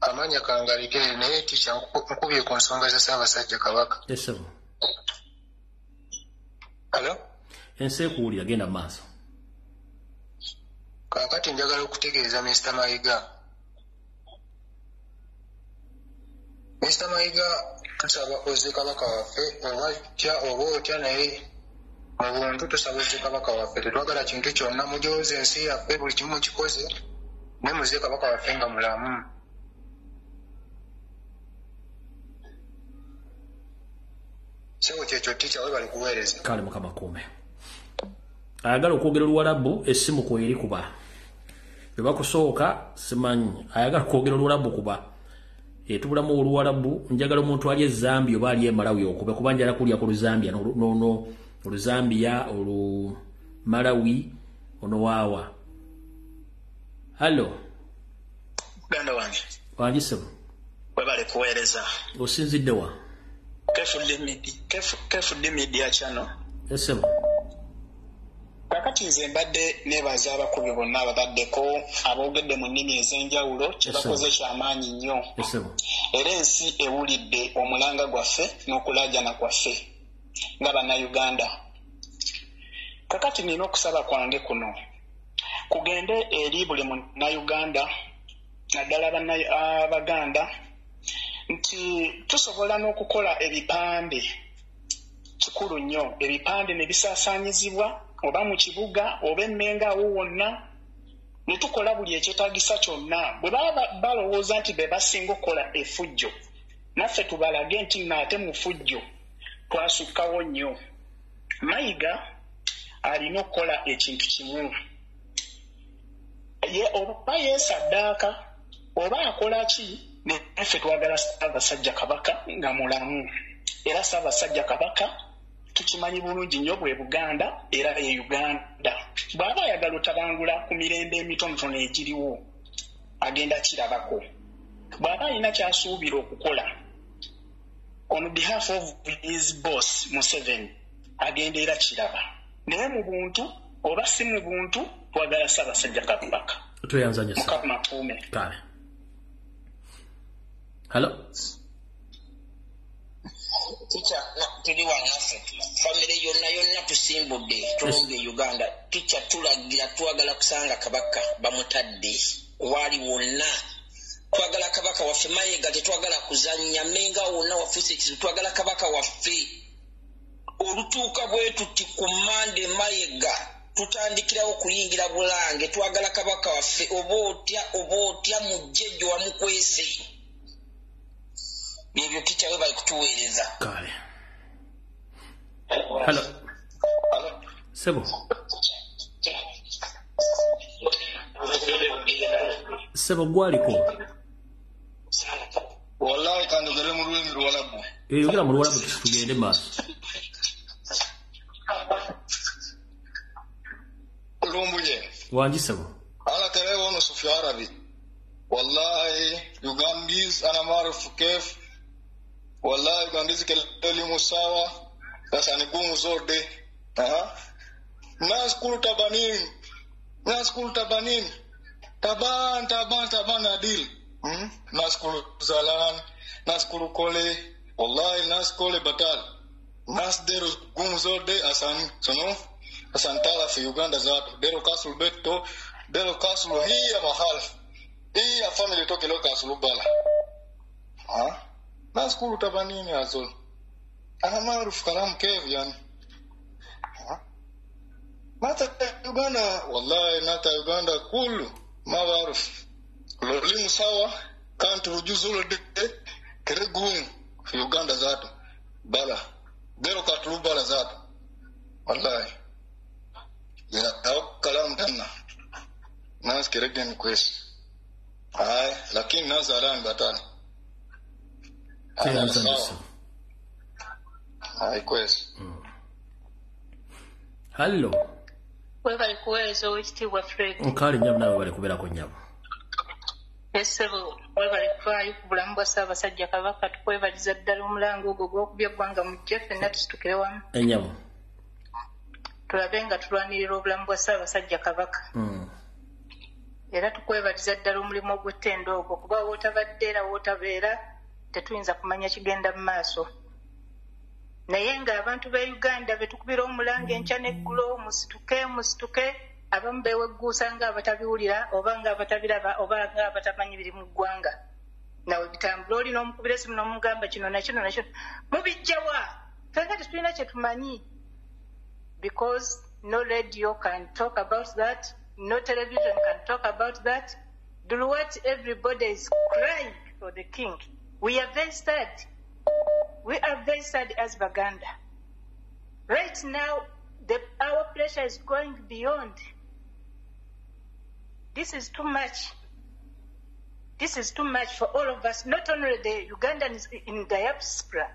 Amanya kangaligere naye tica nkubye ku nsonga za ssaabasajja kabaka. Yes, ssebo alo ensi ekuwulira genda mu maaso. Kaakati njagala okutegeeza mr mayiga. Mr mayiga tusaba ozze kabaka waffe oba tya oba otya naye mu buntu tusaba ozze kabaka waffe. Tetwagala kintu kyonna mujooza ensi yaffe buli kimu mukikoze naye muzze kabaka waffe nga mulamu sebo kyekyo tica webali kuweereza. Kale mukama kuume ayagala okwogera oluwalabu essimu kweri kuba. Bwe bakusooka simanyi. Ayagala okwogera oluwalabu kuba. Etubulamu oluwalabu njagala omuntu ali ezambia oba ali emalawi okube kuba njala kulya ku luzambia no- nono oluzambia olumalawi ono waawa. Hallo? Muganda wange. Wangisebo webale kuweereza. Osinzidde wa kefudde media channel kakati nze mbadde nebaza abakubi bonna ababaddeko aboogedde mu nnimi ez'enjawulo kyebakoze kyamaanyi nnyo. Era ensi ewulidde omulanga gwaffe n'okulaajana kwaffe nga bannayuganda. Kakati nina okusaba kwange kuno kugende eri buli munnayuganda naddala abaganda nti tusobola n'okukola ebipande kikulu nnyo. Ebipande ne bisaasaanyizibwa oba mu kibuga oba emmenga awo wonna ne tukola buli ekyetaagisa kyonna. Bwe baba balowooza nti be basinga okukola effujjo naffe tubalage nti naate mu fujjo twasukkawo nnyo. Mayiga alina okukola ekintu kimu. Ye oba yeesaddaaka oba akola ki naffe twagala ssaabasajja kabaka nga mulamu. Era ssaabasajja kabaka tukimanyi bulungi nnyo bwe buganda era ye uganda. Bw'aba ayagala otabangula ku mirembe emitonotono egiriwo agenda kirabako. Bw'aba alina kyasuubira okukola on behalf of his boss museveni agenda era kiraba. Naye mu buntu oba si mu buntu twagala ssaabasajja kabaka. Mukama tuume. Kale hallo tica tuli wannaffe famire yonna yonna tusimbudde tulunga e uganda. Tica tulagira twagala kusanga kabaka bamutadde waali wonna twagala kabaka waffe mayiga tetwagala kuzanya. Menga wonna wafuuse ekizibu twagala kabaka waffe olutuuka bwe tuti ku mande mayiga tutandikirawo okuyingira bulange twagala kabaka waffe oba otya oba otya mujjejjo wamukwese byebyo ticha we bali kutuweereza kale. Halo sebo. Sebo gwaliko wallahi kandogere mu lulimi luwalabu yogera mu luwalabu tugende maaso lumbuje wangi sebo. Ala kere wono sufi arabi. Wallahi ugandis ana maarifu kef wallahi ugandis kelelimu sawa. Sasa ni gumu zote Aha. nas kulu tabanin nas tabanin taban taban taban adil hmm? naskulu zalan naskulu kole. Wallahi nas batal. Nas dero gumu zote asan sono asan tala fi uganda zato dero kasul beto. Dero kasul hiya mahal hiya family toke lo kasul bala. Ha nas kulu tabanini azol ana maruf kalam kev yani. Mata uganda wallahi nata uganda kulu mabaruf. lolimu sawa kantu rujuzulo de kere gumu fi uganda zatu. Bala gero katulu bala zatu. Wallahi. Au kalam tanna nas kere gen kwes ay lakini nas alan batani tweyanza ndusa aikwesi hallo webali kuweereza owekitiibwa fred nkaali nyamu nawe bali kubeerako nyamu esebo webali kufaayo ku bulamu bwa ssaabasajja kabaka tukwebaliza ddala omulango ogwo gw'okubya eggwanga mujje ffenna tusitukire wamu enyamu tulabe nga tulwanirira obulamu bwa ssaabasajja kabaka era tukwebaliza ddala omulimu ogw'ettendo ogwo kuba wootabadde era wootabeera tetuyinza kumanya kigenda mu maaso. Naye ng'abantu ba uganda be tukubira omulanga enkya n'eggulo musituke musituke abamu beewegguusa ng'abatabiwulira oba ng'abatabiraba oba ng'abatamanyi biri mu ggwanga. Nawe bitambula olina omukubira esimu n'omugamba kino nakino nakino mubijjawa! Fenga tetulina kye tumanyi. Because no radio can talk about that, no television can talk about that. Do what everybody is crying for the king. We are very sad. We are very sad as Baganda. Right now, the, our pressure is going beyond. This is too much. This is too much for all of us, not only the Ugandans in diaspora,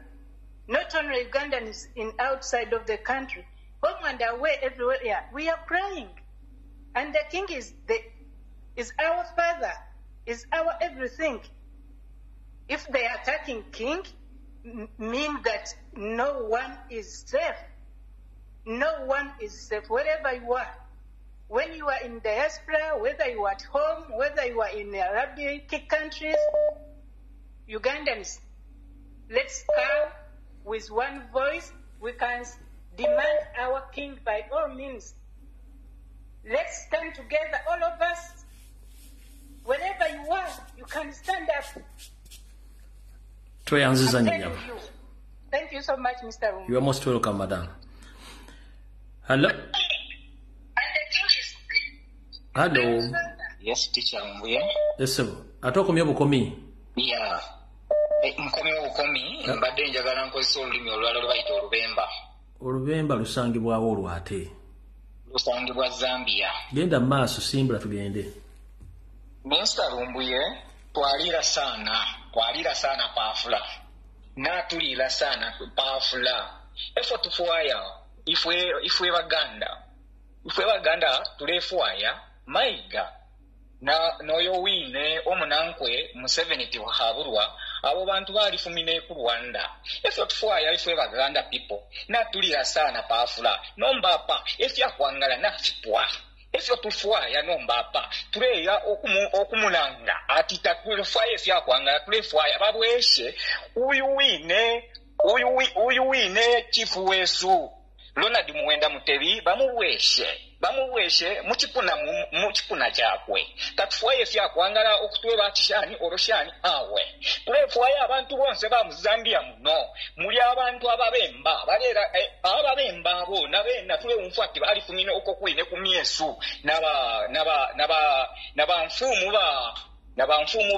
not only Ugandans in outside of the country, home and away everywhere. Yeah, we are crying, and the king is the is our father, is our everything. If they are attacking king, mean that no one is safe. No one is safe wherever you are. When you are in diaspora, whether you are at home, whether you are in Arabic countries, Ugandans, let's come with one voice. We can demand our king by all means. Let's stand together, all of us. Wherever you are, you can stand up. Tweyanziza I'm nnyo telling nyamu you. Thank you so much, Mr. Rumba. you are most welcome madam. Hallo hallo yes teacher mbuye esebo ate okomya obukomi? Ya Eh, nkomye obukomi mbadde njagala nkozesa olulimi olulala lwe bayita olubemba. Olubemba lusangibwawo olwate. Lusangibwa zambia. Genda mu maaso simbula tugende. Minisita lumbuye twaliira sana twaliira sana pafula natulila sana pafula efo tufwaya ifwe ifwe baganda ifwe baganda tulefuaya mayiga na n'oyo wine omunankwe museveni tiwahabulwa abo bantu balifumine ku rwanda. Efyo tufwaya ifwe baganda people natulira sana pafula nombapa efyakwangala nafipwa ekyo tufa yanomba apa tuleya okumulanga ati takufa yesu ya tulefwaya babweshe uyu wine uyu wine chifu wesu. Ronald muwenda mutebi bamubweshe bamubweshe mukipuna mu- mukipuna kyakwe. Katufwaye fyakwangala okutweba kishani oroshani awe. Tulefwaye abantu bonse ba muzambia muno. Muli abantu ababemba balera eh, ababemba abo nabena tulewunfu ati balifumine oko kwine ku myesu naba naba naba nabanfumu ba nabanfumu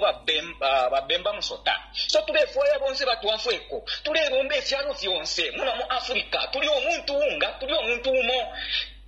babemba musota. So tulefwaya bonse batwanfweko tulebomba efyalo fyonse muno mu afurika tuli omuntu unga tuli omuntu umo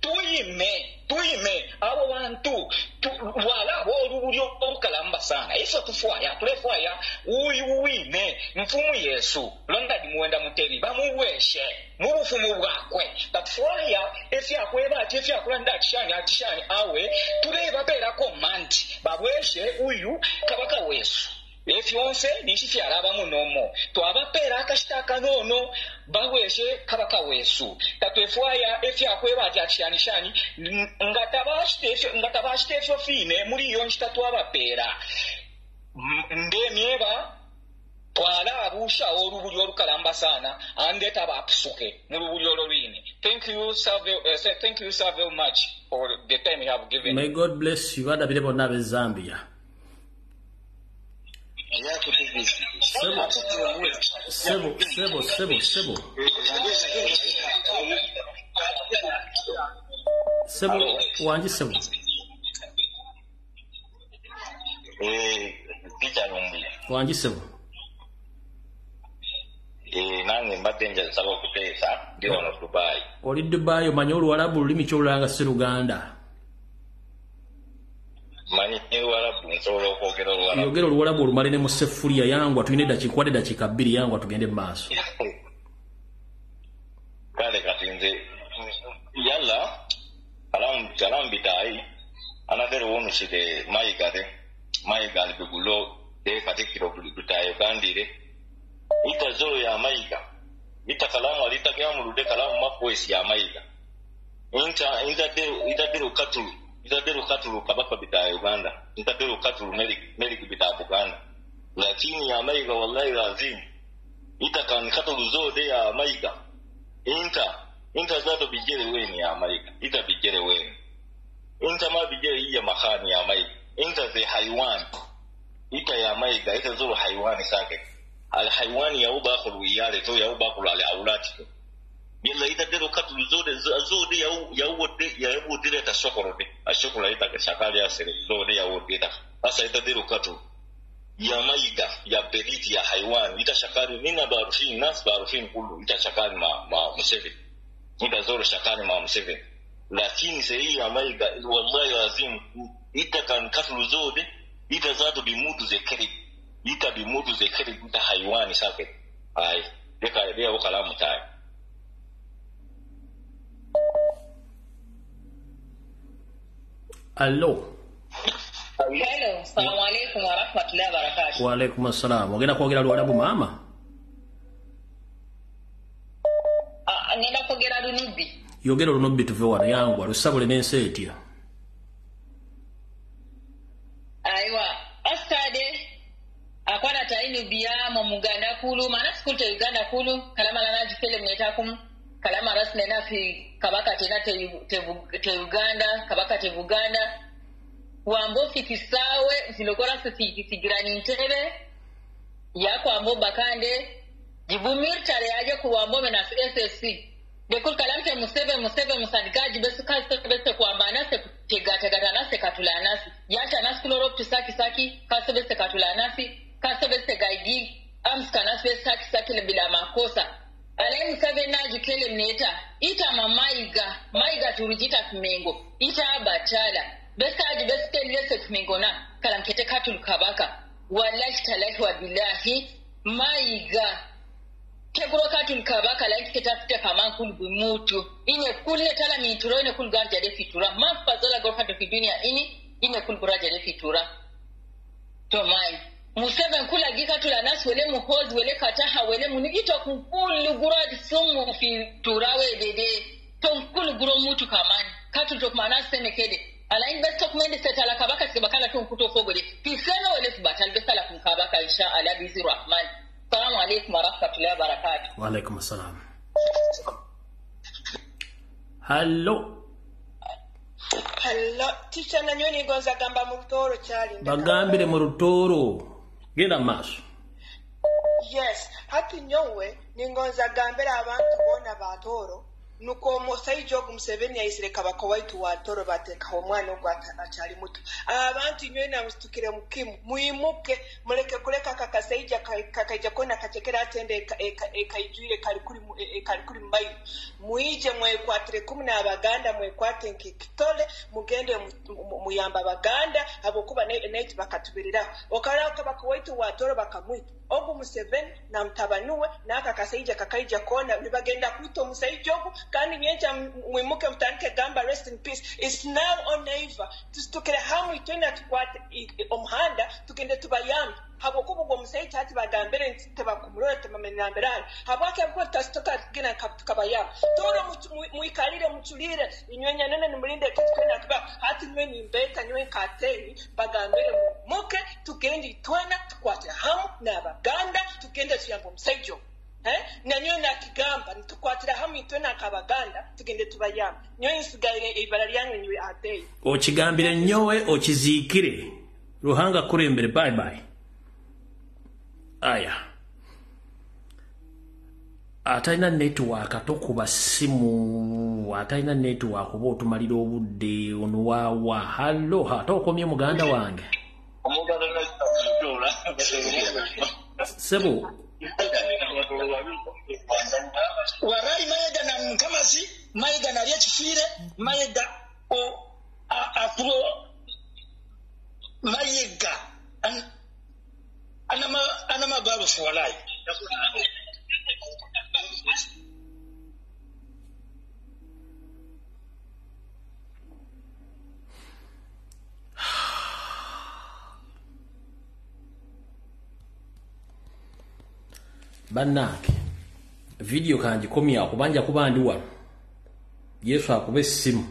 tuyime tuyime abo bantu tu- lwala abo olubulyo olukalamba sana ife tufwaya tulefwaya uyu wime mfumu yesu. Londadi muwenda mutebi bamuweshe mubufumu bwakwe. Katufwaya efyakweba ati efyakulanda akishani akishani awe tuleba berako manti babweshe uyu kabaka wesu efyonse nisi fyalaba munomo twabapeera akashitaka noono baweshe kabaka wesu tatwefwaya efyakweba ati akishanishani nga tabashita efyo fiine muliyo nkita twabapeera M- ndemyeba twala abushawo olubuli olukalamba sana andeta bapusuke mu lubuli olwo lwine. Thank you sir uh, thank you sir very much for the time you have given. May god bless you badabire bonna ab'e zambia sebo sebo sebo sebo sebo. Sebo wangi sebo. Wangi sebo. Eh, nange mbadde njasaba okuteesa ndi wano dubayi oli dubayi omanyi oluwalabu lulimi kyolulanga si luganda yogera oluwalabu olumale ne mu sefuliya yangwa tulina eddakiika wadde eddakiika bbiri yangu tugende mu maaso. Kale kati nze yalla alambitaayi another wonusire mayigale mayigali bigulo de katikkiro butayo gandire ita zoro ya mayiga ita kalamu alitagamulude kalamu makwesi ya mayiga. Inta ntadde lukatuluka bakabita uganda. Ntadde lukatulu merikibita buganda lakini ya amayiga wallahi lazimu itakan katulu zode ya amayiga inta inta zato bijere weni ya amayiga ita bijere weni. Inta ma bijere iya makani ya amayiga inta ze haiwani. Ita ya amayiga ita zulu haiwani sake. Al haiwani ya uba akulu iyale to ya uba akulu ale aulati to yalla ita dero katulu zode zode ya ya wode ya wode ta shokoro de a shokola ita ka shakali ya sere zode ya wode ta asa ita dero katu ya maiga ya beriti ya haiwan. Ita shakali nina barufin nas barufin kullu ita shakali ma ma museveni ita zoro shakali ma museveni lakini sei ya mayiga wallahi lazim ita kan katulu zode ita zato bimutu zekeri. Ita bimutu zekeri ita haiwani sake. Ai deka deka kalamu tai allo. Hello, salamu alaikum wa rahmatullahi wa barakatuh. waalaikum assalamu ogenda kwogera luwalabu maama Ah, ngenda kwogera lunubbi. yogera olunobbi tuve wano yangwa lusabule n'ensi etya Aiwa, astade akwana tainu biyamo muganda kulu mana sikulu te uganda kulu kalama lana jikele mnetakum kalama rasmi nena fi kabaka tena te, te, te uganda kabaka te buganda wambo fikisawe zilokora sisigirani ntebe yakwambo bakande jibumirtare aje kuwambo mena ssc dekul kalamte museve museve musandikaji besu kase bese kwamba nase tegategata nase katula nasi. Yasha nasi kuloro pisaki saki kase bese katula nasi kase bese gaidi amska nasi bese saki saki bila makosa alayi mukabe najukele mneta ita mamaiga maiga turujita kumengo ita batala beskaji beskelilese kumengona kalankete katulukabaka wallahi talahi wa bilahi mayiga keguro katulukabaka laiki ketafute kama kulgu mutu ine kulne tala minturo ine kulgar de fitura. Mafazola gorfato fi duniya ini ine kulgura de fitura. To mayi museveni tula tulanasi wele muhozi wele kataha wele munigito kunkuluguro sumu fi turawe dede. Tonkuluguro mutu kamani. Ala kumana semekede. Alain bes tokumende setala kabaka sikabakala tunkuto fogode fisene wele kubatal besala kumkabaka insha ala bizi rahman. Salamu alaikum warahmatullahi wabarakatu waalaikum assalam. Hallo hallo ticca nanyoni gonza gamba mu lutoro kyali bagambire mu lutoro genda mu maaso Yes, hati nyowe ningonza gambira abantu bona batoro nuko omusaija ogu museveni yaisire kabaka waitu wa toro batekaho omwana ata- akyali muto. Abantu inywe namusitukire mukimu. Mwimuke muleke kuleka aka kasaija ka- kakaija kona kacekera atende eka- eka- ekaijwire kali kuli mu- e- e- mwije mwekwatire kumu n'abaganda mwekwate nk'ekitole mugende mu- mu- muyamba abaganda abokuba naiti bakatubiriraho. Okalao kabaka waitu wa toro bakamwita ogu museveni na mutabani we n'aka kasaija kakaija kona nibagenda kwita omusaija ogu kandi nyenja mwimuke mutandike gamba rest in peace. Its now on never. Tusitukire hamwe itwena tukwate omhanda tukende omuhanda tugende tubayambe habwokuba omusaija hati bagambire nti tebakumurora temamenambirane habwake bwo tasitoka gina tukabayamba toro mwikalire muculire inywenya nene nimulinde kitu twena tuba hati nywe nimbeta nywe nkateni bagambire muke tugende itwena tukwate hamwe n'abaganda tugende tuyamba omusaija Eh? nanyo nakigamba nitukwatira hamwe itwena nk'abaganda tugende tubayamba nyo nsigaire ibara lyange nywe adeyi okigambire nyowe okiziikire ruhanga kurembere bye bye aya atalina netiwaaka tokuba simu atalina netiwaaka oba otumalira obudde onuwaawa hallo ate okomye muganda wange sebo warai mayiga na nkamasi mayiga nali ekifiire mayiga o- a- afuro alufu walayi bannange vidiyo kangikomya kubanja kuba ndi wano. Yesu akuba essimu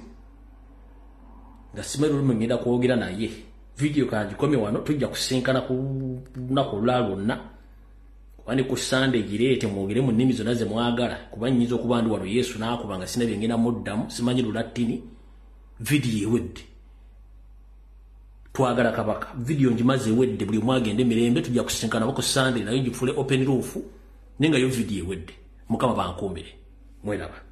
nga simanyi lulimi ngenda kwogera naye vidiyo kangikomye wano tujja kusinkana ku lunaku lula lwonna. Kuba ndi ku sande gireete mwogere mu nnimi zonna ze mwagala kuba nyinza okuba ndi wano yesu naakuba nga sina byengenda muddamu simanyi lulatini vidiyo ewedde. Twagala kabaka vidiyo ngimaze ewedde buli mwagende mirembe tujja kusinkana ku sande naye ngifule open roof naye nga yo vidiyo ewedde. Mukama bankumbire mweraba